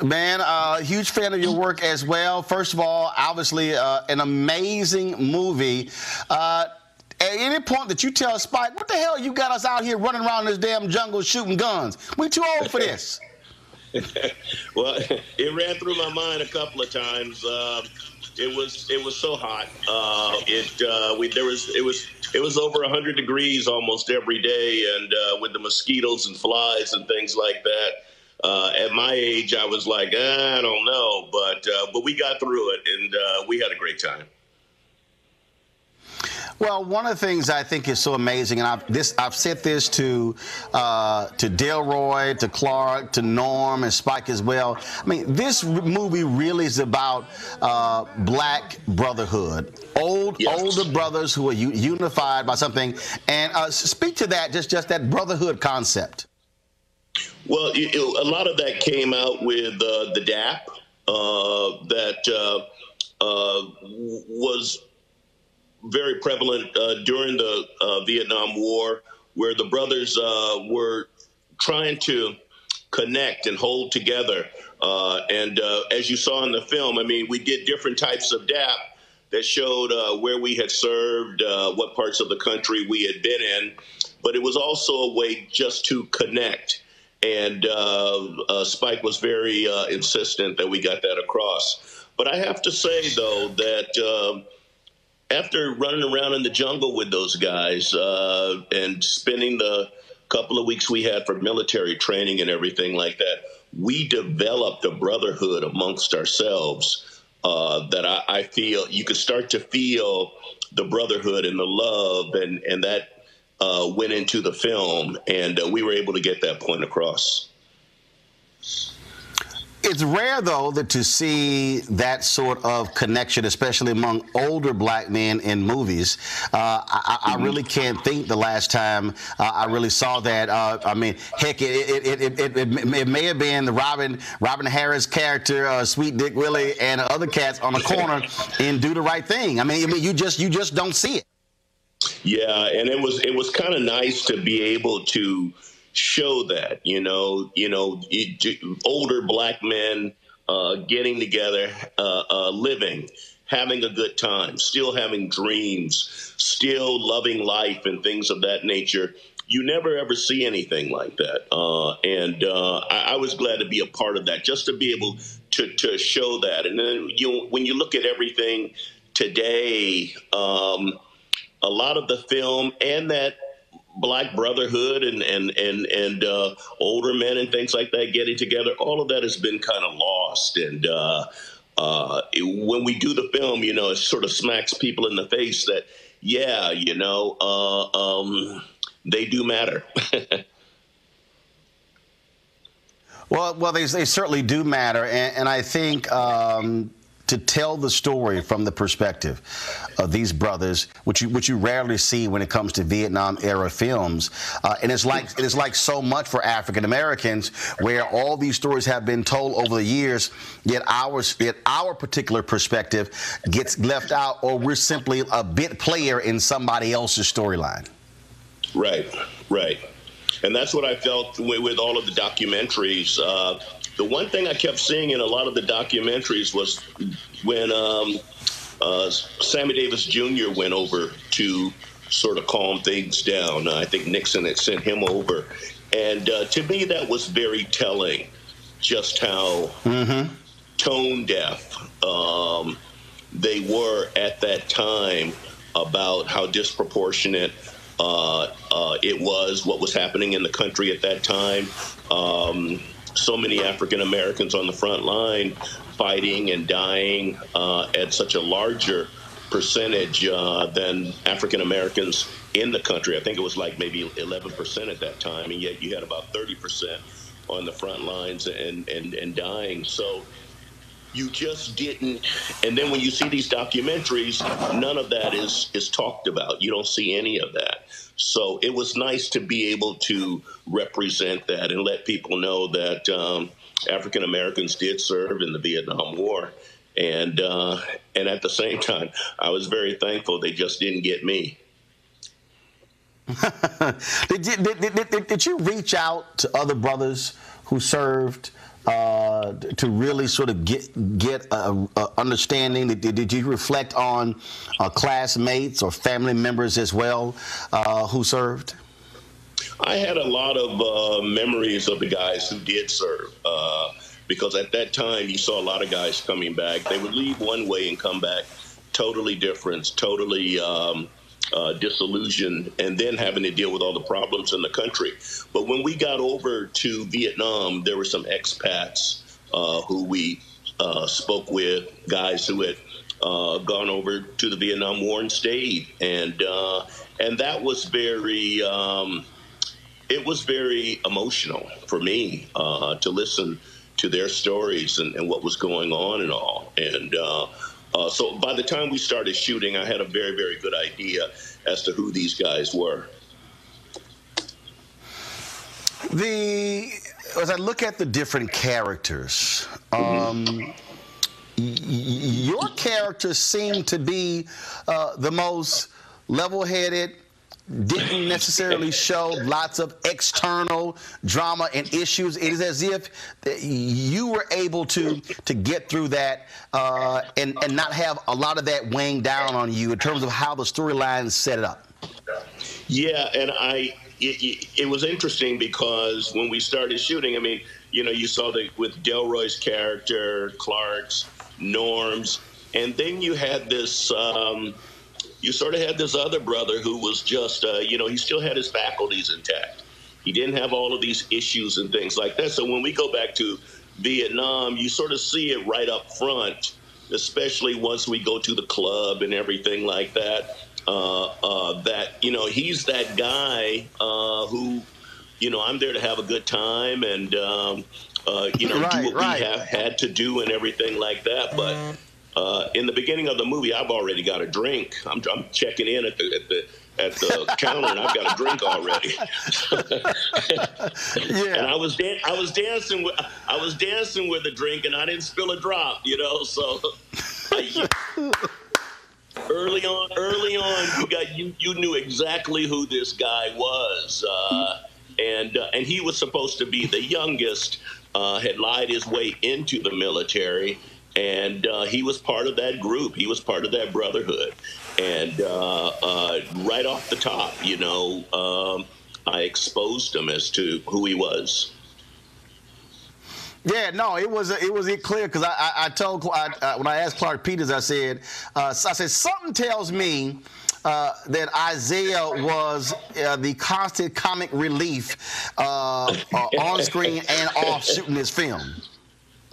S10: Man, uh, huge fan of your work as well. First of all, obviously, uh, an amazing movie. Uh, at any point that you tell Spike, what the hell you got us out here running around this damn jungle shooting guns? We too old for this.
S14: well, it ran through my mind a couple of times. Uh, it was it was so hot. Uh, it uh, we there was it was it was over hundred degrees almost every day, and uh, with the mosquitoes and flies and things like that. Uh, at my age, I was like, "Ah, I don't know, but uh, but we got through it, and we had a great time.
S10: Well, one of the things I think is so amazing, and I've this I've said this to uh, to Delroy, to Clarke, to Norm, and Spike as well. I mean, this movie really is about uh, black brotherhood, old older brothers who are unified by something. And uh, speak to that, just just that brotherhood concept.
S14: Well, it, it- a lot of that came out with uh, the DAP. uh, that uh, uh, was very prevalent uh, during the uh, Vietnam War, where the brothers uh, were trying to connect and hold together. Uh, and uh, as you saw in the film, I mean, we did different types of DAP that showed uh, where we had served, what parts of the country we had been in, but it was also a way just to connect. And Spike was very insistent that we got that across. But I have to say, though, that um, after running around in the jungle with those guys uh, and spending the couple of weeks we had for military training and everything like that, we developed a brotherhood amongst ourselves uh, that I, I, feel you could start to feel the brotherhood and the love, and and that uh, went into the film, and uh, we were able to get that point across.
S10: It's rare, though, that to see that sort of connection, especially among older black men in movies. Uh, I, I,
S14: mm-hmm.
S10: really can't think the last time uh, I really saw that. Uh, I mean, heck, it it, it, it, it, may have been the Robin Robin Harris character, uh, Sweet Dick Willie, and other cats on the corner in Do the Right Thing. I mean, I mean, you just you just don't see it.
S14: Yeah, and it was it was kind of nice to be able to show that you know you know older black men uh, getting together uh, uh, living having a good time still having dreams still loving life and things of that nature. You never ever see anything like that. Uh, and uh, I, I, was glad to be a part of that just to be able to, to show that. And then you when you look at everything today um, a lot of the film and that black brotherhood and and and and uh, older men and things like that getting together. All of that has been kind of lost, and uh, uh, it, when we do the film, you know, it sort of smacks people in the face that yeah, you know, uh, um, they do matter.
S10: well, well, they, they certainly do matter, and, and I think. Um, to tell the story from the perspective of these brothers, which you which you rarely see when it comes to Vietnam era films. Uh, and it's like it is like so much for African Americans, where all these stories have been told over the years, yet ours yet our particular perspective gets left out, or we're simply a bit player in somebody else's storyline.
S14: Right, right. And that's what I felt with, with all of the documentaries. Uh, the one thing I kept seeing in a lot of the documentaries was when um, uh, Sammy Davis Jr. went over to sort of calm things down. Uh, I think Nixon had sent him over. And uh, to me, that was very telling just how
S10: mm-hmm.
S14: tone deaf um, they were at that time about how disproportionate uh, uh, it was, what was happening in the country at that time. Um, so many African Americans on the front line fighting and dying uh, at such a larger percentage uh, than African Americans in the country. I think it was like maybe 11% at that time, and yet you had about 30% on the front lines and, and, and dying. So you just didn't and then when you see these documentaries none of that is is talked about you don't see any of that so it was nice to be able to represent that and let people know that um, African Americans did serve in the Vietnam War. And uh, and at the same time, I was very thankful they just didn't get me.
S10: did, you, did, did, did, you reach out to other brothers who served uh, to really sort of get get a, a understanding? Did, did, you reflect on uh, classmates or family members as well uh, who served?
S14: I had a lot of uh, memories of the guys who did serve uh, because at that time you saw a lot of guys coming back. They would leave one way and come back totally different, totally. Um, uh, disillusioned and then having to deal with all the problems in the country. But when we got over to Vietnam, there were some expats uh, who we uh, spoke with, guys who had uh, gone over to the Vietnam War and stayed, and uh, and that was very. Um, it was very emotional for me uh, to listen to their stories and, and, what was going on and all. And uh, so by the time we started shooting, I had a very, very good idea as to who these guys were.
S10: The as I look at the different characters, um, your characters seem to be uh, the most level-headed, didn't necessarily show lots of external drama and issues. It is as if you were able to to get through that uh, and and not have a lot of that weighing down on you in terms of how the storyline set it up.
S14: Yeah, and I it, it, was interesting because when we started shooting, I mean, you know, you saw the with Delroy's character, Clarke's, Norm's, and then you had this. Um, you sort of had this other brother who was just, uh, you know, he still had his faculties intact. He didn't have all of these issues and things like that. So when we go back to Vietnam, you sort of see it right up front, especially once we go to the club and everything like that. Uh, uh, that you know, he's that guy uh, who, you know, I'm there to have a good time and. Um, uh, you know, right, do what right. we have had to do and everything like that. But uh, in the beginning of the movie, I've already got a drink. I'm, I'm checking in at the at the at the counter, and I've got a drink already. yeah. And I was dan- I was dancing with I was dancing with a drink, and I didn't spill a drop. You know, so. Early on, early on, you got you you knew exactly who this guy was, uh, and uh, and he was supposed to be the youngest. Uh, had lied his way into the military and uh, he was part of that group. He was part of that brotherhood, and uh, uh, right off the top, you know, um, I exposed him as to who he was.
S10: Yeah, no, it was it was it clear because I, I, I, told I, when I asked Clarke Peters, I said uh, I said something tells me. Uh, that Isiah was uh, the constant comic relief uh, uh, on screen and off shooting this film.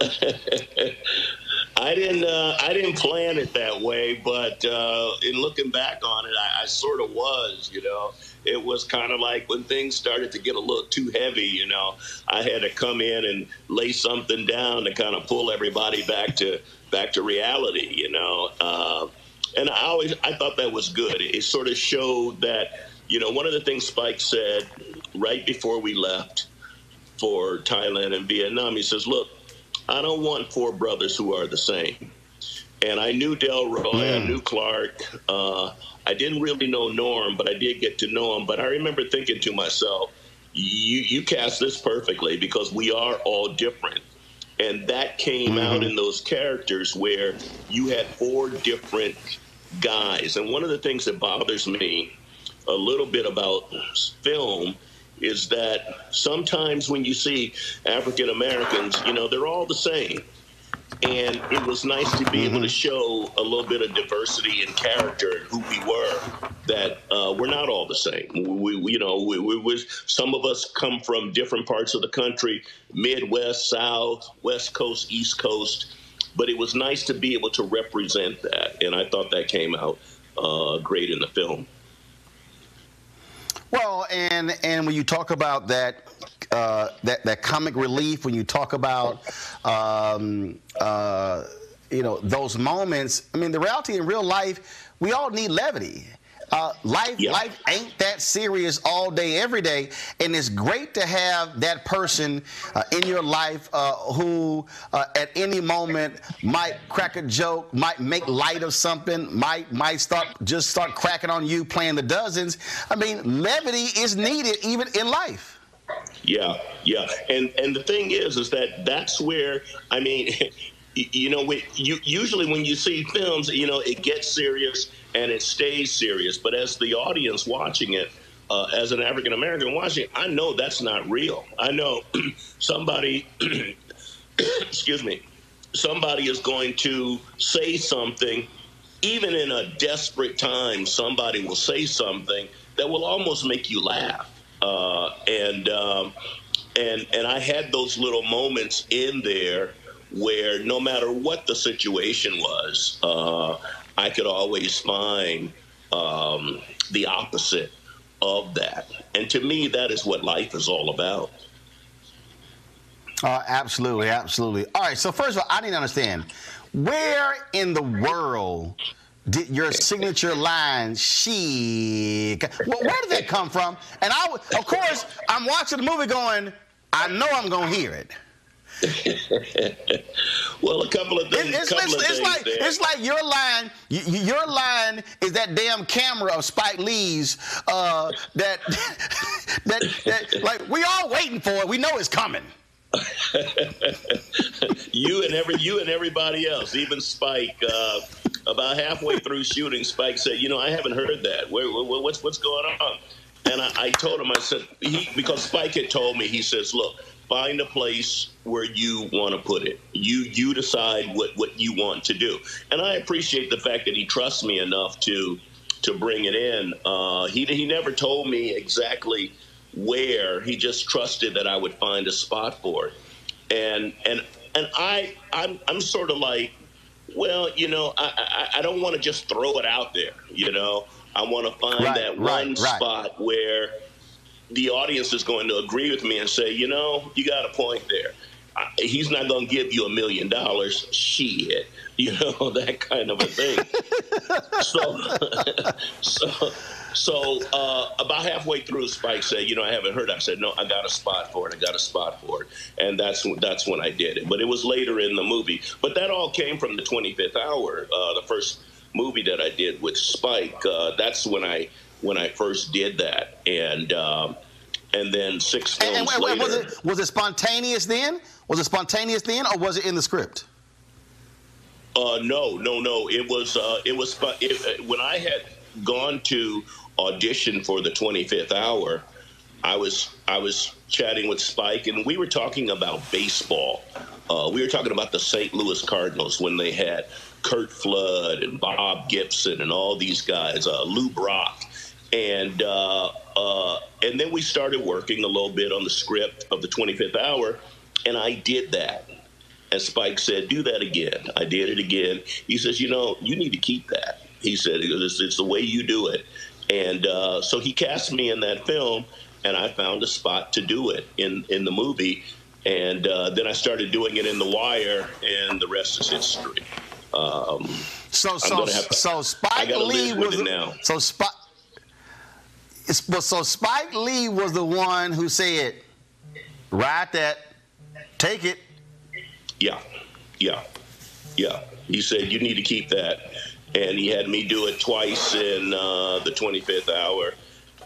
S14: I didn't. Uh, I didn't plan it that way, but uh, in looking back on it, I, I sort of was. You know, it was kind of like when things started to get a little too heavy. You know, I had to come in and lay something down to kind of pull everybody back to back to reality. You know, uh, and I always I thought that was good. It, it sort of showed that you know one of the things Spike said right before we left for Thailand and Vietnam. He says, "Look." I don't want four brothers who are the same. And I knew Delroy, mm. I knew Clarke. Uh, I didn't really know Norm, but I did get to know him. But I remember thinking to myself, you, you cast this perfectly because we are all different. And that came mm-hmm. out in those characters where you had four different guys. And one of the things that bothers me a little bit about film is that sometimes when you see African Americans, you know, they're all the same. And it was nice to be able to mm-hmm. show a little bit of diversity in character and who we were. That uh, we're not all the same. We, we you know, we, we, we, some of us come from different parts of the country: Midwest, South, West Coast, East Coast. But it was nice to be able to represent that, and I thought that came out uh, great in the film.
S10: Well, and and when you talk about that uh, that that comic relief, when you talk about um, uh, you know those moments, I mean, the reality in real life, we all need levity. Uh, life, life ain't that serious all day, every day, and it's great to have that person uh, in your life uh, who, uh, at any moment, might crack a joke, might make light of something, might might start just start cracking on you, playing the dozens. I mean, levity is needed even in life.
S14: Yeah, yeah, and and the thing is, is that that's where I mean. you know, we, you, usually when you see films, you know, it gets serious and it stays serious. But as the audience watching it, uh, as an African American watching, it, I know that's not real. I know somebody, excuse me, somebody is going to say something, even in a desperate time, somebody will say something that will almost make you laugh. Uh, and um, and and I had those little moments in there where no matter what the situation was, uh, I could always find um, the opposite of that. And to me, that is what life is all about.
S10: Uh, absolutely, absolutely. All right, so first of all, I didn't understand where in the world did your signature line "she"? Well, where did that come from? And I, of course, I'm watching the movie going, I know I'm gonna hear it.
S14: well, a couple of things.
S10: It's, it's, it's
S14: things
S10: like
S14: there.
S10: it's like your line. Your line is that damn camera of Spike Lee's uh, that that that like we all waiting for it. We know it's coming.
S14: you and every you and everybody else, even Spike. Uh, about halfway through shooting, Spike said, "You know, I haven't heard that. Where, where, what's what's going on?" And I, I told him, I said, he, because Spike had told me, he says, "Look, find a place where you want to put it. You you decide what what you want to do." And I appreciate the fact that he trusts me enough to to bring it in. Uh, he he never told me exactly where. He just trusted that I would find a spot for it. And and and I I'm I'm sort of like, well, you know, I I, I don't want to just throw it out there. You know, I want to find
S10: Right,
S14: that
S10: right,
S14: one
S10: right.
S14: spot where the audience is going to agree with me and say, you know, you got a point there. He's not going to give you a million dollars. Shit, you know that kind of a thing. so, so, so uh, about halfway through, Spike said, "You know, I haven't heard." I said, "No, I got a spot for it. I got a spot for it," and that's that's when I did it. But it was later in the movie. But that all came from the 25th hour, uh, the first movie that I did with Spike. Uh, that's when I when I first did that, and um, and then six films
S10: And, and,
S14: later.
S10: was it was it spontaneous then? Was it spontaneous then, or was it in the script?
S14: Uh, no, no, no. It was uh, it was it, uh, when I had gone to audition for the 25th hour. I was I was chatting with Spike, and we were talking about baseball. Uh, we were talking about the St. Louis Cardinals when they had Curt Flood and Bob Gibson and all these guys, uh, Lou Brock, and uh, and then we started working a little bit on the script of the 25th hour, and I did that. And Spike said, "Do that again." I did it again. He says, "You know, you need to keep that." He said, "It's, it's the way you do it." And uh, so he cast me in that film, and I found a spot to do it in in the movie. And uh, then I started doing it in The Wire, and the rest is history. Um,
S10: So so
S14: gonna
S10: so Spike Lee was
S14: now.
S10: so Spike. Well, so Spike Lee was the one who said, "Write that, take it."
S14: Yeah, yeah, yeah. He said you need to keep that, and he had me do it twice in uh, the 25th hour,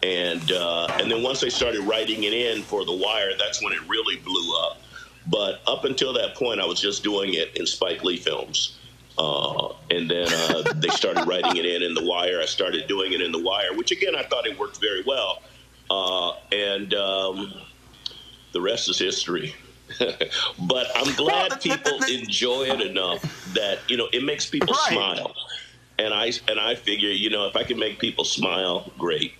S14: and uh, and then once they started writing it in for The Wire, that's when it really blew up. But up until that point, I was just doing it in Spike Lee films. Uh, and then uh, they started writing it in in The Wire. I started doing it in The Wire, which again I thought it worked very well. Uh, and um, the rest is history. but I'm glad people enjoy it enough that you know it makes people
S10: Right.
S14: smile. And I and I figure you know if I can make people smile, great.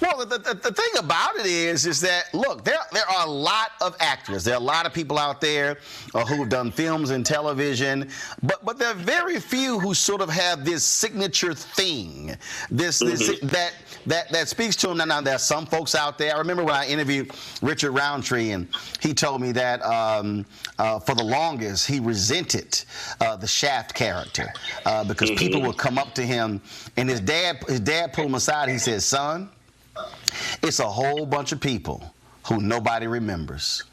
S10: Well, the, the, the thing about it is, is that look, there there are a lot of actors. There are a lot of people out there uh, who have done films and television, but but there are very few who sort of have this signature thing, this, this that that that speaks to them. Now, now there are some folks out there. I remember when I interviewed Richard Roundtree, and he told me that um, uh, for the longest he resented uh, the Shaft character uh, because people would come up to him, and his dad his dad pulled him aside. He said, "Son." It's a whole bunch of people who nobody remembers.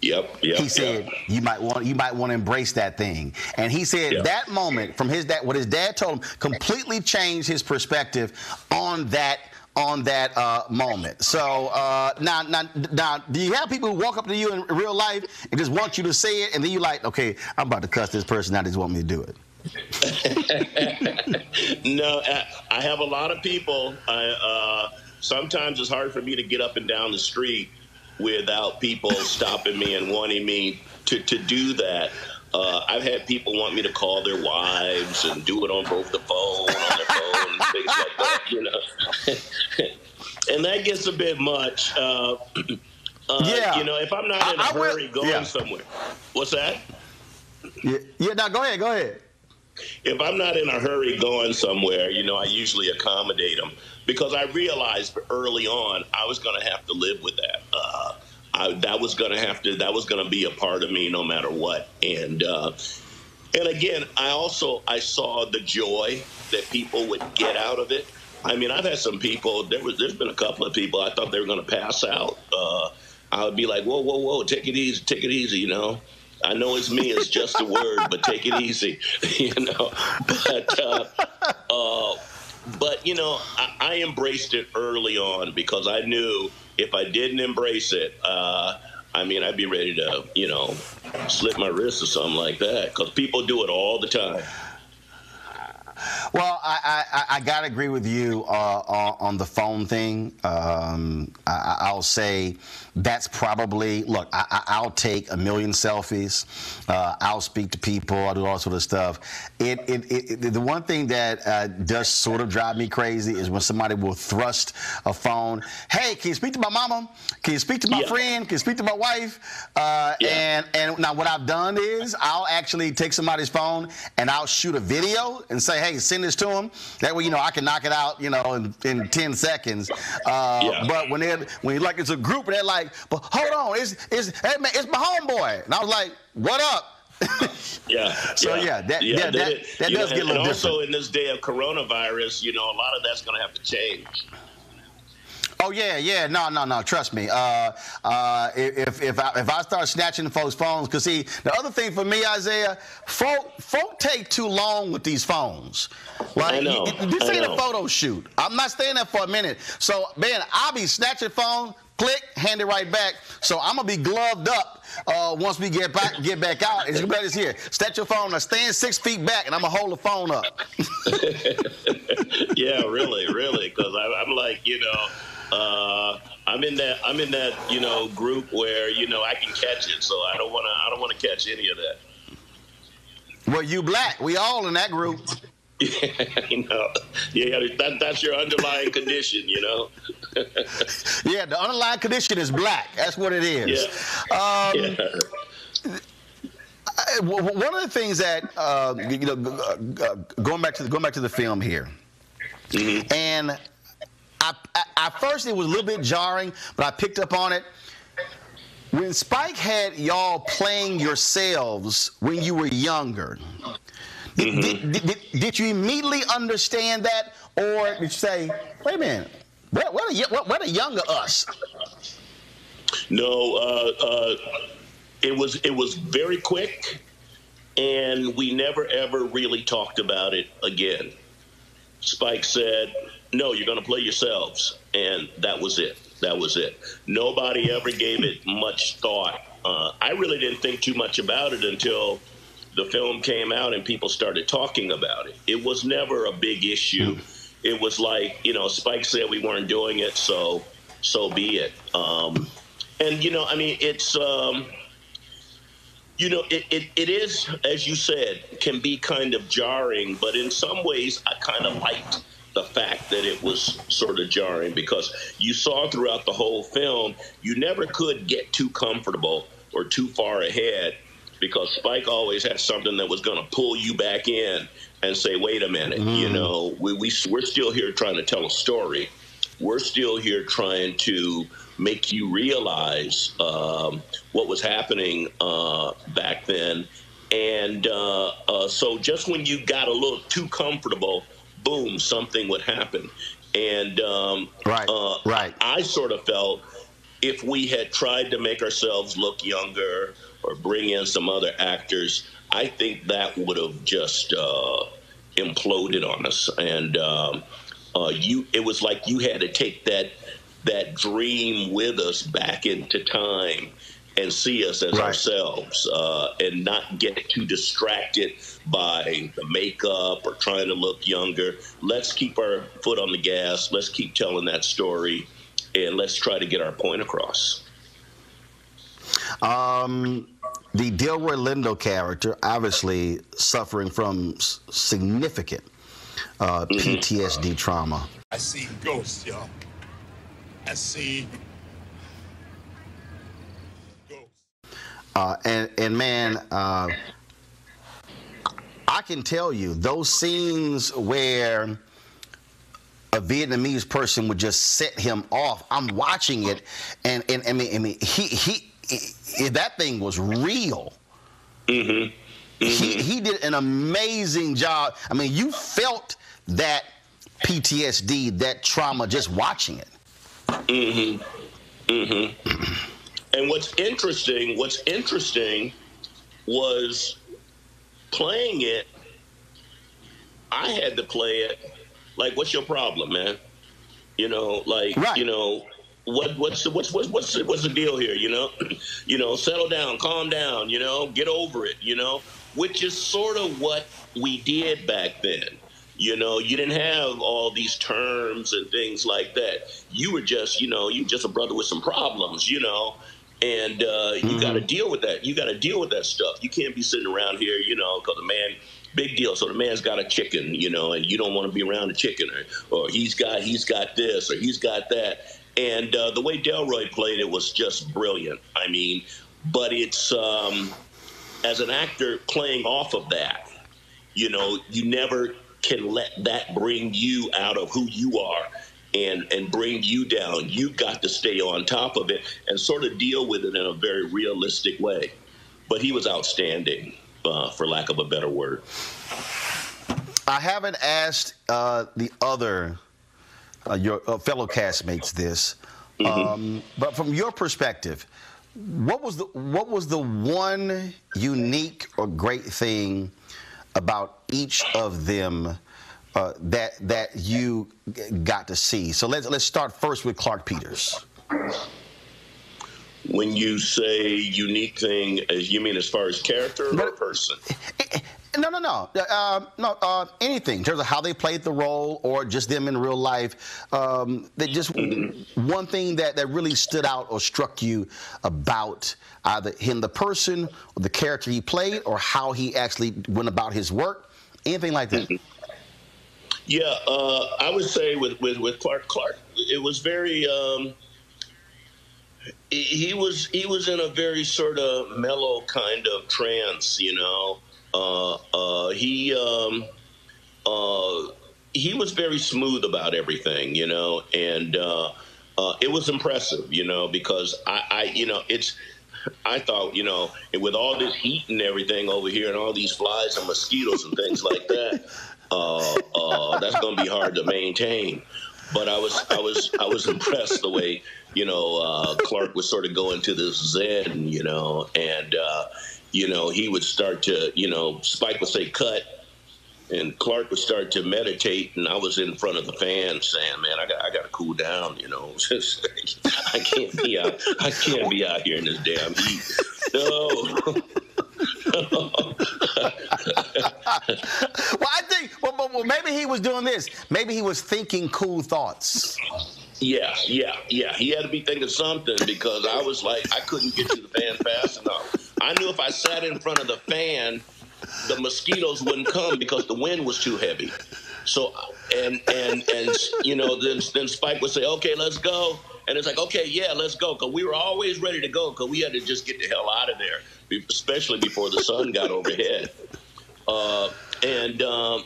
S14: Yep, yep.
S10: he said you might want you might want to embrace that thing. And he said that moment from his dad, what his dad told him, completely changed his perspective on that on that uh, moment. So uh, now, now, now, do you have people who walk up to you in real life and just want you to say it, and then you like, okay, I'm about to cuss this person out. They just want me to do it.
S14: no, I, I have a lot of people. I, uh, sometimes it's hard for me to get up and down the street without people stopping me and wanting me to, to do that. Uh, I've had people want me to call their wives and do it on both the phone, on their phone, and things like that, you know. and that gets a bit much. Uh, uh,
S10: Yeah.
S14: You know, if I'm not in a
S10: I- I will-
S14: hurry going
S10: yeah.
S14: somewhere. What's that?
S10: Yeah, yeah. Now go ahead, go ahead.
S14: If I'm not in a hurry going somewhere, you know, I usually accommodate them because I realized early on I was going to have to live with that. Uh, I, that was going to have to. That was going to be a part of me no matter what. And uh, and again, I also I saw the joy that people would get out of it. I mean, I've had some people. There was there's been a couple of people I thought they were going to pass out. Uh, I would be like, whoa, whoa, whoa, take it easy, take it easy, you know. I know it's me, it's just a word, but take it easy, you know. But uh, uh, but you know, I, I, embraced it early on because I knew if I didn't embrace it, uh, I mean, I'd be ready to, you know, slip my wrist or something like that because people do it all the time.
S10: Well, I, I, I got to agree with you uh, on, on, the phone thing. Um, I, will say that's probably, look, I, will take a million selfies. Uh, I'll speak to people. I'll do all sort of stuff. It, it, it the one thing that uh, does sort of drive me crazy is when somebody will thrust a phone. Hey, can you speak to my mama? Can you speak to my yeah. friend? Can you speak to my wife? Uh, yeah. And and now what I've done is I'll actually take somebody's phone and I'll shoot a video and say, hey, send this to them. That way, you know, I can knock it out, you know, in, in 10 seconds. Uh, yeah. But when they're, when like it's a group and they're like, but hold on, it's, it's, hey man, it's my homeboy. And I was like, what up?
S14: yeah.
S10: So yeah, yeah that, yeah, that, that, that does know, get a little
S14: and
S10: different.
S14: also in this day of coronavirus, you know, a lot of that's going to have to change.
S10: Oh yeah, yeah, no, no, no. Trust me. Uh, uh, if if I, if I start snatching folks' phones, because see, the other thing for me, Isiah, folk folk take too long with these phones. Like,
S14: I know.
S10: this
S14: I
S10: ain't
S14: know.
S10: a photo shoot. I'm not staying there for a minute. So man, I'll be snatching phone, click, hand it right back. So I'm gonna be gloved up uh, once we get back get back out. As you better here, Set your phone. Now stand six feet back, and I'm gonna hold the phone up.
S14: yeah, really, really, because I'm like, you know. Uh, I'm in that I'm in that you know group where you know I can catch it, so I don't want to I don't want to catch any of that.
S10: Well, you black, we all in that group.
S14: Yeah, you know, yeah, that, that's your underlying condition, you know.
S10: yeah, the underlying condition is black. That's what it is. Yeah. Um, yeah. One of the things that uh, you know, uh, going back to the, going back to the film here, mm-hmm. and I, I, at first it was a little bit jarring, but I picked up on it. When Spike had y'all playing yourselves when you were younger, mm-hmm. did, did, did, did, you immediately understand that, or did you say, "Wait a minute, what, what, a, what, what a younger us"?
S14: No, uh, uh, it was it was very quick, and we never ever really talked about it again. Spike said, no, you're going to play yourselves. And that was it. That was it. Nobody ever gave it much thought. Uh, I really didn't think too much about it until the film came out and people started talking about it. It was never a big issue. It was like, you know, Spike said we weren't doing it, so so be it. Um, and, you know, I mean, it's. Um, you know, it, it, it is, as you said, can be kind of jarring, but in some ways, I kind of liked the fact that it was sort of jarring because you saw throughout the whole film you never could get too comfortable or too far ahead because Spike always had something that was going to pull you back in and say, wait a minute, mm. you know, we, we, we're still here trying to tell a story. We're still here trying to make you realize um, what was happening uh, back then. And uh, uh, so just when you got a little too comfortable, boom, something would happen. And um,
S10: right, uh, right.
S14: I, I sort of felt if we had tried to make ourselves look younger or bring in some other actors, I think that would have just uh, imploded on us. And um, uh, you, it was like you had to take that that dream with us back into time and see us as right. ourselves uh, and not get too distracted by the makeup or trying to look younger. Let's keep our foot on the gas. Let's keep telling that story and let's try to get our point across.
S10: Um, the Delroy Lindo character, obviously suffering from significant uh, mm-hmm. PTSD trauma.
S5: I see ghosts, y'all. I see
S10: Uh, and and man, uh, I can tell you those scenes where a Vietnamese person would just set him off. I'm watching it, and and I mean, I mean, he he, he that thing was real.
S14: Mm-hmm. Mm-hmm.
S10: He he did an amazing job. I mean, you felt that PTSD, that trauma, just watching it.
S14: Mm-hmm. Mm-hmm. and what's interesting, what's interesting was playing it. I had to play it like, "What's your problem, man?" You know, like, right. you know, what what's the, what's what's what's the, what's the deal here? You know, you know, settle down, calm down. You know, get over it. You know, which is sort of what we did back then. You know, you didn't have all these terms and things like that. You were just, you know, you just a brother with some problems. You know, and uh, you mm-hmm. got to deal with that. You got to deal with that stuff. You can't be sitting around here, you know, because the man, big deal. So the man's got a chicken, you know, and you don't want to be around the chicken, or, or he's got he's got this, or he's got that. And uh, the way Delroy played it was just brilliant. I mean, but it's um, as an actor playing off of that, you know, you never can let that bring you out of who you are and and bring you down. You've got to stay on top of it and sort of deal with it in a very realistic way. But he was outstanding, uh, for lack of a better word.
S10: I haven't asked uh, the other uh, your uh, fellow castmates this, mm-hmm. um, but from your perspective, what was the what was the one unique or great thing about each of them uh, that that you got to see? So let's let's start first with Clarke Peters.
S14: When you say unique thing, as you mean as far as character or person?
S10: No, no, no, uh, no. Uh, anything in terms of how they played the role, or just them in real life. Um, that just one thing that that really stood out or struck you about either him, the person, or the character he played, or how he actually went about his work. Anything like that.
S14: Yeah, uh, I would say with, with, with Clarke Clarke, it was very. Um, he was he was in a very sort of mellow kind of trance, you know. Uh, uh, he um, uh, he was very smooth about everything, you know, and it was impressive, you know, because I, I, you know, it's. I thought, you know, with all this heat and everything over here, and all these flies and mosquitoes and things like that, uh, uh, that's going to be hard to maintain. But I was, I was, I was impressed the way, you know, uh, Clarke was sort of going to this zen, you know, and you know, he would start to, you know, Spike would say cut, and Clarke would start to meditate, and I was in front of the fan saying, "Man, I got I got to cool down," you know. I can't be out. I can't be out here in this damn heat. No.
S10: well, I think well, well, maybe he was doing this. Maybe he was thinking cool thoughts.
S14: Yeah, yeah, yeah. He had to be thinking something because I was like, I couldn't get to the fan fast enough. I knew if I sat in front of the fan, the mosquitoes wouldn't come because the wind was too heavy. So and and and you know then then Spike would say, "Okay, let's go," and it's like, "Okay, yeah, let's go," because we were always ready to go because we had to just get the hell out of there, especially before the sun got overhead. Uh, and um,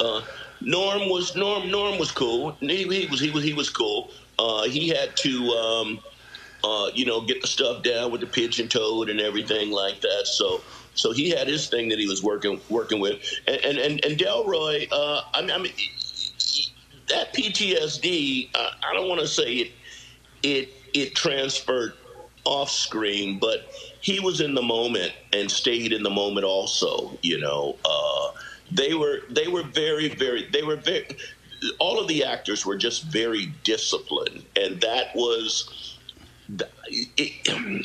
S14: uh, Norm was Norm Norm was cool. He, he was he was he was cool. Uh, he had to. Um, uh, you know, get the stuff down with the pigeon toed and everything like that. So, so he had his thing that he was working working with, and and and, and Delroy, uh, I mean, I mean, that PTSD, uh, I don't want to say it, it it transferred off screen, but he was in the moment and stayed in the moment also. You know, uh, they were they were very very they were very all of the actors were just very disciplined, and that was it,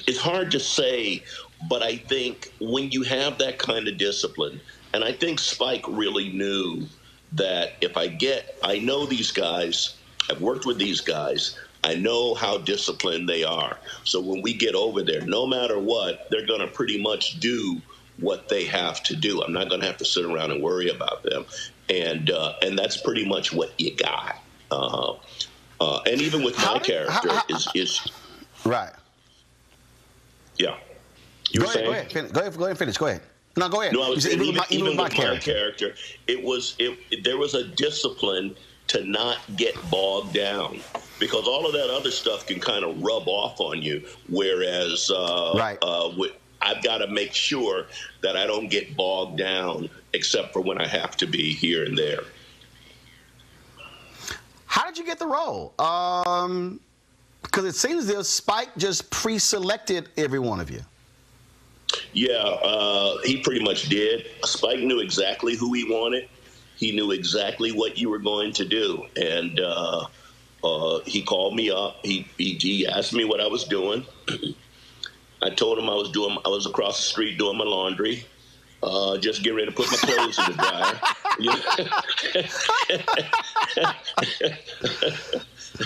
S14: it's hard to say, but I think when you have that kind of discipline, and I think Spike really knew that if I get, I know these guys, I've worked with these guys, I know how disciplined they are. So when we get over there, no matter what, they're going to pretty much do what they have to do. I'm not going to have to sit around and worry about them, and uh, and that's pretty much what you got. Uh, uh, and even with my character, how, how, is is
S10: Right.
S14: Yeah.
S10: You go, ahead, go ahead, go ahead. Go ahead. and finish. Go ahead. No, go ahead.
S14: No, I was saying, even, my, even, with my, character. character, it was it. There was a discipline to not get bogged down because all of that other stuff can kind of rub off on you. Whereas, uh, right. Uh, with, I've got to make sure that I don't get bogged down, except for when I have to be here and there.
S10: How did you get the role? Um, Because it seems as if Spike just pre-selected every one of you.
S14: Yeah, uh, he pretty much did. Spike knew exactly who he wanted. He knew exactly what you were going to do, and uh, uh, he called me up. He, he, he asked me what I was doing. I told him I was doing. I was across the street doing my laundry. Uh, just get ready to put my clothes in the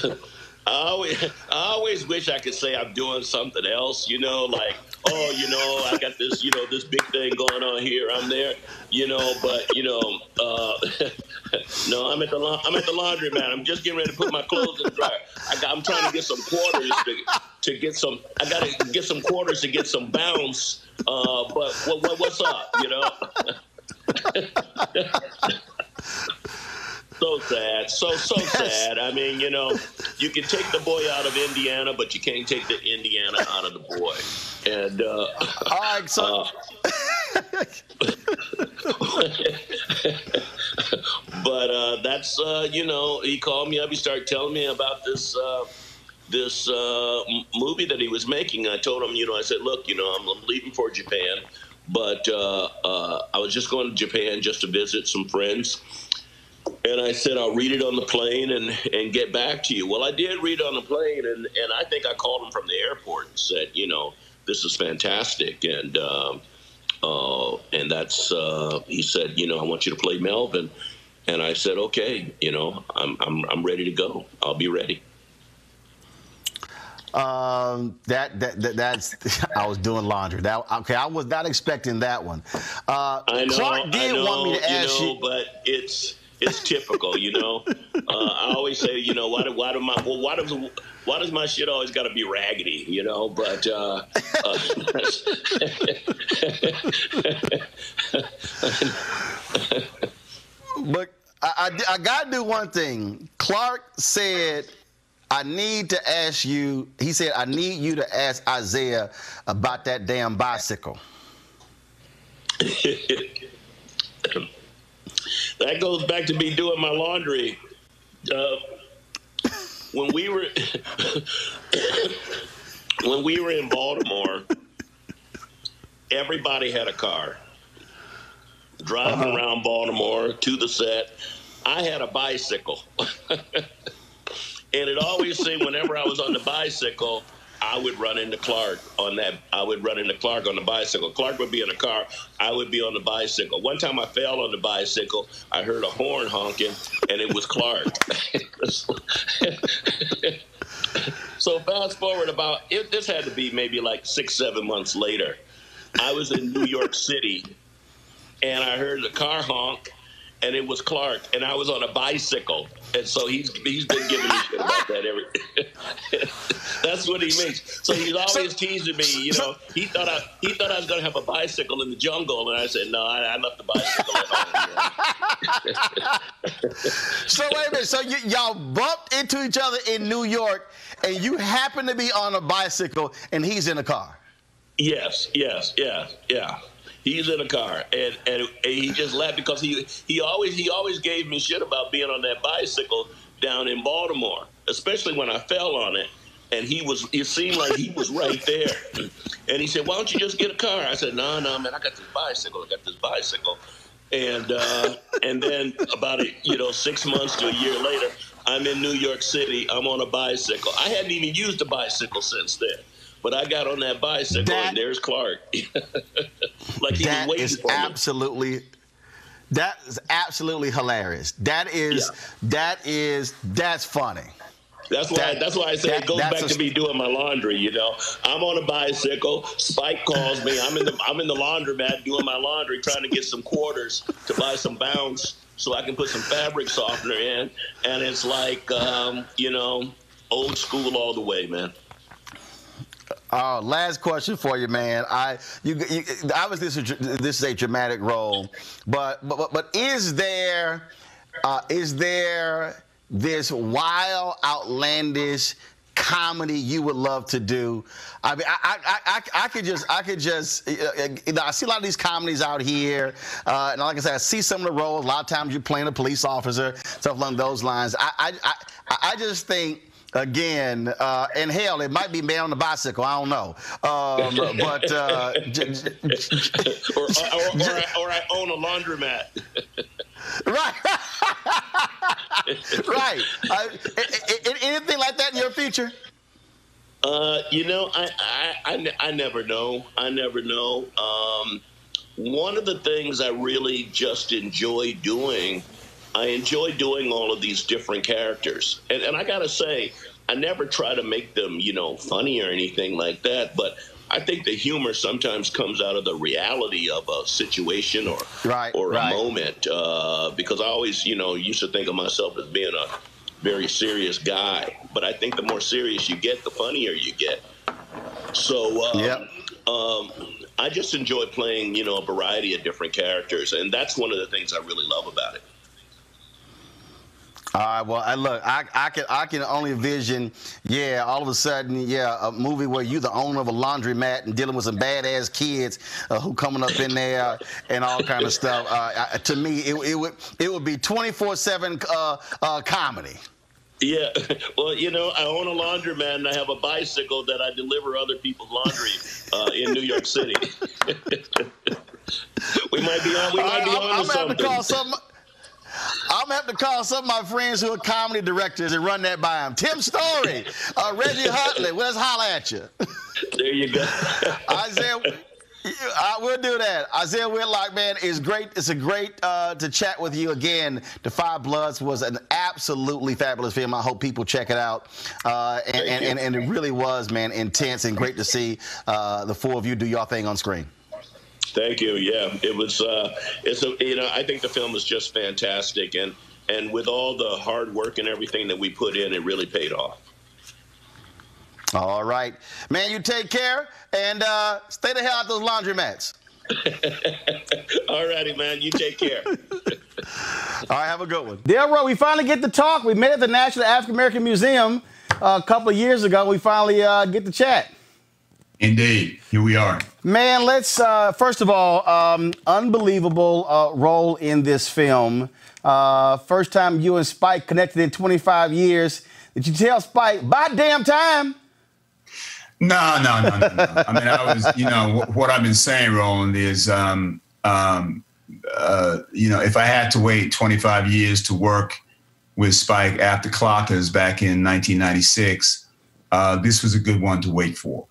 S14: dryer. I always, I always wish I could say I'm doing something else, you know, like, oh, you know, I got this, you know, this big thing going on here, I'm there, you know, but you know, uh, no, I'm at the I'm at the laundry man. I'm just getting ready to put my clothes in the dryer. I got, I'm trying to get some quarters to, to get some. I got to get some quarters to get some bounce. Uh, but what, what, what's up, you know? so sad, so so sad. I mean, you know, you can take the boy out of Indiana, but you can't take the Indiana out of the boy. And uh,
S10: all right, so.
S14: Uh, but uh, that's uh, you know, he called me up. He started telling me about this uh, this uh, movie that he was making. I told him, you know, I said, look, you know, I'm, I'm leaving for Japan, but uh, uh, I was just going to Japan just to visit some friends. And I said, I'll read it on the plane and, and get back to you. Well, I did read it on the plane, and, and I think I called him from the airport and said, you know, this is fantastic. And uh, uh, and that's uh, he said, you know, I want you to play Melvin. And I said, okay, you know, I'm I'm I'm ready to go. I'll be ready.
S10: Um, that, that, that that's I was doing laundry. That okay, I was not expecting that one. Uh,
S14: I know,
S10: Clarke did
S14: know,
S10: want me to ask
S14: you,
S10: you,
S14: but it's it's typical, you know. Uh, I always say, you know, why do why do my well, why does why does my shit always got to be raggedy, you know? But uh, uh,
S10: but I, I, I got to do one thing. Clarke said I need to ask you. He said, I need you to ask Isiah about that damn bicycle.
S14: that goes back to me doing my laundry. Uh, when we were when we were in Baltimore, everybody had a car. Driving uh-huh. around Baltimore to the set, I had a bicycle. and it always seemed whenever I was on the bicycle, I would run into Clarke on that. I would run into Clarke on the bicycle. Clarke would be in a car. I would be on the bicycle. One time I fell on the bicycle. I heard a horn honking, and it was Clarke. so fast forward about it, this had to be maybe like six, seven months later. I was in New York City, and I heard the car honk, and it was Clarke, and I was on a bicycle, and so he's he's been giving me shit about that every. That's what he means. So he's always teasing me. You know, he thought I he thought I was going to have a bicycle in the jungle, and I said no, I, I left the bicycle
S10: so wait a minute. So y- y'all bumped into each other in New York, and you happen to be on a bicycle, and he's in a car.
S14: Yes, yes, yes, yeah. He's in a car, and, and, and he just laughed because he he always he always gave me shit about being on that bicycle down in Baltimore, especially when I fell on it. And he was, it seemed like he was right there. And he said, Why don't you just get a car? I said, No, no, man, I got this bicycle. I got this bicycle. And uh, and then about a, you know six months to a year later, I'm in New York City. I'm on a bicycle. I hadn't even used a bicycle since then. But I got on that bicycle, that, and there's Clarke. like he was waiting for
S10: absolutely.
S14: Me.
S10: That is absolutely hilarious. That is yeah. that is that's funny.
S14: That's why. That, that's why I say that, it goes back a, to me doing my laundry. You know, I'm on a bicycle. Spike calls me. I'm in the I'm in the laundromat doing my laundry, trying to get some quarters to buy some bounce so I can put some fabric softener in. And it's like, um, you know, old school all the way, man.
S10: Uh, last question for you, man. I you, you obviously this is, this is a dramatic role, but but but is there uh, is there this wild, outlandish comedy you would love to do? I mean, I, I, I, I could just, I could just, you know, I see a lot of these comedies out here, uh, and like I said, I see some of the roles. A lot of times you're playing a police officer, stuff along those lines. I, I, I, I just think again. Uh, and hell, it might be man on the bicycle. I don't know. Um, but uh,
S14: or, or, or, I, or I own a laundromat.
S10: right, right. Uh, anything like that in your future?
S14: Uh, you know, I, I, I, I, never know. I never know. Um, one of the things I really just enjoy doing, I enjoy doing all of these different characters. And, and I got to say, I never try to make them, you know, funny or anything like that. But I think the humor sometimes comes out of the reality of a situation or
S10: right,
S14: or
S10: right.
S14: a moment. Uh, because I always, you know, used to think of myself as being a very serious guy. But I think the more serious you get, the funnier you get. So, um,
S10: yep.
S14: um, I just enjoy playing, you know, a variety of different characters, and that's one of the things I really love about it.
S10: All right. Well, I look, I, I can I can only envision, yeah, all of a sudden, yeah, a movie where you're the owner of a laundromat and dealing with some badass kids uh, who coming up in there and all kind of stuff. Uh, to me, it, it would it would be 24/7 uh, uh, comedy.
S14: Yeah, well, you know, I own a laundromat and I have a bicycle that I deliver other people's laundry uh, in New York City. we might be on. We might be on
S10: I'm,
S14: to something.
S10: Have to call some, I'm gonna have to call some of my friends who are comedy directors and run that by them. Tim Story, uh, Reggie Hudlin, let's holler at you.
S14: There you go.
S10: Isiah. I will do that. Isiah Whitlock, man, is great. It's a great uh, to chat with you again. The 5 Bloods was an absolutely fabulous film. I hope people check it out. Uh, and, and, and, and, it really was, man, intense and great to see uh, the four of you do your thing on screen.
S14: Thank you. Yeah, it was. Uh, it's a, you know, I think the film was just fantastic, and and with all the hard work and everything that we put in, it really paid off.
S10: All right. Man, you take care and uh, stay the hell out those laundromats.
S14: All righty, man. You take care.
S10: All right, have a good one.
S15: Delroy, we finally get to talk. We met at the National African American Museum uh, a couple of years ago. We finally uh, get to chat.
S16: Indeed. Here we are.
S15: Man, let's, uh, first of all, um, unbelievable uh, role in this film. Uh, first time you and Spike connected in 25 years. Did you tell Spike, by damn time?
S16: No, no, no, no, no. I mean, I was, you know, what I've been saying, Roland, is, um, um, uh, you know, if I had to wait 25 years to work with Spike after Clockers back in 1996, uh, this was a good one to wait for.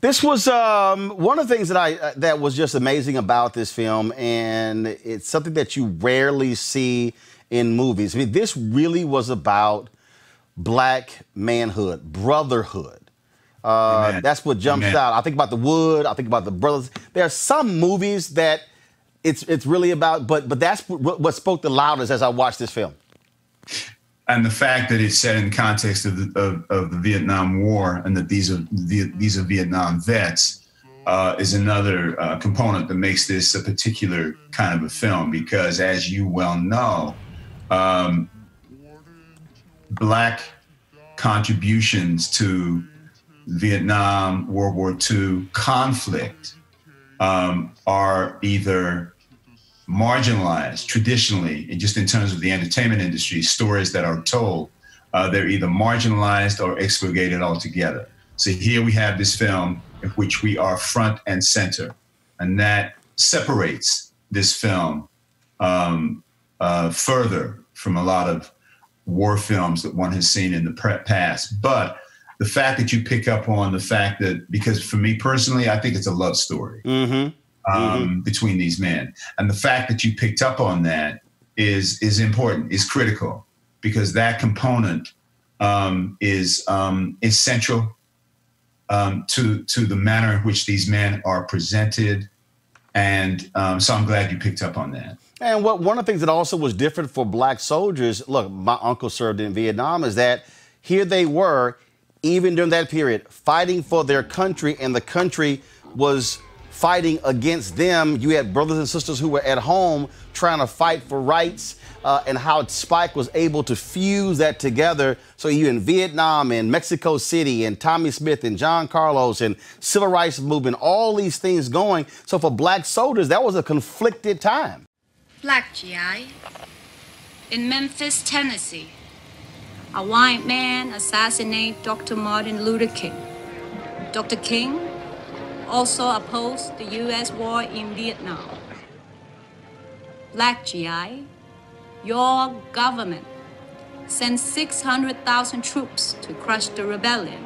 S15: This was um, one of the things that I uh, that was just amazing about this film, and it's something that you rarely see in movies. I mean, this really was about black manhood, brotherhood. Uh, that's what jumps Amen. out. I think about the Wood. I think about the brothers. There are some movies that it's it's really about, but but that's what, what spoke the loudest as I watched this film.
S16: And the fact that it's set in the context of the, of, of the Vietnam War and that these are these are Vietnam vets uh, is another uh, component that makes this a particular kind of a film. Because as you well know, um, black contributions to Vietnam, World War II conflict um, are either marginalized traditionally, and just in terms of the entertainment industry, stories that are told, uh, they're either marginalized or expurgated altogether. So here we have this film in which we are front and center, and that separates this film um, uh, further from a lot of war films that one has seen in the past. But the fact that you pick up on the fact that because for me personally, I think it's a love story
S15: mm-hmm.
S16: Um,
S15: mm-hmm.
S16: between these men, and the fact that you picked up on that is is important, is critical because that component um, is um, essential um, to to the manner in which these men are presented, and um, so I'm glad you picked up on that.
S15: And what one of the things that also was different for black soldiers, look, my uncle served in Vietnam, is that here they were even during that period, fighting for their country, and the country was fighting against them. You had brothers and sisters who were at home trying to fight for rights, uh, and how Spike was able to fuse that together. So you in Vietnam and Mexico City and Tommie Smith and John Carlos and civil rights movement, all these things going. So for black soldiers, that was a conflicted time.
S1: Black GI in Memphis, Tennessee. a white man assassinated Dr. Martin Luther King. Dr. King also opposed the U.S. war in Vietnam. Black GI, your government sent 600,000 troops to crush the rebellion.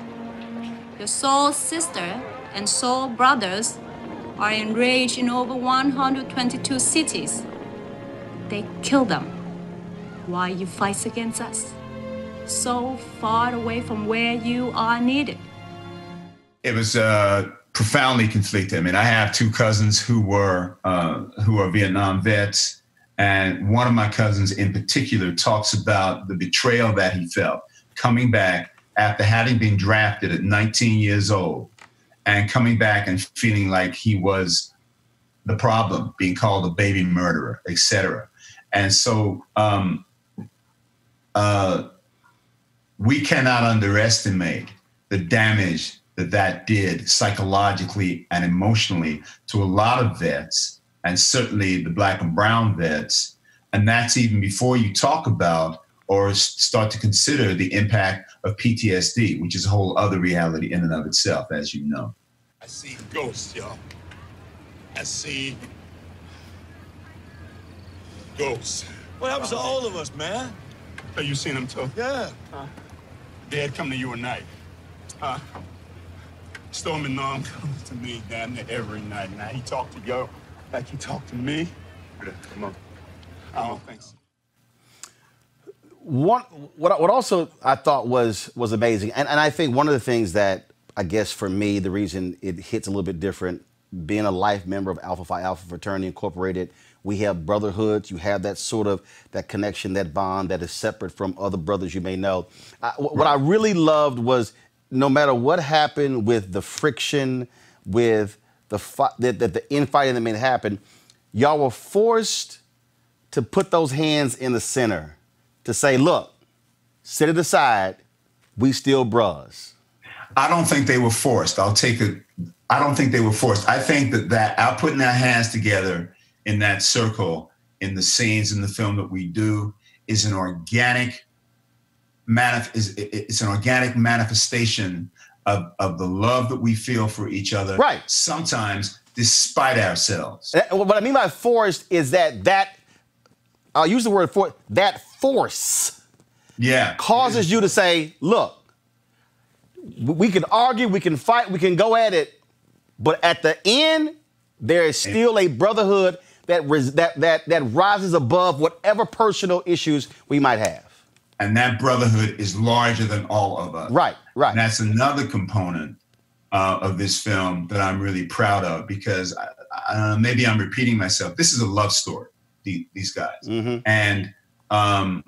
S1: Your soul sister and soul brothers are enraged in over 122 cities. They kill them while you fight against us, so far away from where you are needed.
S16: It was uh, profoundly conflicted. I mean, I have two cousins who were uh, who are Vietnam vets, and one of my cousins in particular talks about the betrayal that he felt coming back after having been drafted at 19 years old and coming back and feeling like he was the problem, being called a baby murderer, etc. And so um, uh, we cannot underestimate the damage that that did psychologically and emotionally to a lot of vets, and certainly the black and brown vets. And that's even before you talk about or start to consider the impact of PTSD, which is a whole other reality in and of itself, as you know.
S5: I see ghosts, y'all. I see ghosts.
S17: What happens to all of us, man?
S5: Have you seen them too?
S17: Yeah.
S5: Huh? Dad come to you at night. Huh? Stormin' Norm comes to me damn near every night. Now he talked to yo like he talked to me. Come on. I don't think so.
S10: One, what, what also I thought was was amazing, and, and I think one of the things that I guess for me, the reason it hits a little bit different, being a life member of Alpha Phi Alpha Fraternity Incorporated, we have brotherhoods. You have that sort of that connection, that bond that is separate from other brothers you may know. I, what I really loved was no matter what happened with the friction, with the fi- that, that the infighting that may happen, y'all were forced to put those hands in the center to say, look, set it aside. We still bros.
S16: I don't think they were forced. I'll take it. I don't think they were forced. I think that that our putting our hands together in that circle in the scenes in the film that we do is an organic manif- is it's an organic manifestation of, of the love that we feel for each other.
S10: Right.
S16: Sometimes despite ourselves.
S10: What I mean by forced is that that I'll use the word for that force.
S16: Yeah.
S10: Causes you to say, look, we can argue, we can fight, we can go at it, but at the end, there is still a brotherhood that that that that rises above whatever personal issues we might have.
S16: And that brotherhood is larger than all of us.
S10: Right, right.
S16: And that's another component uh, of this film that I'm really proud of because uh, maybe I'm repeating myself. This is a love story. The, these guys,
S10: mm-hmm.
S16: and um,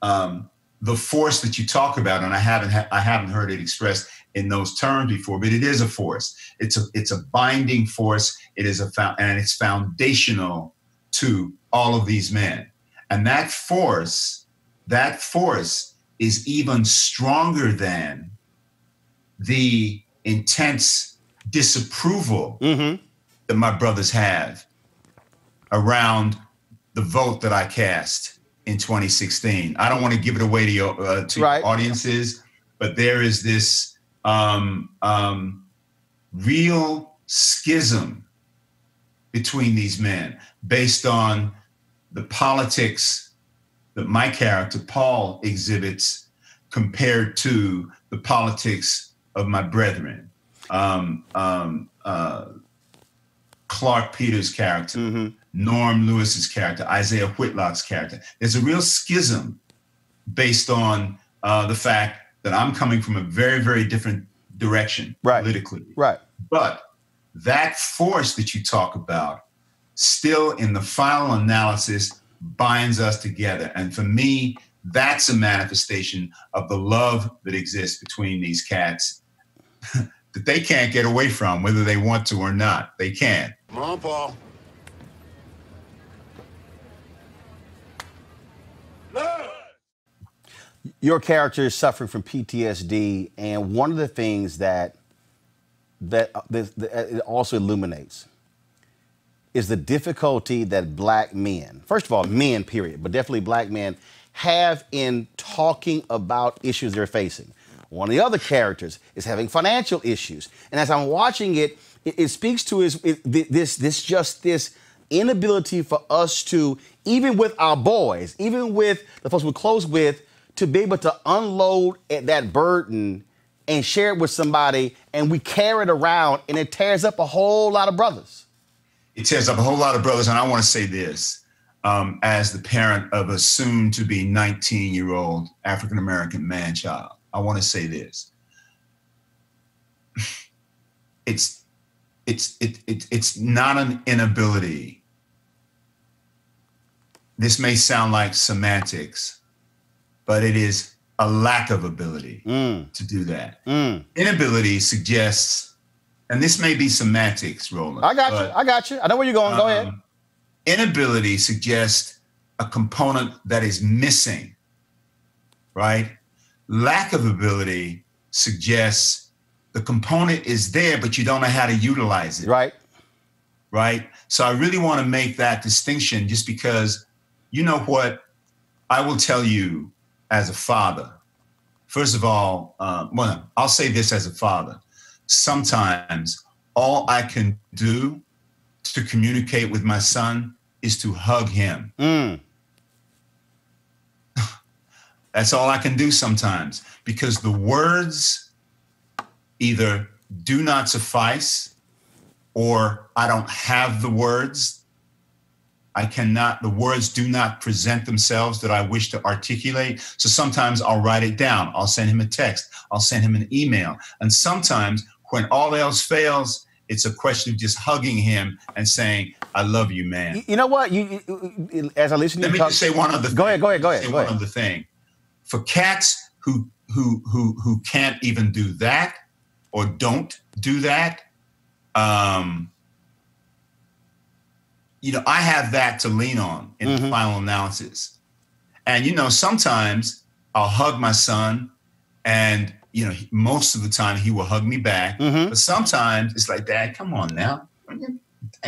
S16: um, the force that you talk about, and I haven't ha- I haven't heard it expressed in those terms before, but it is a force. It's a it's a binding force. It is a fo- and it's foundational to all of these men, and that force, that force is even stronger than the intense disapproval
S10: mm-hmm.
S16: that my brothers have around the vote that I cast in 2016. I don't want to give it away to your uh, to
S10: right.
S16: audiences, but there is this um, um, real schism between these men based on the politics that my character Paul exhibits compared to the politics of my brethren. Um, um, uh, Clarke Peters' character,
S10: mm-hmm.
S16: Norm Lewis's character, Isiah Whitlock's character. There's a real schism based on uh, the fact that I'm coming from a very, very different direction
S10: right.
S16: politically.
S10: Right.
S16: But that force that you talk about still in the final analysis binds us together. And for me, that's a manifestation of the love that exists between these cats that they can't get away from, whether they want to or not. They can.
S5: Come on, Paul.
S10: Your character is suffering from PTSD, and one of the things that that, that, that it also illuminates is the difficulty that black men, first of all, men, period, but definitely black men, have in talking about issues they're facing. One of the other characters is having financial issues, and as I'm watching it, it, it speaks to his it, this this just this inability for us to even with our boys, even with the folks we're close with, to be able to unload that burden and share it with somebody, and we carry it around, and it tears up a whole lot of brothers.
S16: It tears up a whole lot of brothers, and I want to say this. Um, as the parent of a soon to be 19 year old African American man child, I want to say this. It's it's it, it it's not an inability. This may sound like semantics, but it is a lack of ability
S10: mm.
S16: to do that.
S10: Mm.
S16: Inability suggests, and this may be semantics, Roland.
S10: I got you. I got you. I know where you're going. Go um, ahead.
S16: Inability suggests a component that is missing, right? Lack of ability suggests the component is there, but you don't know how to utilize it.
S10: Right.
S16: Right. So I really want to make that distinction just because you know what? I will tell you as a father. First of all, uh, well, I'll say this as a father. Sometimes all I can do to communicate with my son is to hug him.
S10: Mm.
S16: That's all I can do sometimes because the words either do not suffice or I don't have the words. I cannot, the words do not present themselves that I wish to articulate. So sometimes I'll write it down. I'll send him a text. I'll send him an email. And sometimes when all else fails, it's a question of just hugging him and saying, "I love you, man."
S10: You know what? You, you as I listen,
S16: let me
S10: talk,
S16: just say one other.
S10: Go ahead. Go ahead. Go ahead.
S16: Say
S10: go
S16: one
S10: ahead.
S16: other thing for cats who who who who can't even do that or don't do that um you know i have that to lean on in
S10: Mm-hmm.
S16: the final analysis and you know sometimes i'll hug my son and you know most of the time he will hug me back
S10: Mm-hmm.
S16: but sometimes it's like dad come on now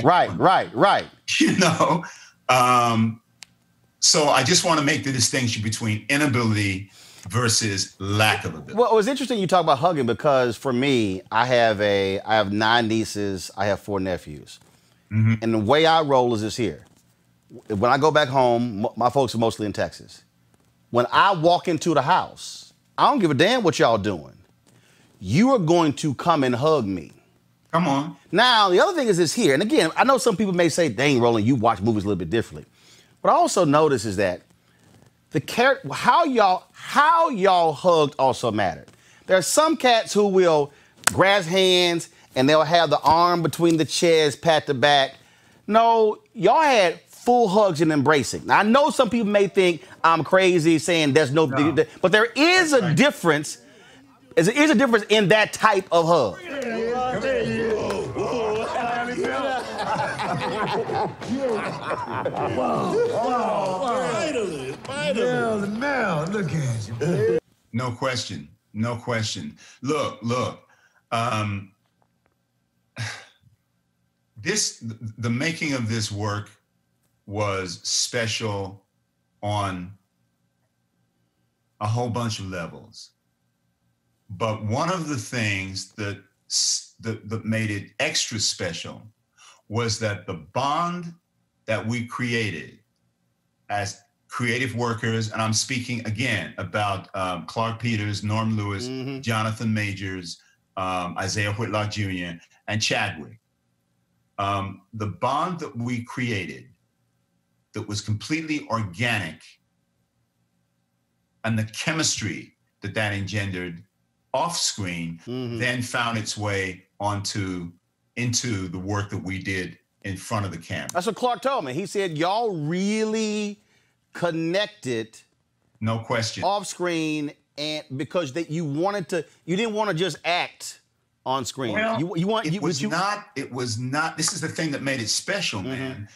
S10: Right. Right. Right.
S16: you know um so i just want to make the distinction between inability versus lack of ability
S10: Well, it was interesting you talk about hugging because for me, I have a I have nine nieces, I have four nephews,
S16: Mhm.
S10: and the way I roll is this here. When I go back home, my folks are mostly in Texas. When I walk into the house, I don't give a damn what y'all doing. You are going to come and hug me.
S16: Come on.
S10: Now, the other thing is this here, and again, I know some people may say, dang, Roland, you watch movies a little bit differently. But I also notice is that the car- how y'all how y'all hugged also mattered. There are some cats who will grasp hands and they'll have the arm between the chest, pat the back. No, y'all had full hugs and embracing. Now I know some people may think I'm crazy saying there's no, but there is a difference. There is a difference in that type of hug.
S16: No question. No question. Look, look. Um, this the making of this work was special on a whole bunch of levels. But one of the things that that, that made it extra special was that the bond that we created as creative workers, and I'm speaking again about um, Clarke Peters, Norm Lewis, Jonathan Majors, um, Isiah Whitlock Jr., and Chadwick. Um, the bond that we created that was completely organic and the chemistry that that engendered off screen then found its way onto into the work that we did in front of the camera.
S10: That's what Clarke told me. He said y'all really connected
S16: No question.
S10: off screen and because that you wanted to you didn't want to just act on screen.
S16: Well,
S10: you you want
S16: it
S10: you,
S16: was
S10: you, Mm-hmm.
S16: not it was not this is the thing that made it special man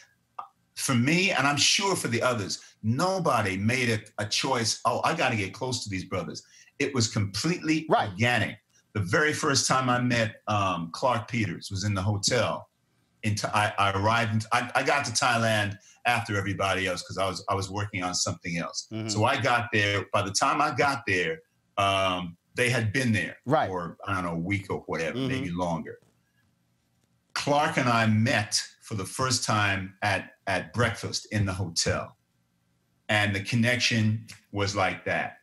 S16: for me and i'm sure for the others nobody made a, a choice oh i got to get close to these brothers it was completely right. organic the very first time i met um, clarke peters was in the hotel into I, I arrived. In, I, I got to Thailand after everybody else because I was I was working on something else.
S10: Mm-hmm.
S16: So I got there. By the time I got there, um, they had been there
S10: right.
S16: for I don't know a week or whatever,
S10: Mhm.
S16: maybe longer. Clarke and I met for the first time at at breakfast in the hotel, and the connection was like that.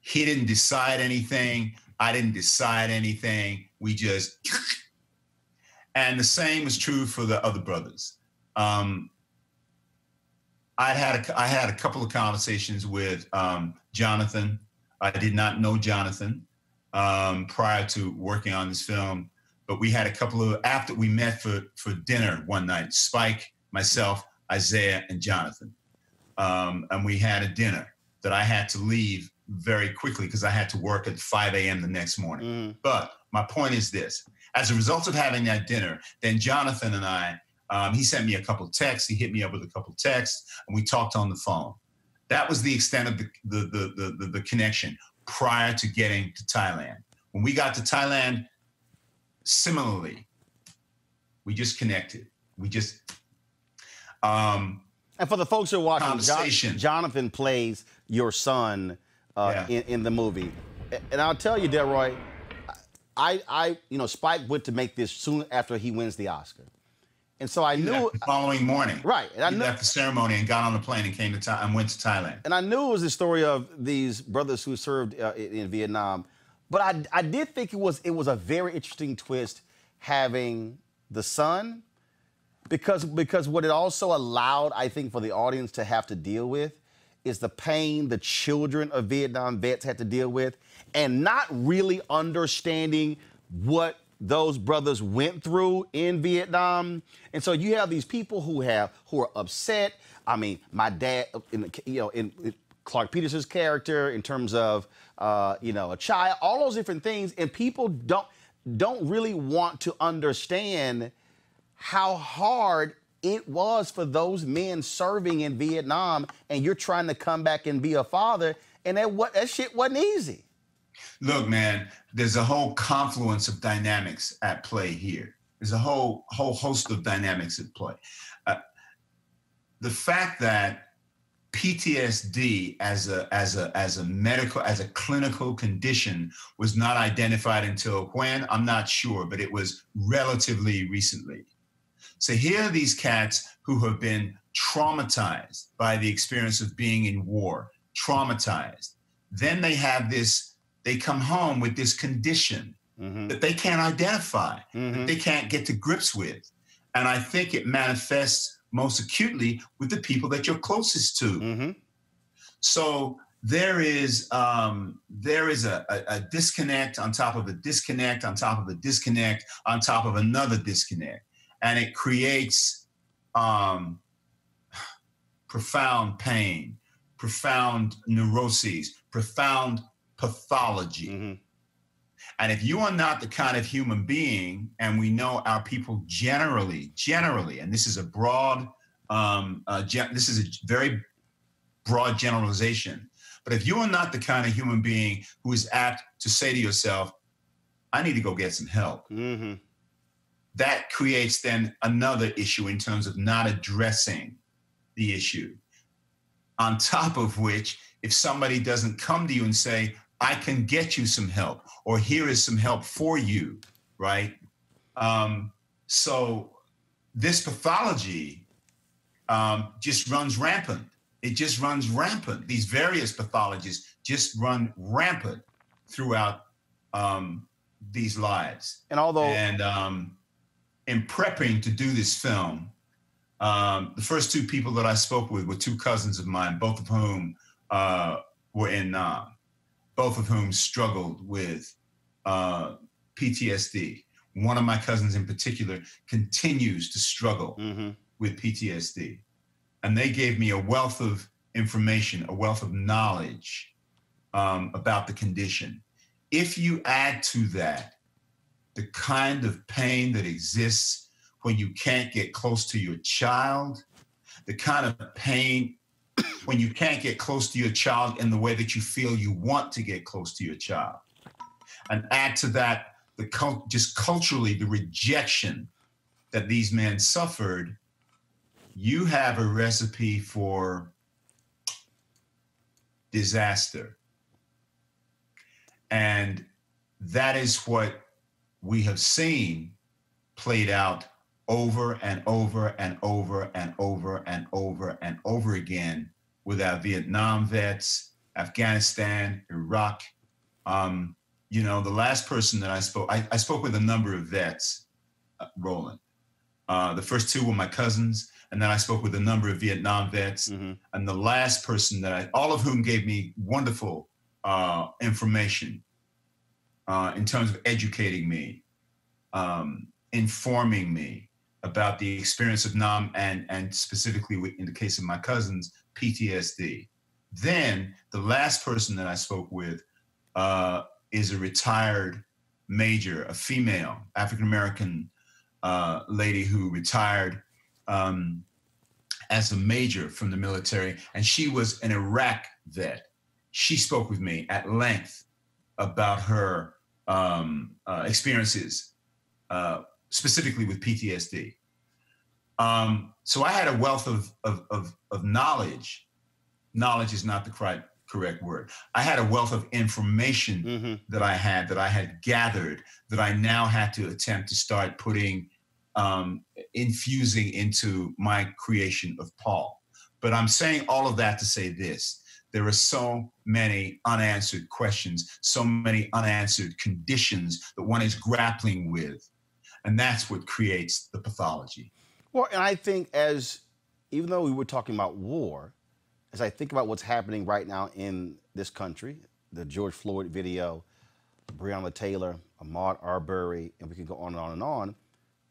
S16: He didn't decide anything. I didn't decide anything. We just, and the same is true for the other brothers. Um, I had a, I had a couple of conversations with um, Jonathan. I did not know Jonathan um, prior to working on this film, but we had a couple of after we met for for dinner one night. Spike, myself, Isiah, and Jonathan, um, and we had a dinner that I had to leave very quickly because I had to work at 5 a.m. the next morning. But my point is this: as a result of having that dinner, then Jonathan and I, um, he sent me a couple texts. He hit me up with a couple texts, and we talked on the phone. That was the extent of the the the, the, the connection prior to getting to Thailand. When we got to Thailand, similarly, we just connected. We just um,
S10: And for the folks who are watching, Jo-
S16: Conversation.
S10: Jonathan plays your son uh, in, in the movie. And I'll tell you, Delroy, I, I, you know, Spike went to make this soon after he wins the Oscar. And so I
S16: he
S10: knew,
S16: the following morning.
S10: Right. And I knew,
S16: left the ceremony and got on the plane and came to Thai- and went to Thailand.
S10: and I knew it was the story of these brothers who served uh, in Vietnam. But I, I did think it was it was a very interesting twist having the son, because because what it also allowed, I think, for the audience to have to deal with is the pain the children of Vietnam vets had to deal with, and not really understanding what those brothers went through in Vietnam. And so you have these people who have who are upset. I mean, my dad, in you know, in, Clarke Peterson's character, in terms of uh, you know a child, all those different things, and people don't don't really want to understand how hard it was for those men serving in Vietnam, and you're trying to come back and be a father, and that what that shit wasn't easy.
S16: Look, man, there's a whole confluence of dynamics at play here. There's a whole whole host of dynamics at play. Uh, the fact that PTSD as a as a as a medical as a clinical condition was not identified until when I'm not sure, but it was relatively recently. So here are these cats who have been traumatized by the experience of being in war, traumatized. Then they have this, they come home with this condition mm-hmm. that they can't identify, that mm-hmm. they can't get to grips with. And I think it manifests most acutely with the people that you're closest to. So there is um, there is a, a, a disconnect on top of a disconnect on top of a disconnect on top of another disconnect, and it creates um, profound pain, profound neuroses, profound pathology. And if you are not the kind of human being, and we know our people generally, generally, and this is a broad, um, uh, gen- this is a very broad generalization. But if you are not the kind of human being who is apt to say to yourself, I need to go get some help, that creates then another issue in terms of not addressing the issue. On top of which, if somebody doesn't come to you and say, I can get you some help, or here is some help for you, right? Um, so this pathology um, just runs rampant. It just runs rampant. These various pathologies just run rampant throughout um, these lives.
S10: And although
S16: and um, in prepping to do this film, um, the first two people that I spoke with were two cousins of mine, both of whom uh, were in Nam, both of whom struggled with uh, PTSD. One of my cousins in particular continues to struggle with PTSD. And they gave me a wealth of information, a wealth of knowledge um, about the condition. If you add to that the kind of pain that exists when you can't get close to your child, the kind of pain when you can't get close to your child in the way that you feel you want to get close to your child. And add to that the cult, just culturally the rejection that these men suffered, you have a recipe for disaster. And that is what we have seen played out over and over and over and over and over and over again with our Vietnam vets, Afghanistan, Iraq. Um, you know, the last person that I spoke, I, I spoke with a number of vets, uh, Roland. Uh, the first two were my cousins, and then I spoke with a number of Vietnam vets.
S10: Mm-hmm.
S16: And the last person that I, all of whom gave me wonderful uh, information uh, in terms of educating me, um, informing me about the experience of Nam and, and specifically in the case of my cousins, PTSD. Then the last person that I spoke with uh, is a retired major, a female African American uh, lady who retired um, as a major from the military, and she was an Iraq vet. She spoke with me at length about her um, uh, experiences, uh, specifically with PTSD. Um, so I had a wealth of, of, of, of knowledge. Knowledge is not the correct, correct word. I had a wealth of information
S10: Mm-hmm.
S16: that I had, that I had gathered, that I now had to attempt to start putting, um, infusing into my creation of Paul. But I'm saying all of that to say this there are so many unanswered questions, so many unanswered conditions that one is grappling with. And that's what creates the pathology.
S10: Well, and I think as even though we were talking about war, as I think about what's happening right now in this country, the George Floyd video, Breonna Taylor, Ahmaud Arbery, and we can go on and on and on,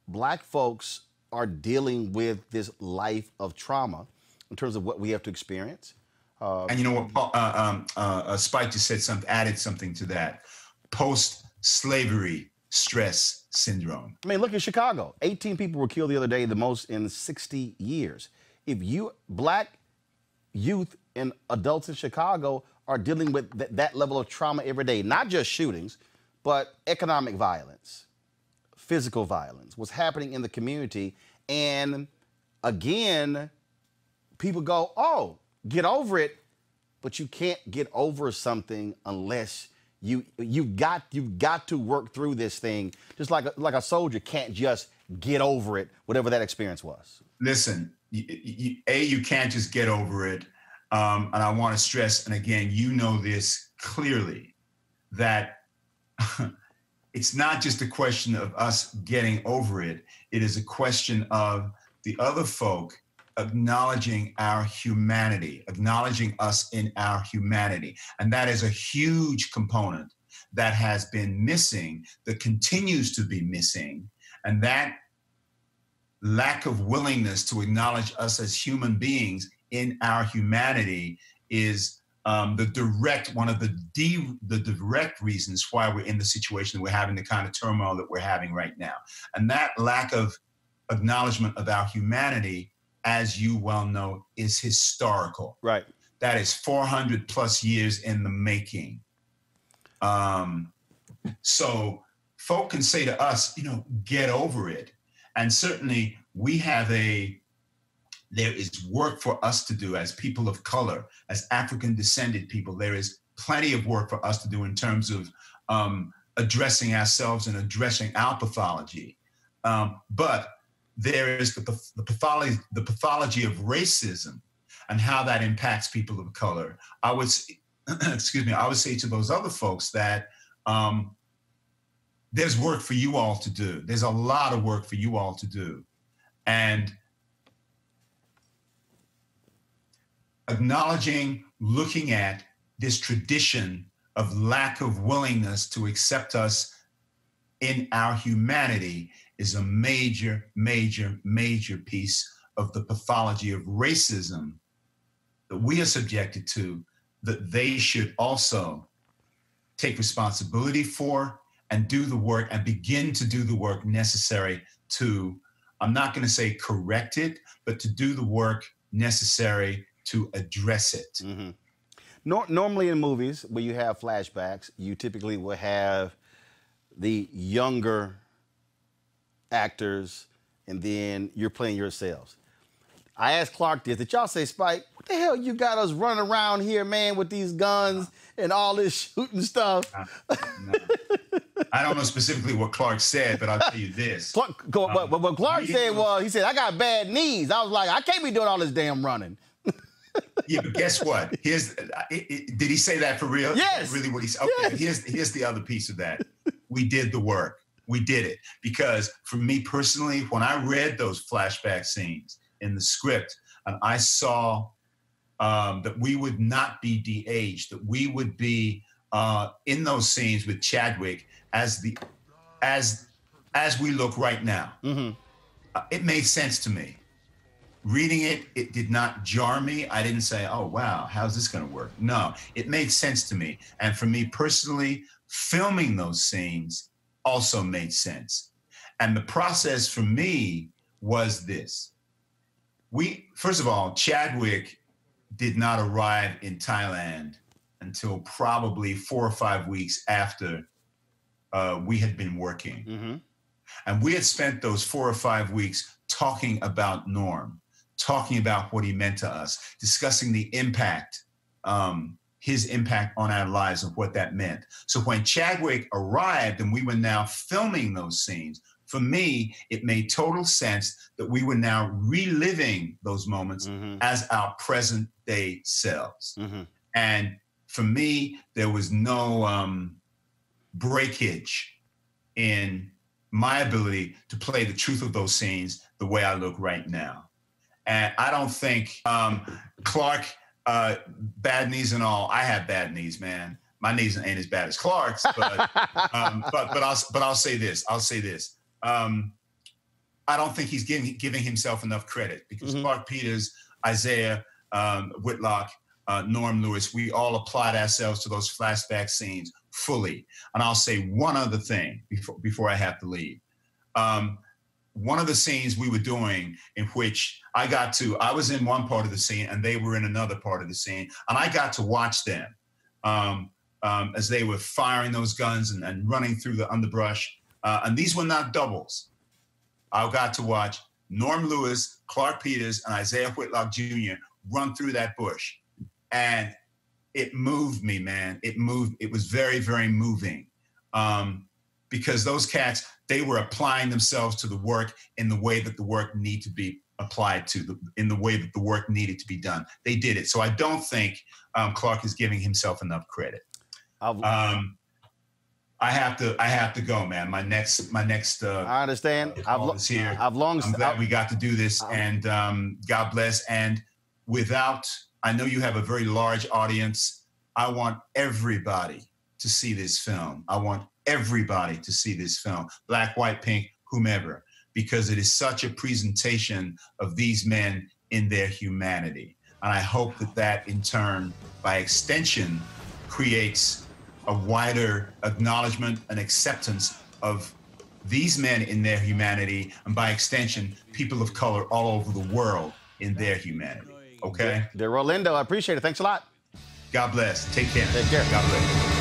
S10: black folks are dealing with this life of trauma in terms of what we have to experience. Uh,
S16: And you know what? Paul, uh, um, uh, uh, Spike just said something, added something to that. Post-slavery stress syndrome.
S10: I mean, look at Chicago. 18 people were killed the other day, the most in 60 years. If you, black youth and adults in Chicago are dealing with th- that level of trauma every day, not just shootings, but economic violence, physical violence, what's happening in the community. And again, people go, oh, get over it, but you can't get over something unless you you've got you've got to work through this thing. Just like a, like a soldier can't just get over it, whatever that experience was.
S16: Listen, you, you, a you can't just get over it, um, and I want to stress, and again, you know this clearly, that it's not just a question of us getting over it. It is a question of the other folk acknowledging our humanity, acknowledging us in our humanity. And that is a huge component that has been missing, that continues to be missing. And that lack of willingness to acknowledge us as human beings in our humanity is um, the direct one of the de- the direct reasons why we're in the situation that we're having the kind of turmoil that we're having right now and that lack of acknowledgement of our humanity as you well know is historical
S10: right
S16: that is 400 plus years in the making um, so folk can say to us you know get over it and certainly we have a there is work for us to do as people of color, as African descended people. There is plenty of work for us to do in terms of um, addressing ourselves and addressing our pathology. Um, but there is the, the, pathology, the pathology of racism and how that impacts people of color. I would, excuse me, I would say to those other folks that um, there's work for you all to do. There's a lot of work for you all to do. And acknowledging, looking at this tradition of lack of willingness to accept us in our humanity is a major, major, major piece of the pathology of racism that we are subjected to, that they should also take responsibility for and do the work and begin to do the work necessary to, I'm not going to say correct it, but to do the work necessary to address it.
S10: Mm-hmm. Nor- normally in movies where you have flashbacks, you typically will have the younger actors
S15: and then you're playing yourselves. I asked Clarke this. Did y'all say, Spike, what the hell you got us running around here, man, with these guns and all this shooting stuff?
S16: I don't know specifically what Clarke said, but I'll tell you this.
S15: Clarke, but, but, but what Clarke said was, he said, I got bad knees. I was like, I can't be doing all this damn running.
S16: yeah, but guess what? Here's it, it, did he say that for real?
S15: Yes.
S16: Really, what he said? Okay.
S15: Yes.
S16: Here's here's the other piece of that. We did the work. We did it because for me personally, when I read those flashback scenes in the script, and I saw um, that we would not be de-aged, that we would be uh, in those scenes with Chadwick as the as as we look right now.
S15: Mm-hmm.
S16: Uh, it made sense to me reading it, it did not jar me. I didn't say, oh, wow, how's this going to work? No, it made sense to me. And for me personally, filming those scenes also made sense. And the process for me was this. We, first of all, Chadwick did not arrive in Thailand until probably four or five weeks after uh, we had been working.
S15: Mm-hmm.
S16: And we had spent those four or five weeks talking about Norm talking about what he meant to us, discussing the impact, um, his impact on our lives and what that meant. So when Chadwick arrived and we were now filming those scenes, for me, it made total sense that we were now reliving those moments
S15: mm-hmm.
S16: as our present day selves.
S15: Mm-hmm.
S16: And for me, there was no um, breakage in my ability to play the truth of those scenes the way I look right now. And I don't think um, Clarke, uh, bad knees and all. I have bad knees, man. My knees ain't as bad as Clarke's, but um, but but I'll but I'll say this. I'll say this. Um, I don't think he's giving giving himself enough credit because
S15: Mm-hmm.
S16: Clarke Peters, Isiah um, Whitlock, uh, Norm Lewis, we all applied ourselves to those flashback scenes fully. And I'll say one other thing before before I have to leave. Um, one of the scenes we were doing in which I got to, I was in one part of the scene and they were in another part of the scene, and I got to watch them um, um, as they were firing those guns and, and running through the underbrush. Uh, and these were not doubles. I got to watch Norm Lewis, Clarke Peters, and Isiah Whitlock Jr. run through that bush. And it moved me, man. It moved. It was very, very moving. Um, because those cats, they were applying themselves to the work in the way that the work need to be applied to, the, in the way that the work needed to be done. They did it. So I don't think um, Clarke is giving himself enough credit. Um, I have to. I have to go, man. My next. My next. Uh,
S15: I understand. I've, lo-
S16: here.
S15: I've long.
S16: I'm glad we got to do this, and um, God bless. And without, I know you have a very large audience. I want everybody to see this film. I want everybody to see this film, black, white, pink, whomever, because it is such a presentation of these men in their humanity. And I hope that that, in turn, by extension, creates a wider acknowledgement and acceptance of these men in their humanity, and by extension, people of color all over the world in their humanity. Okay?
S15: Dear Rolando, I appreciate it. Thanks a lot.
S16: God bless. Take care.
S15: Take care.
S16: God bless.